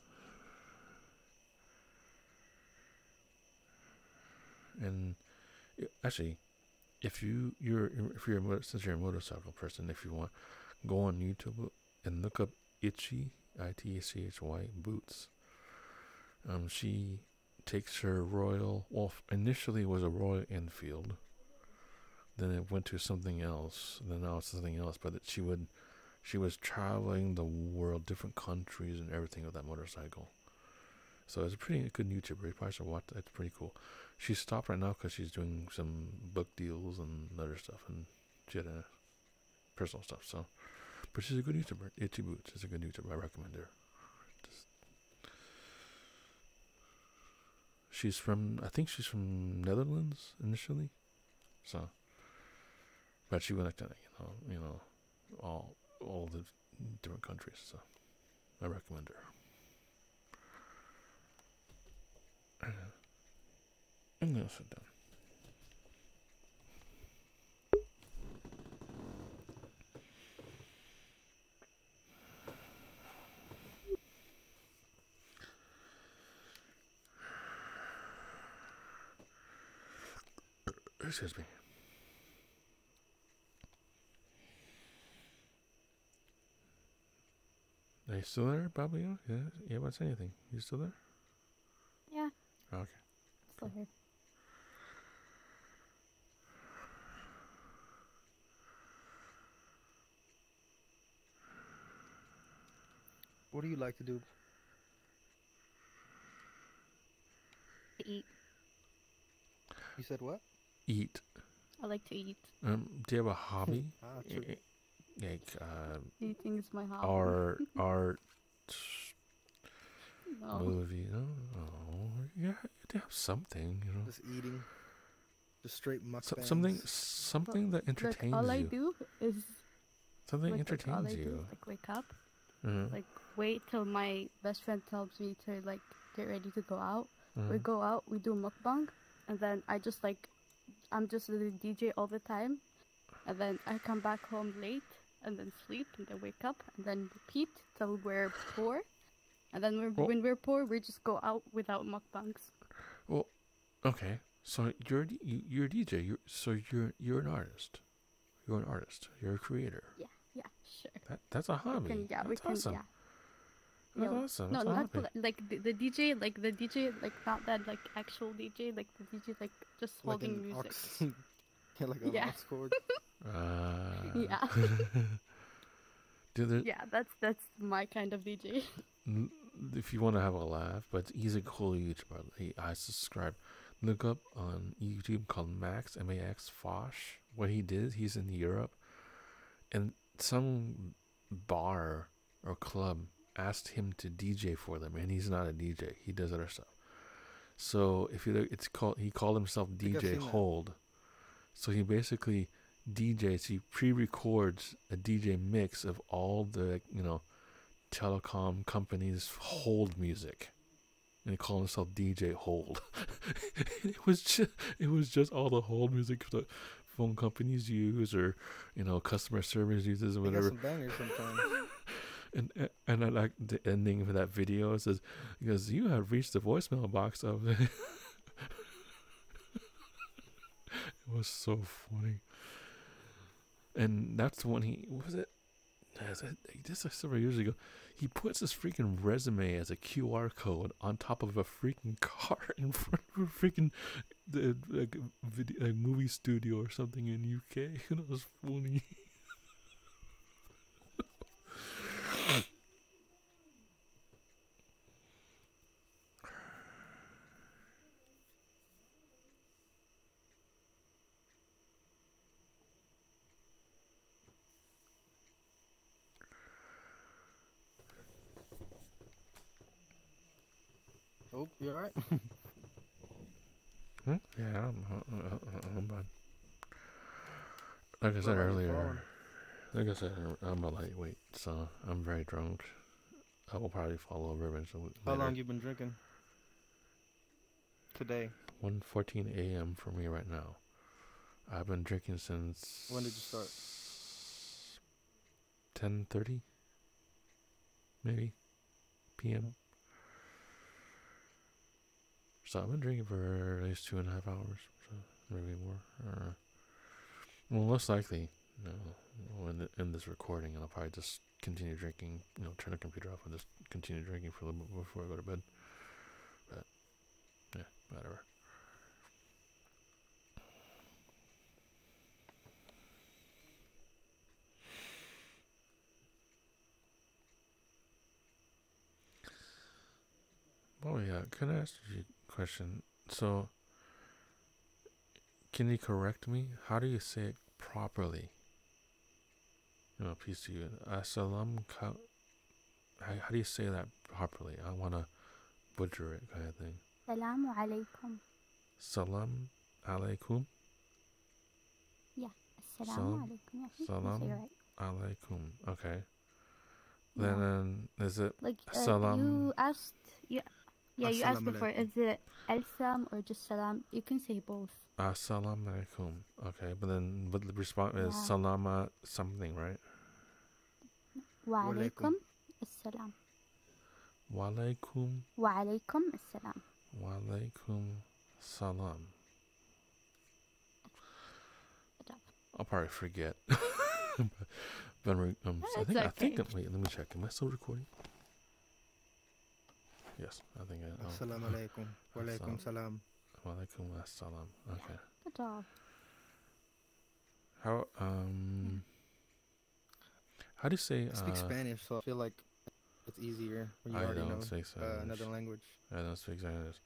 Speaker 3: And i- actually, if you you're if you're a motor, since you're a motorcycle person, if you want, go on YouTube and look up Itchy I T C H Y boots. Um, she takes her Royal. Well, initially it was a Royal Enfield. Then it went to something else. Then now it's something else. But she would, she was traveling the world, different countries and everything with that motorcycle. So it's a pretty good YouTuber. You probably should watch. It's pretty cool. She stopped right now because she's doing some book deals and other stuff, and she had a personal stuff. So, but she's a good YouTuber. Itchy Boots is a good YouTuber. I recommend her. She's from, I think she's from Netherlands initially. So, but she went to you know, you know, all all the different countries. So, I recommend her. I'm gonna sit down. Excuse me. Are you still there, Bobby? Yeah, yeah. What's anything? You still there?
Speaker 18: Yeah,
Speaker 3: Okay.
Speaker 18: still here.
Speaker 39: What do you like to do?
Speaker 18: To eat.
Speaker 39: You said what?
Speaker 3: Eat.
Speaker 18: I like to eat.
Speaker 3: Um, do you have a hobby?
Speaker 39: Ah, true.
Speaker 3: Eh, Like uh,
Speaker 18: Eating is my hobby.
Speaker 3: art, art,
Speaker 18: No.
Speaker 3: movie. No, no. Yeah, you have something. You know,
Speaker 39: Just eating. Just straight
Speaker 3: So-
Speaker 39: mukbangs.
Speaker 3: something, something that entertains
Speaker 18: like, all I do is
Speaker 3: Something
Speaker 18: like, like, all I
Speaker 3: entertains
Speaker 18: do
Speaker 3: you.
Speaker 18: is, like wake up,
Speaker 3: Mhm.
Speaker 18: like wait till my best friend tells me to like get ready to go out. We
Speaker 3: Mhm.
Speaker 18: go out, we do mukbang, and then I just like I'm just the DJ all the time, and then I come back home late and then sleep and then wake up and then repeat till we're poor, and then we're,
Speaker 3: Well-
Speaker 18: when we're poor we just go out without mukbangs.
Speaker 3: Well, okay. So you're you, you're a DJ. You're so you're you're an artist. You're an artist. You're a creator.
Speaker 18: Yeah, yeah, sure.
Speaker 3: That that's a
Speaker 18: We
Speaker 3: hobby.
Speaker 18: can, yeah, we
Speaker 3: That's
Speaker 18: can,
Speaker 3: awesome.
Speaker 18: yeah.
Speaker 3: That's
Speaker 18: No,
Speaker 3: awesome.
Speaker 18: No,
Speaker 3: That's a
Speaker 18: not
Speaker 3: hobby.
Speaker 18: pl- like the, the DJ, like the DJ, like not that like actual DJ, like the DJ, like just
Speaker 39: Like
Speaker 18: holding
Speaker 39: an
Speaker 18: music.
Speaker 39: aux- yeah, like a
Speaker 18: Yeah.
Speaker 39: aux cord.
Speaker 3: Uh,
Speaker 18: Yeah.
Speaker 3: There,
Speaker 18: yeah, that's that's my kind of DJ.
Speaker 3: if you want to have a laugh, but he's a cool YouTuber. He, I subscribe. Look up on YouTube called Max M A X Fosh. What he did, he's in Europe, and some bar or club asked him to DJ for them, and he's not a DJ. He does other stuff. So if you look, it's called he called himself DJ
Speaker 39: that.
Speaker 3: Hold. So he basically DJs. He pre-records a DJ mix of all the you know telecom companies hold music and he called himself DJ Hold. it was just it was just all the hold music that phone companies use or you know customer service uses or
Speaker 39: They got
Speaker 3: whatever.
Speaker 39: some bangers sometimes.
Speaker 3: And and- I like the ending of that video it says because you have reached the voicemail box of it was so funny. And that's when he was it Yes, it- This is several years ago. He puts his freaking resume as a QR code on top of a freaking car in front of a freaking the like video, like movie studio or something in UK. it was funny.
Speaker 39: You alright?
Speaker 3: Hmm? Yeah, I'm, uh, uh, I'm fine. Like I said
Speaker 39: Well, how's it
Speaker 3: earlier, like I said, I'm a lightweight, so I'm very drunk. I will probably fall over eventually.
Speaker 39: How
Speaker 3: later.
Speaker 39: long you been drinking? Today.
Speaker 3: 1:14 a.m. for me right now. I've been drinking since.
Speaker 39: When did you start?
Speaker 3: 10:30, maybe, p.m. So I've been drinking for at least two and a half hours, so maybe more. Uh, well, most likely, you know, in, the, in this recording, I'll probably just continue drinking. You know, turn the computer off and just continue drinking for a little bit before I go to bed. But yeah, whatever. Oh yeah, can I ask you question? So, can you correct me? How do you say it properly? You know, peace to you. Assalam ka. How, how do you say that properly? I wanna butcher it, kind of thing.
Speaker 18: Salamu alaikum.
Speaker 3: Salam alaikum.
Speaker 18: Yeah. Assalamu
Speaker 3: Salam-
Speaker 18: alaikum. Yeah, I think you
Speaker 3: Salam
Speaker 18: right.
Speaker 3: alaikum. Okay.
Speaker 18: Yeah.
Speaker 3: Then um, is it
Speaker 18: Like uh,
Speaker 3: salam?
Speaker 18: you asked, yeah, yeah, you asked before. Is it al salam or just salam? You can say both.
Speaker 3: Assalamu alaikum. Okay, but then but the response is
Speaker 18: Yeah.
Speaker 3: salama something, right?
Speaker 18: Wa
Speaker 3: Walaikum.
Speaker 18: alaikum assalam.
Speaker 3: Walaikum
Speaker 18: Wa alaikum assalam.
Speaker 3: walaikum salam. I'll probably forget. but but I'm um, I
Speaker 18: That's
Speaker 3: think I think
Speaker 18: okay.
Speaker 3: I'm, wait. Let me check. Am I still recording? Yes, I think I. oh,
Speaker 39: Assalamu alaikum. Wa alaikum salam.
Speaker 3: Wa alaikum assalam. Okay.
Speaker 18: Good job.
Speaker 3: How um. How do you say?
Speaker 39: I speak
Speaker 3: uh,
Speaker 39: Spanish, so I feel like it's easier when you
Speaker 3: I
Speaker 39: already
Speaker 3: don't
Speaker 39: know
Speaker 3: speak
Speaker 39: uh, another language.
Speaker 3: I don't speak Spanish.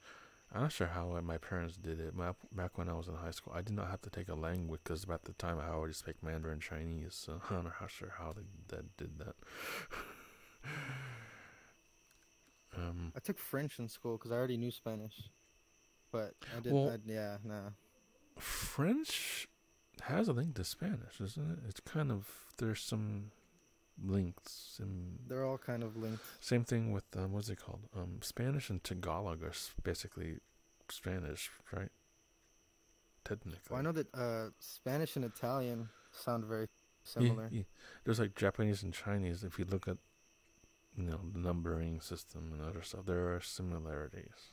Speaker 3: I'm not sure how uh, my parents did it. My, back when I was in high school, I did not have to take a language because about the time I already speak Mandarin Chinese. So I'm not sure how they that did that. um,
Speaker 39: I took French in school because I already knew Spanish, but I didn't.
Speaker 3: Well-
Speaker 39: I, yeah, nah.
Speaker 3: French has a link to Spanish, isn't it? It's kind of there's some links and
Speaker 39: They're all kind of linked.
Speaker 3: same thing with um, what's it called? Um, Spanish and Tagalog are basically Spanish, right? Technically.
Speaker 39: Well, I know that uh, Spanish and Italian sound very
Speaker 3: Yeah,
Speaker 39: similar.
Speaker 3: yeah. There's like Japanese and Chinese. If you look at, you know, the numbering system and other stuff, there are similarities.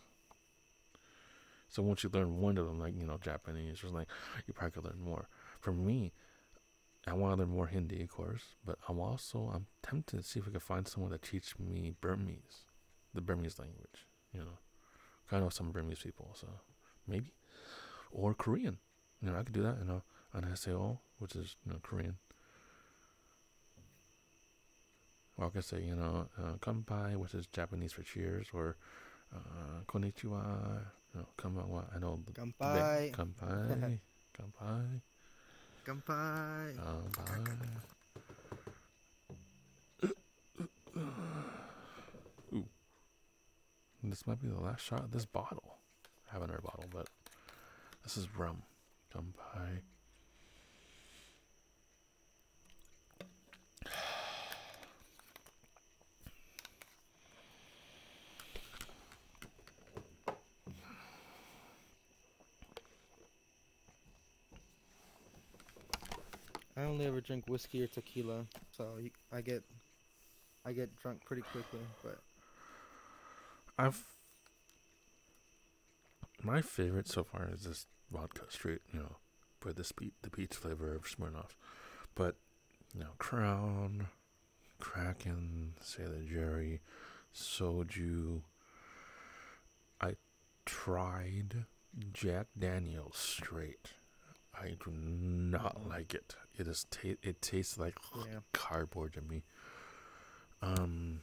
Speaker 3: So once you learn one of them, like you know Japanese, or like you probably could learn more. For me, I want to learn more Hindi, of course, but I'm also I'm tempted to see if I can find someone to teach me Burmese, the Burmese language. You know, I know some Burmese people, so maybe, or Korean. You know, I could do that. You know, on SAO, oh, which is you know Korean. Or I could say, you know, uh, kanpai, which is Japanese for cheers, or uh, konnichiwa, you know, konbanwa. I know. the- the ba-
Speaker 39: Kanpai.
Speaker 3: Kanpai. kanpai.
Speaker 39: Kanpai.
Speaker 3: Kanpai. Ooh. This might be the last shot of this bottle. I have another bottle, but this is rum. Kanpai.
Speaker 39: I only ever drink whiskey or tequila, so I get I get drunk pretty quickly. But
Speaker 3: I've my favorite so far is this vodka straight, you know, with the the peach flavor of Smirnoff. But you know, Crown, Kraken, Sailor Jerry, Soju. I tried Jack Daniels straight. I do not like it. It is ta- it tastes like
Speaker 39: Yeah.
Speaker 3: cardboard to me. Um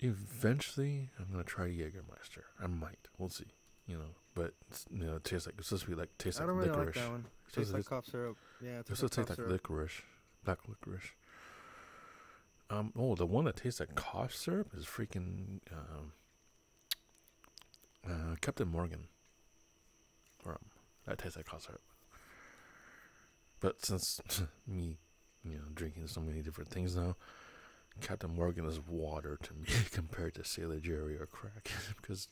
Speaker 3: Eventually, I'm gonna try Jägermeister. I might. We'll see. You know, but you know, it tastes like it's supposed to be like tastes
Speaker 39: I
Speaker 3: like
Speaker 39: really
Speaker 3: licorice.
Speaker 39: like that one.
Speaker 3: It's
Speaker 39: Tastes like cough syrup. Yeah, it tastes like
Speaker 3: taste like licorice, black licorice. Um. Oh, the one that tastes like cough syrup is freaking um. Uh, Captain Morgan. Rum. That tastes like cough syrup. But since me, you know, drinking so many different things now, Captain Morgan is water to me compared to Sailor Jerry or crack, because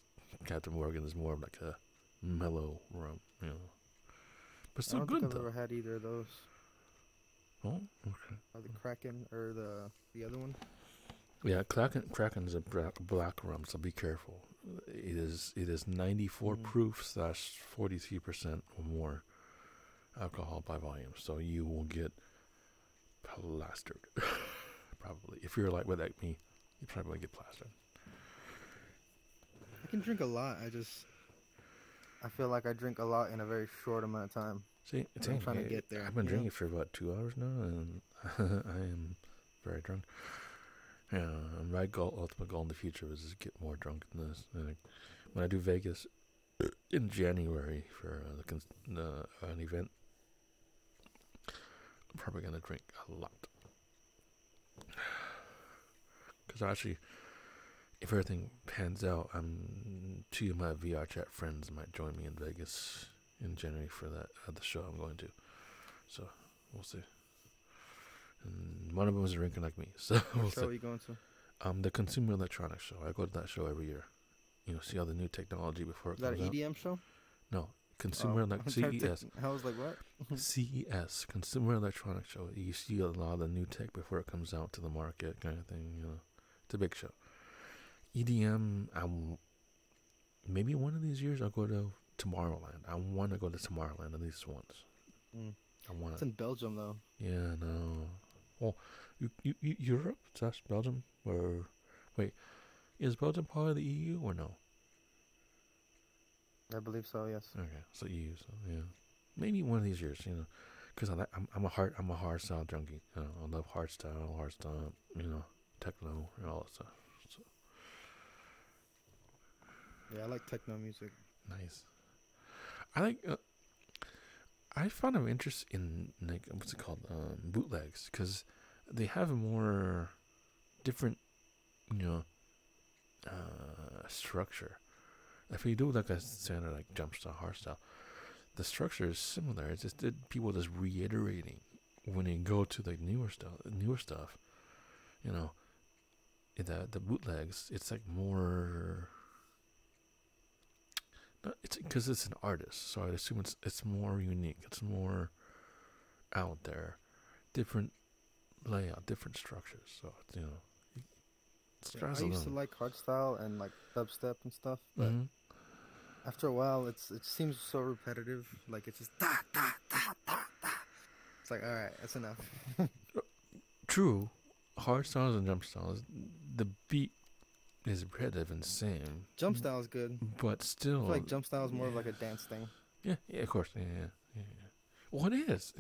Speaker 3: Captain Morgan is more of like a mellow rum, you know. But
Speaker 39: I
Speaker 3: still
Speaker 39: don't
Speaker 3: good
Speaker 39: think I've
Speaker 3: though.
Speaker 39: ever had either of those.
Speaker 3: Oh, okay.
Speaker 39: Uh, the Kraken or the the other one.
Speaker 3: Yeah, Kraken Kraken is a black, black rum, so be careful. It is it is ninety four
Speaker 39: Mhm.
Speaker 3: proof slash forty three percent or more alcohol by volume, so you will get plastered. probably if you're like with like me, you probably get plastered.
Speaker 39: I can drink a lot. I just I feel like I drink a lot in a very short amount of time.
Speaker 3: See,
Speaker 39: I'm
Speaker 3: dang,
Speaker 39: trying to
Speaker 3: I-
Speaker 39: get there.
Speaker 3: I've been
Speaker 39: you know?
Speaker 3: drinking for about two hours now, and I am very drunk. Yeah, and my goal, ultimate goal in the future is to get more drunk than this. When I do Vegas in January for uh, the uh, an event, I'm probably gonna drink a lot. Because actually, if everything pans out, um, two of my VR chat friends might join me in Vegas in January for that uh, the show I'm going to. So we'll see. And one of them is drinking like me, so
Speaker 39: What show are you going to?
Speaker 3: Um, the Consumer Electronics Show. I go to that show every year. You know, see all the new technology before it
Speaker 39: Is that
Speaker 3: comes
Speaker 39: an
Speaker 3: out.
Speaker 39: EDM show?
Speaker 3: No, Consumer
Speaker 39: Oh,
Speaker 3: Elec
Speaker 39: I'm to I was like, what?
Speaker 3: CES, Consumer Electronics Show. You see a lot of the new tech before it comes out to the market, kind of thing. You know, it's a big show. EDM. I w- maybe one of these years I'll go to Tomorrowland. I want to go to Tomorrowland at least once.
Speaker 39: Mm.
Speaker 3: I want
Speaker 39: It's in Belgium though.
Speaker 3: Yeah, no. Well, you, you, you, Europe? That's Belgium? Or wait, is Belgium part of the EU or no?
Speaker 39: I believe so. Yes.
Speaker 3: Okay, so EU. So yeah, maybe one of these years, you know, because I like, I'm I'm a hard I'm a hard style junkie. You know, I love hard style, hard style, you know, techno and all that stuff. So
Speaker 39: Yeah, I like techno music.
Speaker 3: nice. I like. Uh, I found of interest in like what's it called um, bootlegs because they have a more different, you know, uh, structure. If you do like a standard like jump style, hard style, the structure is similar. It's just people just reiterating when they go to the newer stuff, newer stuff. You know, the the bootlegs, it's like more. It's because it's an artist, so I assume it's it's more unique. It's more out there, different layout, different structures. So it's, you know, it's
Speaker 39: Yeah, I used to like hardstyle and like dubstep and stuff, but
Speaker 3: Mhm.
Speaker 39: after a while, it's it seems so repetitive. Like it's just da da da da da. It's like all right, that's enough.
Speaker 3: True, hard styles and jump styles, the beat is repetitive and same.
Speaker 39: Jump style is good,
Speaker 3: but
Speaker 39: I
Speaker 3: still,
Speaker 39: feel like jump style is more of like a dance thing.
Speaker 3: Yeah, yeah, of course, yeah, yeah, yeah. yeah. Well, is.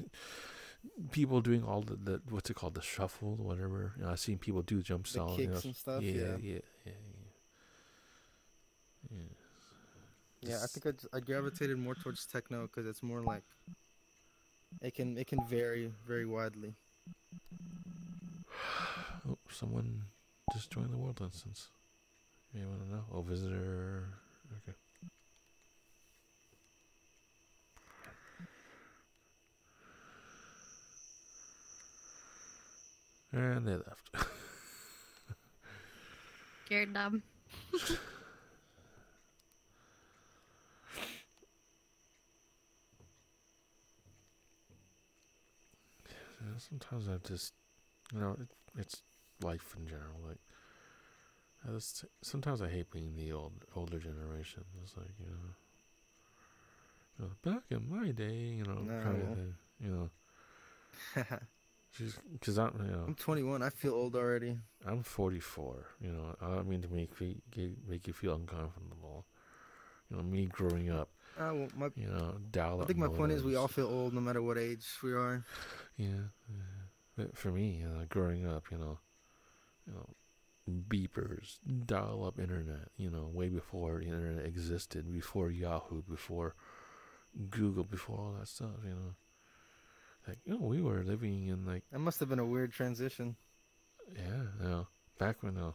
Speaker 3: People doing all the, the what's it called, the shuffle, whatever. You know, I've seen people do jump
Speaker 39: The
Speaker 3: style. you know,
Speaker 39: kicks and stuff,
Speaker 3: Yeah,
Speaker 39: yeah.
Speaker 3: yeah, yeah, yeah. yeah.
Speaker 39: Yeah, I think I, I gravitated more towards techno because it's more like it can it can vary very widely.
Speaker 3: Oh, someone just joined the world instance. You want to know? Oh, visitor. Okay. And they left.
Speaker 18: You're dumb.
Speaker 3: Sometimes I just, you know, it, it's life in general. Like, I just, sometimes I hate being the old older generation. It's like, you know, you know, back in my day, you know, kind of thing, you know. She's, cause I'm, you know,
Speaker 39: I'm 21. I feel old already.
Speaker 3: I'm 44. You know, I don't mean to make fe- make you feel uncomfortable. You know, me growing up.
Speaker 39: Uh, well, my,
Speaker 3: you know, dial
Speaker 39: I think my point is we all feel old no matter what age we are.
Speaker 3: Yeah, yeah. But for me, you know, growing up, you know, you know, beepers, dial-up internet, you know, way before the internet existed, before Yahoo, before Google, before all that stuff, you know. Like, you know, we were living in like,
Speaker 39: That must have been a weird transition.
Speaker 3: yeah, you know, back when uh,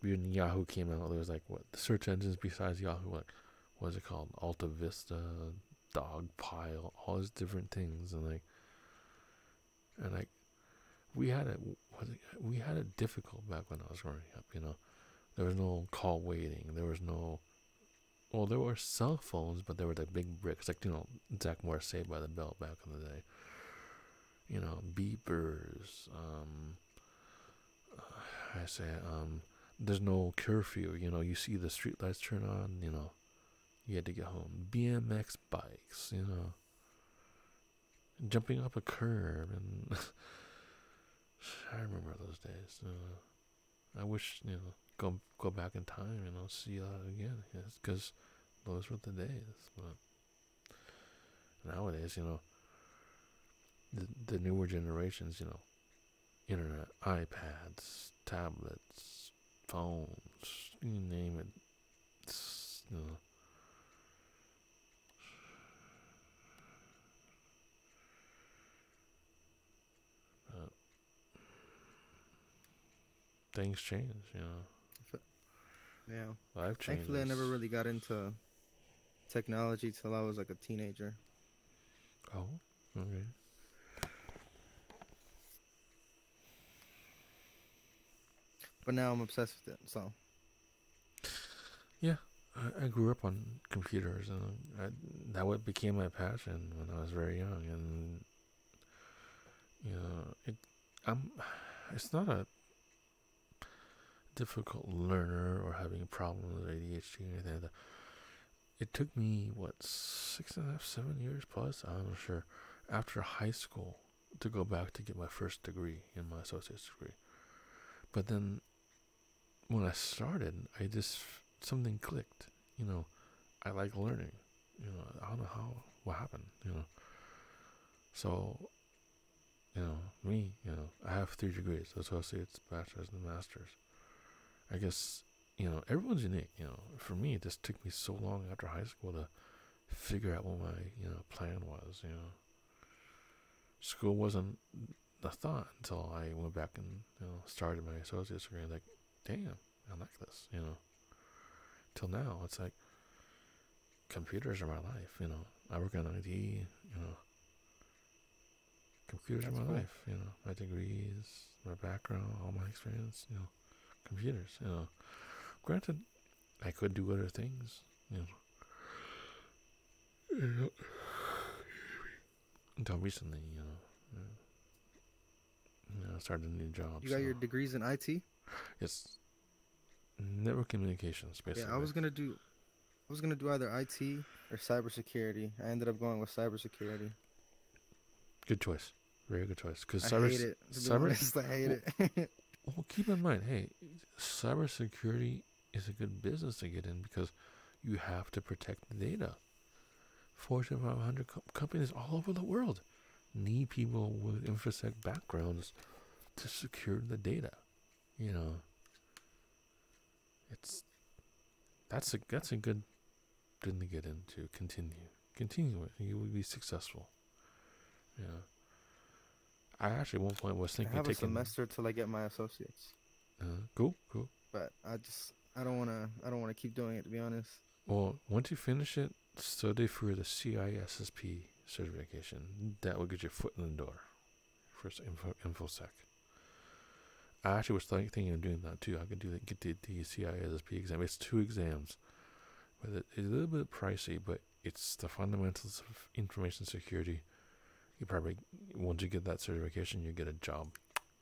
Speaker 3: when Yahoo came out, there was like what the search engines besides Yahoo, like what is it called, Alta Vista, Dogpile, all these different things, and like, and like, we had it, we had it difficult back when I was growing up. You know, there was no call waiting, there was no, well, there were cell phones, but they were like big bricks, like you know, Zach Morris Saved by the Bell back in the day. You know, beepers, um, I say, um, there's no curfew. You know, you see the street lights turn on. You know, you had to get home. BMX bikes. You know, jumping up a curb, and I remember those days. Uh, I wish you know go go back in time. You know, see that again. Because those were the days. But nowadays, you know, the the newer generations, you know, internet, iPads, tablets, phones, you name it. It's, you know, things change, you know.
Speaker 39: Yeah.
Speaker 3: Life
Speaker 39: Thankfully, I never really got into technology till I was like a teenager.
Speaker 3: Oh, okay.
Speaker 39: But now I'm obsessed with it. So
Speaker 3: Yeah, I, I grew up on computers, and I, that what became my passion when I was very young. And you know, it, I'm, it's not a difficult learner or having a problem with ADHD or anything like that. It took me what six and a half, seven years plus. I'm not sure. after high school to go back to get my first degree in my associate's degree. But then when I started, I just something clicked. You know, I like learning. You know, I don't know how what happened. You know, so you know me. You know, I have three degrees: associates, bachelor's, and master's. I guess you know everyone's unique. You know, for me, it just took me so long after high school to figure out what my you know plan was. You know, school wasn't a thought until I went back and you know started my associate's degree. Like, damn, I like this. You know, till now it's like computers are my life. You know, I work on IT. You know, computers
Speaker 39: That's
Speaker 3: are my
Speaker 39: cool.
Speaker 3: life. You know, my degrees, my background, all my experience. You know, computers. You know, granted, I could do other things. You know. Until recently, you know, you know, I started a new job.
Speaker 39: You got
Speaker 3: so-
Speaker 39: your degrees in IT?
Speaker 3: Yes. Network communications, basically.
Speaker 39: Yeah, I was gonna do, I was gonna do either IT or cybersecurity. I ended up going with cybersecurity.
Speaker 3: Good choice. Very good choice. Because
Speaker 39: I
Speaker 3: cyber,
Speaker 39: hate it,
Speaker 3: cyber,
Speaker 39: honest, I hate it.
Speaker 3: well, keep in mind, hey, cybersecurity is a good business to get in because you have to protect the data. Fortune 500 co- companies all over the world need people with infosec backgrounds to secure the data. You know, it's that's a that's a good thing to get into. Continue, continue it. You will be successful. Yeah. I actually at one point was
Speaker 39: I
Speaker 3: thinking
Speaker 39: have
Speaker 3: of
Speaker 39: a semester till I get my associates.
Speaker 3: Uh, cool, cool.
Speaker 39: But I just, I don't wanna, I don't wanna keep doing it to be honest.
Speaker 3: Well, once you finish it, study for the CISSP certification. That will get your foot in the door for info, infosec. I actually was thinking of doing that too. I could do the, get the, the CISSP exam. It's two exams, but it- it's a little bit pricey. But it's the fundamentals of information security. You probably once you get that certification, you get a job.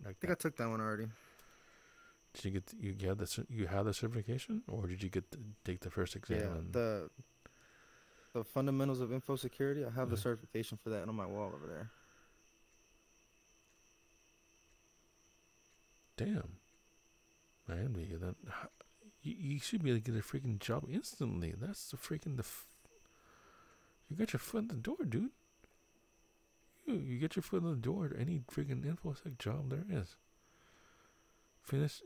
Speaker 39: I
Speaker 3: Like
Speaker 39: think I took that one already.
Speaker 3: Did you get you get the you have the certification, or did you get the, take the first exam?
Speaker 39: Yeah,
Speaker 3: and,
Speaker 39: the the fundamentals of info security. I have the certification for that on my wall over there.
Speaker 3: Damn. I envy you. Then you, you should be able to get a freaking job instantly. That's the freaking the. F- you got your foot in the door, dude. You you get your foot in the door to any freaking infosec job there is. Finish.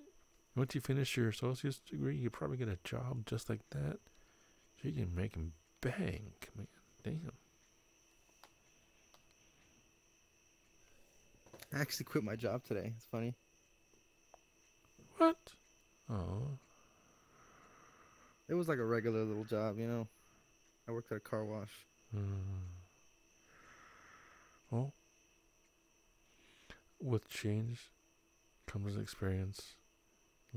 Speaker 3: Once you finish your associate's degree, you probably get a job just like that. So you can make 'em bank, man. Damn.
Speaker 39: I actually quit my job today. It's funny.
Speaker 3: What? Oh.
Speaker 39: It was like a regular little job, you know. I worked at a car wash.
Speaker 3: Hmm. Well, with change comes experience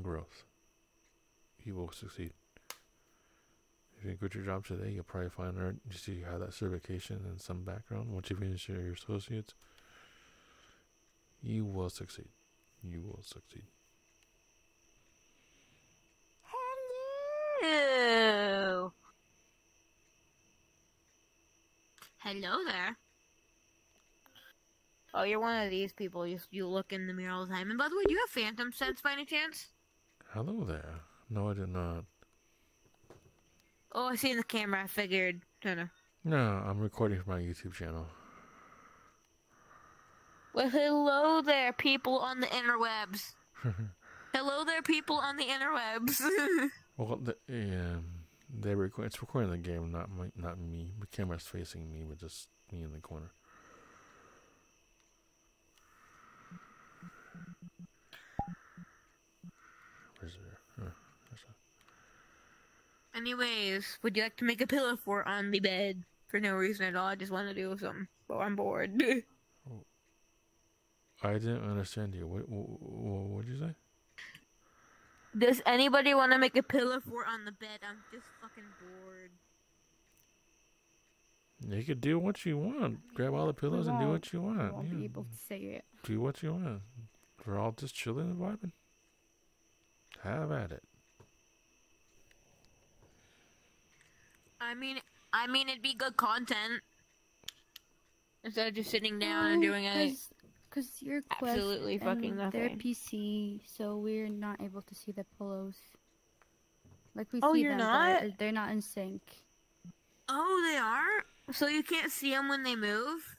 Speaker 3: growth. You will succeed. If you quit your job today, you'll probably find out you see you have that certification and some background. Once you finish your associates, you will succeed. You will succeed.
Speaker 36: Hello. Hello there. Oh, you're one of these people. You you look in the mirror all the time. And by the way, do you have phantom sense by any chance?
Speaker 3: Hello there. No, I did not.
Speaker 36: Oh, I see the camera. I figured. Dunno.
Speaker 3: No, I'm recording for my YouTube channel.
Speaker 36: Well, hello there, people on the interwebs. hello there, people on the interwebs.
Speaker 3: Well, the, yeah, they record. It's recording the game, not my, not me. The camera's facing me, but just me in the corner. Where's it? Huh, there's a-
Speaker 36: Anyways, would you like to make a pillow fort on the bed for no reason at all? I just want to do something. But I'm bored.
Speaker 3: I didn't understand you. What, what, did you say?
Speaker 36: Does anybody want to make a pillow fort on the bed? I'm just fucking bored.
Speaker 3: You could do what you want. Grab all the pillows and do what you want.
Speaker 18: won't
Speaker 3: yeah.
Speaker 18: be able to say it.
Speaker 3: Do what you want. We're all just chilling and vibing. Have at it.
Speaker 36: I mean, I mean, it'd be good content. instead of just sitting down and doing it.
Speaker 18: Because your quest
Speaker 36: Absolutely
Speaker 18: and
Speaker 36: fucking
Speaker 18: They're
Speaker 36: nothing.
Speaker 18: PC, so we're not able to see the pillows. Like we
Speaker 36: Oh,
Speaker 18: see
Speaker 36: you're
Speaker 18: them,
Speaker 36: not?
Speaker 18: but they're not in sync.
Speaker 36: Oh, they are. So you can't see them when they move.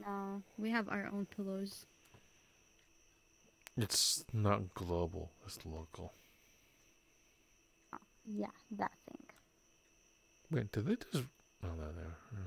Speaker 18: No, we have our own pillows.
Speaker 3: It's not global. It's local.
Speaker 18: Oh, yeah, that thing.
Speaker 3: Wait, did they just? Oh, no, there. Hmm.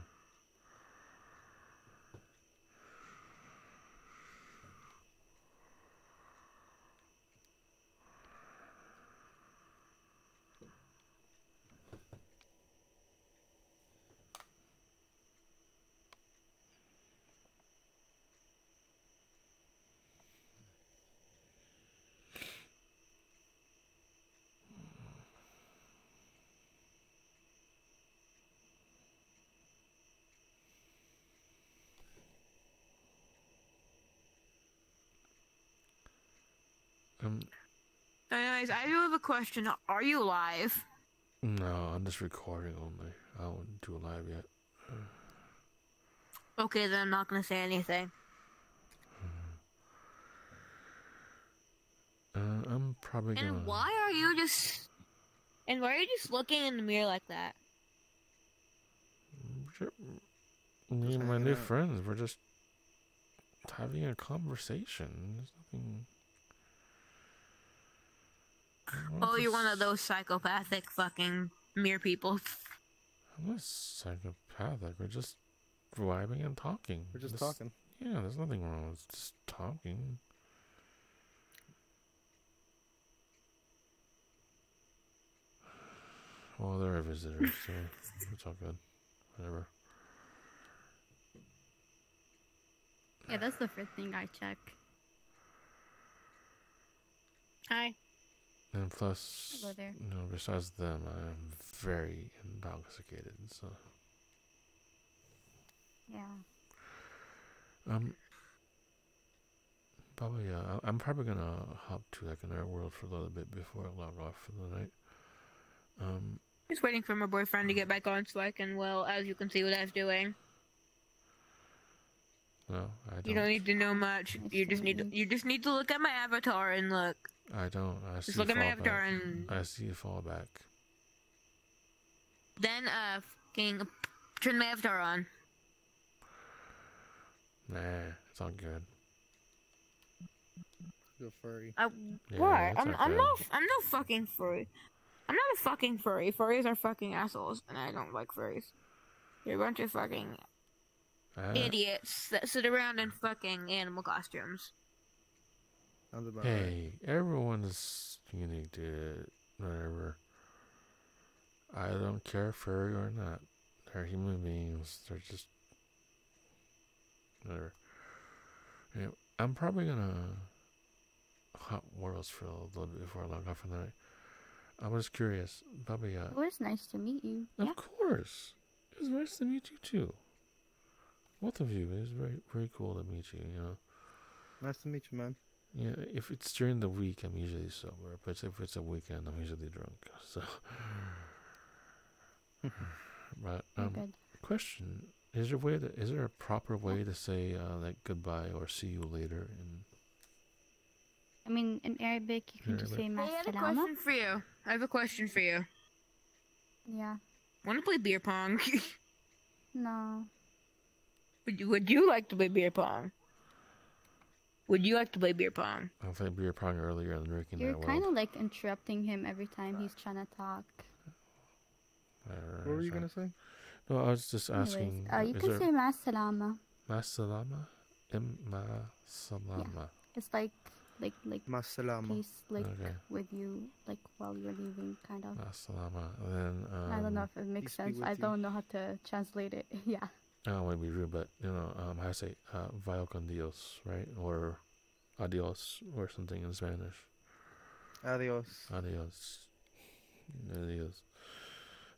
Speaker 3: Um,
Speaker 36: Anyways, I do have a question. Are you live?
Speaker 3: no, I'm just recording only. I don't do a live yet.
Speaker 36: Okay, then I'm not gonna say anything.
Speaker 3: Uh, I'm probably gonna.
Speaker 36: And why are you just? And why are you just looking in the mirror like that?
Speaker 3: Me and my new friends, we're just having a conversation. There's nothing.
Speaker 36: Oh, you're one of those psychopathic fucking mere people.
Speaker 3: I'm not psychopathic. We're just vibing and talking.
Speaker 39: We're just
Speaker 3: There's-
Speaker 39: talking.
Speaker 3: Yeah, there's nothing wrong with just talking. Well, they're a visitor, so it's all good. Whatever.
Speaker 18: Yeah, that's the first thing I check.
Speaker 36: Hi.
Speaker 3: And plus,
Speaker 18: Hello
Speaker 3: you know, besides them, I am very intoxicated. So,
Speaker 18: Yeah.
Speaker 3: um, probably, uh, I- I'm probably gonna hop to like another world for a little bit before I log off for the night. Um,
Speaker 36: Just waiting for my boyfriend to get back on so I can, well, as you can see what I was doing.
Speaker 3: no, I don't.
Speaker 36: You don't need to know much. You just need to, you just need to look at my avatar and look.
Speaker 3: I don't. I see
Speaker 36: Just look at my
Speaker 3: fallback.
Speaker 36: avatar and-
Speaker 3: I see a fallback.
Speaker 36: Then uh fucking turn my avatar on.
Speaker 3: Nah, it's all good.
Speaker 39: You're furry.
Speaker 36: I,
Speaker 3: Yeah,
Speaker 36: what?
Speaker 3: it's
Speaker 36: I'm I'm
Speaker 3: okay.
Speaker 36: no I'm no fucking furry. I'm not a fucking furry. Furries are fucking assholes, and I don't like furries. You're a bunch of fucking
Speaker 3: Ah,
Speaker 36: idiots that sit around in fucking animal costumes.
Speaker 39: Sounds about right.
Speaker 3: Hey, everyone's unique to it, whatever. I don't care furry or not. They're human beings. They're just whatever. Yeah, I'm probably gonna hot worlds for a little bit before I log off for the night. I was curious. Probably uh
Speaker 18: It was nice to meet you.
Speaker 3: Of
Speaker 18: Yeah.
Speaker 3: course. It was nice to meet you too. Both of you. It was very very cool to meet you, you know.
Speaker 39: Nice to meet you, man.
Speaker 3: Yeah, if it's during the week, I'm usually sober, but if it's a weekend, I'm usually drunk. So, but um, question: Is there a way to, is there a proper way to say uh, like goodbye or see you later? In
Speaker 18: I mean, in Arabic, you can just say
Speaker 36: Hey, I had a question for you. I have a question for you.
Speaker 18: Yeah.
Speaker 36: Want to play beer pong?
Speaker 18: No.
Speaker 36: would you Would you like to play beer pong? Would you like to play beer pong?
Speaker 3: I played beer pong earlier and drinking
Speaker 18: You're kind of like interrupting him every time he's trying to talk.
Speaker 3: Whatever,
Speaker 39: What were you gonna say?
Speaker 3: No, I was just
Speaker 18: Anyways,
Speaker 3: asking.
Speaker 18: uh, you
Speaker 3: is
Speaker 18: can
Speaker 3: there-
Speaker 18: say Masalama.
Speaker 3: Masalama? M Masalama.
Speaker 18: It's like, like, like
Speaker 39: Masalama.
Speaker 18: peace, like
Speaker 3: Okay.
Speaker 18: with you, like while you're leaving, kind of.
Speaker 3: Masalama. Then um,
Speaker 18: I don't know if it makes sense. I don't know how to translate it. yeah.
Speaker 3: I don't want to be rude, but you know, um, how to say uh, "vaya con Dios," right? Or "adios" or something in Spanish.
Speaker 39: Adios.
Speaker 3: Adios. Adios.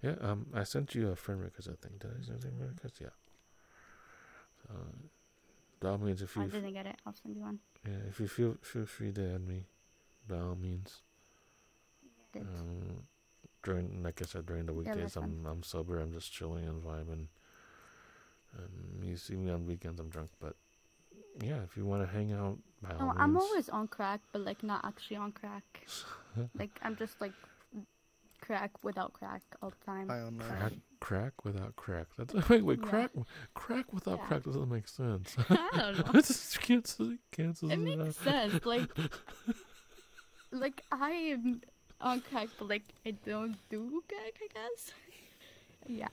Speaker 3: Yeah. Um, I sent you a friend request. I think. Did I send you a friend request? Yeah. Uh, by all means, if
Speaker 18: I
Speaker 3: you
Speaker 18: didn't get it. I'll send you one.
Speaker 3: yeah, if you feel feel free to add me, by all means.
Speaker 18: Did.
Speaker 3: Um, during like I said, during the weekdays,
Speaker 18: listen.
Speaker 3: I'm I'm sober. I'm just chilling and vibing. Um, you see me on weekends, I'm drunk, but yeah, if you want to hang out, by all
Speaker 18: No, I'm
Speaker 3: means.
Speaker 18: always on crack, but like not actually on crack. like I'm just like crack without crack all the time.
Speaker 3: Crack, crack without crack. That's wait, wait,
Speaker 18: Yeah.
Speaker 3: crack, crack without
Speaker 18: Yeah.
Speaker 3: crack doesn't make sense.
Speaker 18: I don't know.
Speaker 3: This is cancels, cancels
Speaker 18: It
Speaker 3: it
Speaker 18: makes
Speaker 3: out.
Speaker 18: sense. Like, like I am on crack, but like I don't do crack. I guess. Yeah.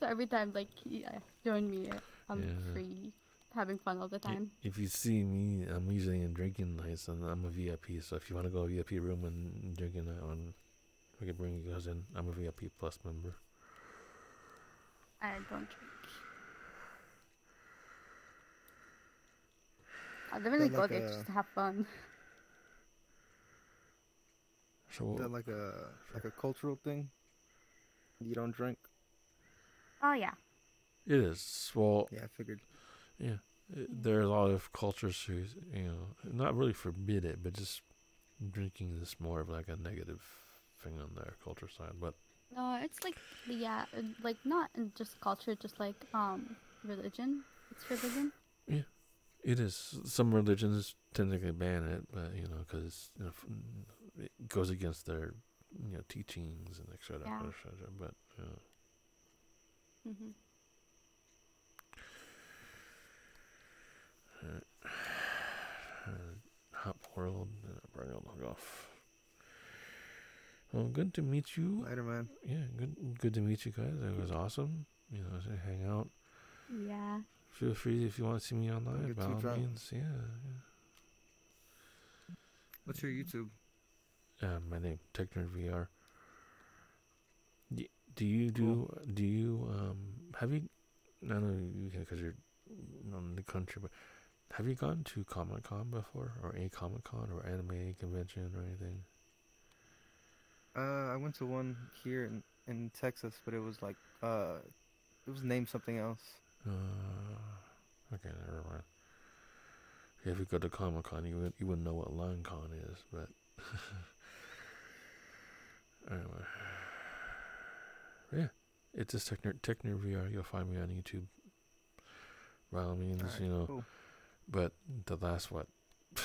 Speaker 18: So every time, like, yeah, uh, join me. I'm
Speaker 3: Yeah.
Speaker 18: free, having fun all the time.
Speaker 3: If you see me, I'm usually in drinking nights, and I'm a VIP. So if you want to go a VIP room and drinking night on, we can bring you guys in. I'm a VIP plus member.
Speaker 18: I don't drink. I don't really go
Speaker 39: like
Speaker 18: there just to have fun.
Speaker 3: So
Speaker 39: Is that like a like a cultural thing? You don't drink?
Speaker 18: Oh yeah.
Speaker 3: It is well.
Speaker 39: Yeah, I figured.
Speaker 3: Yeah, it, there are a lot of cultures who, you know, not really forbid it, but just drinking is more of like a negative thing on their culture side. But
Speaker 18: No, it's like yeah, uh, like not just culture, just like um religion. It's religion.
Speaker 3: yeah, it is. Some religions technically ban it, but you know, because you know, it goes against their you know teachings and et cetera,
Speaker 18: Yeah.
Speaker 3: et cetera. But you know,
Speaker 18: hmm
Speaker 3: uh, Hop World, uh, bring it log off. Well, good to meet you.
Speaker 39: Later, man.
Speaker 3: Yeah, good good to meet you guys. It was awesome. You know, to hang out.
Speaker 18: Yeah.
Speaker 3: Feel free if you want to see me online. By all means, yeah. yeah.
Speaker 39: What's your YouTube?
Speaker 3: Uh, my name, Technerd VR. Do you do? Do you um? Have you? I know you can because you're in the country, but have you gone to Comic Con before, or a Comic Con, or anime convention, or anything?
Speaker 39: Uh, I went to one here in, in Texas, but it was like uh, it was named something else.
Speaker 3: Uh, okay, never mind. Yeah, if you go to Comic Con, you would you wouldn't know what Line Con is, but anyway, it's just Technerd Technerd VR. You'll find me on YouTube. By all means,
Speaker 39: Alright,
Speaker 3: you know.
Speaker 39: cool.
Speaker 3: But the last what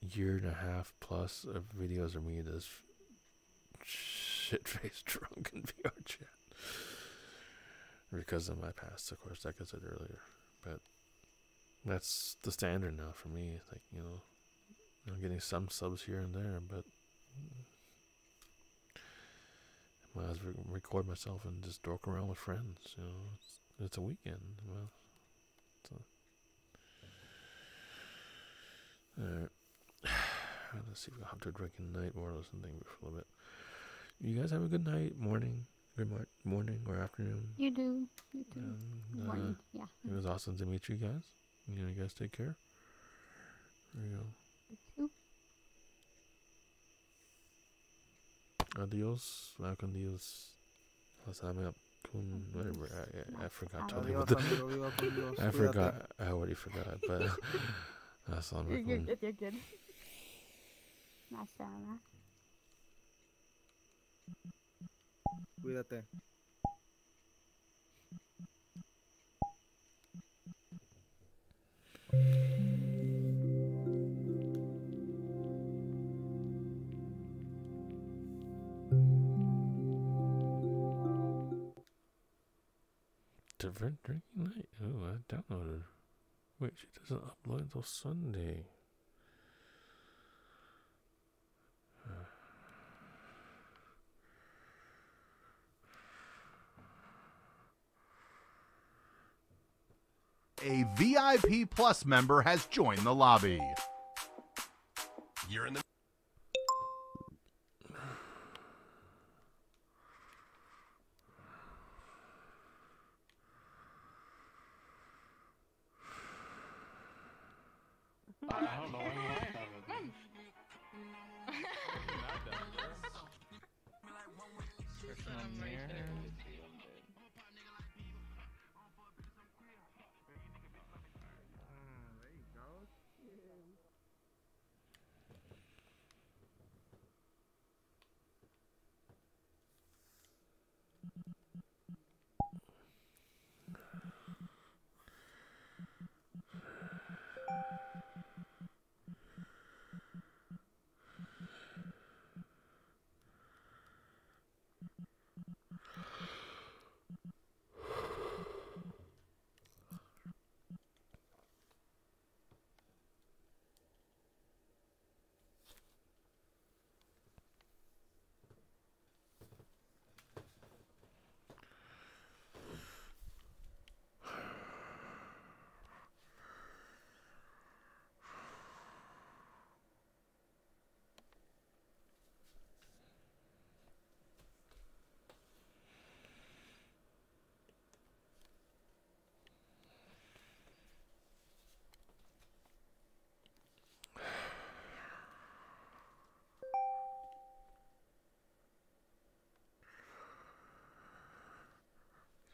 Speaker 3: year and a half plus of videos are me just shit faced drunk in VR chat because of my past, of course, like I said earlier. But that's the standard now for me. Like you know, I'm getting some subs here and there, but might as well record myself and just dork around with friends. You know, it's, it's a weekend. Well, so. Alright. Let's see if we have to drink in night or something for a little bit. You guys have a good night, morning, good mor- morning or afternoon.
Speaker 18: You do. You do.
Speaker 3: And,
Speaker 18: Morning.
Speaker 3: uh,
Speaker 18: Yeah.
Speaker 3: It was awesome to meet you guys. You know, you guys take care. There you
Speaker 18: You
Speaker 3: go. Adios. Welcome dios. Pasame up. Whatever. I, I, I forgot to
Speaker 39: Adios,
Speaker 3: what
Speaker 39: amigo, adios, adios.
Speaker 3: I forgot. I already forgot, but assalamu
Speaker 18: You're, you're good. You're good. Mashallah.
Speaker 39: Cuídate.
Speaker 3: Different drinking night. Oh, I downloaded. Wait, she doesn't upload until Sunday.
Speaker 8: A VIP Plus member has joined the lobby.
Speaker 40: You're in the.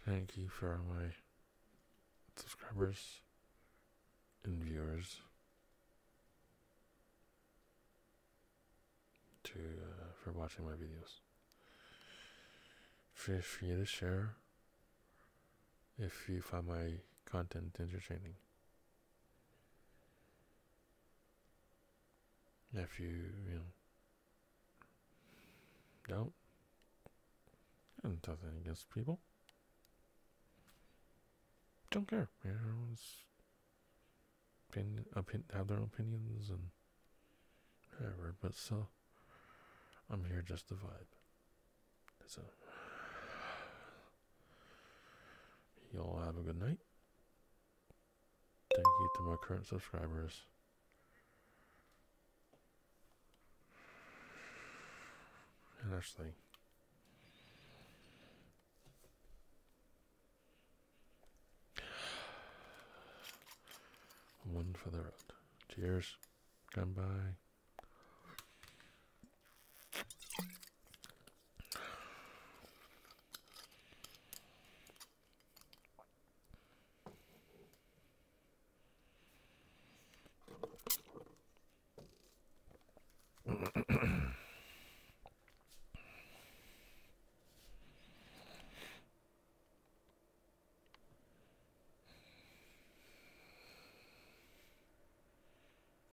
Speaker 3: Thank you for all my subscribers and viewers to uh, for watching my videos. Feel free to share if you find my content entertaining. If you, you know, don't, and nothing against people. Don't care. Everyone's opinion, opin, have their opinions and whatever, but so I'm here just to vibe. So, y'all have a good night. Thank you to my current subscribers. And Ashley. one for the road. Cheers. Goodbye. by.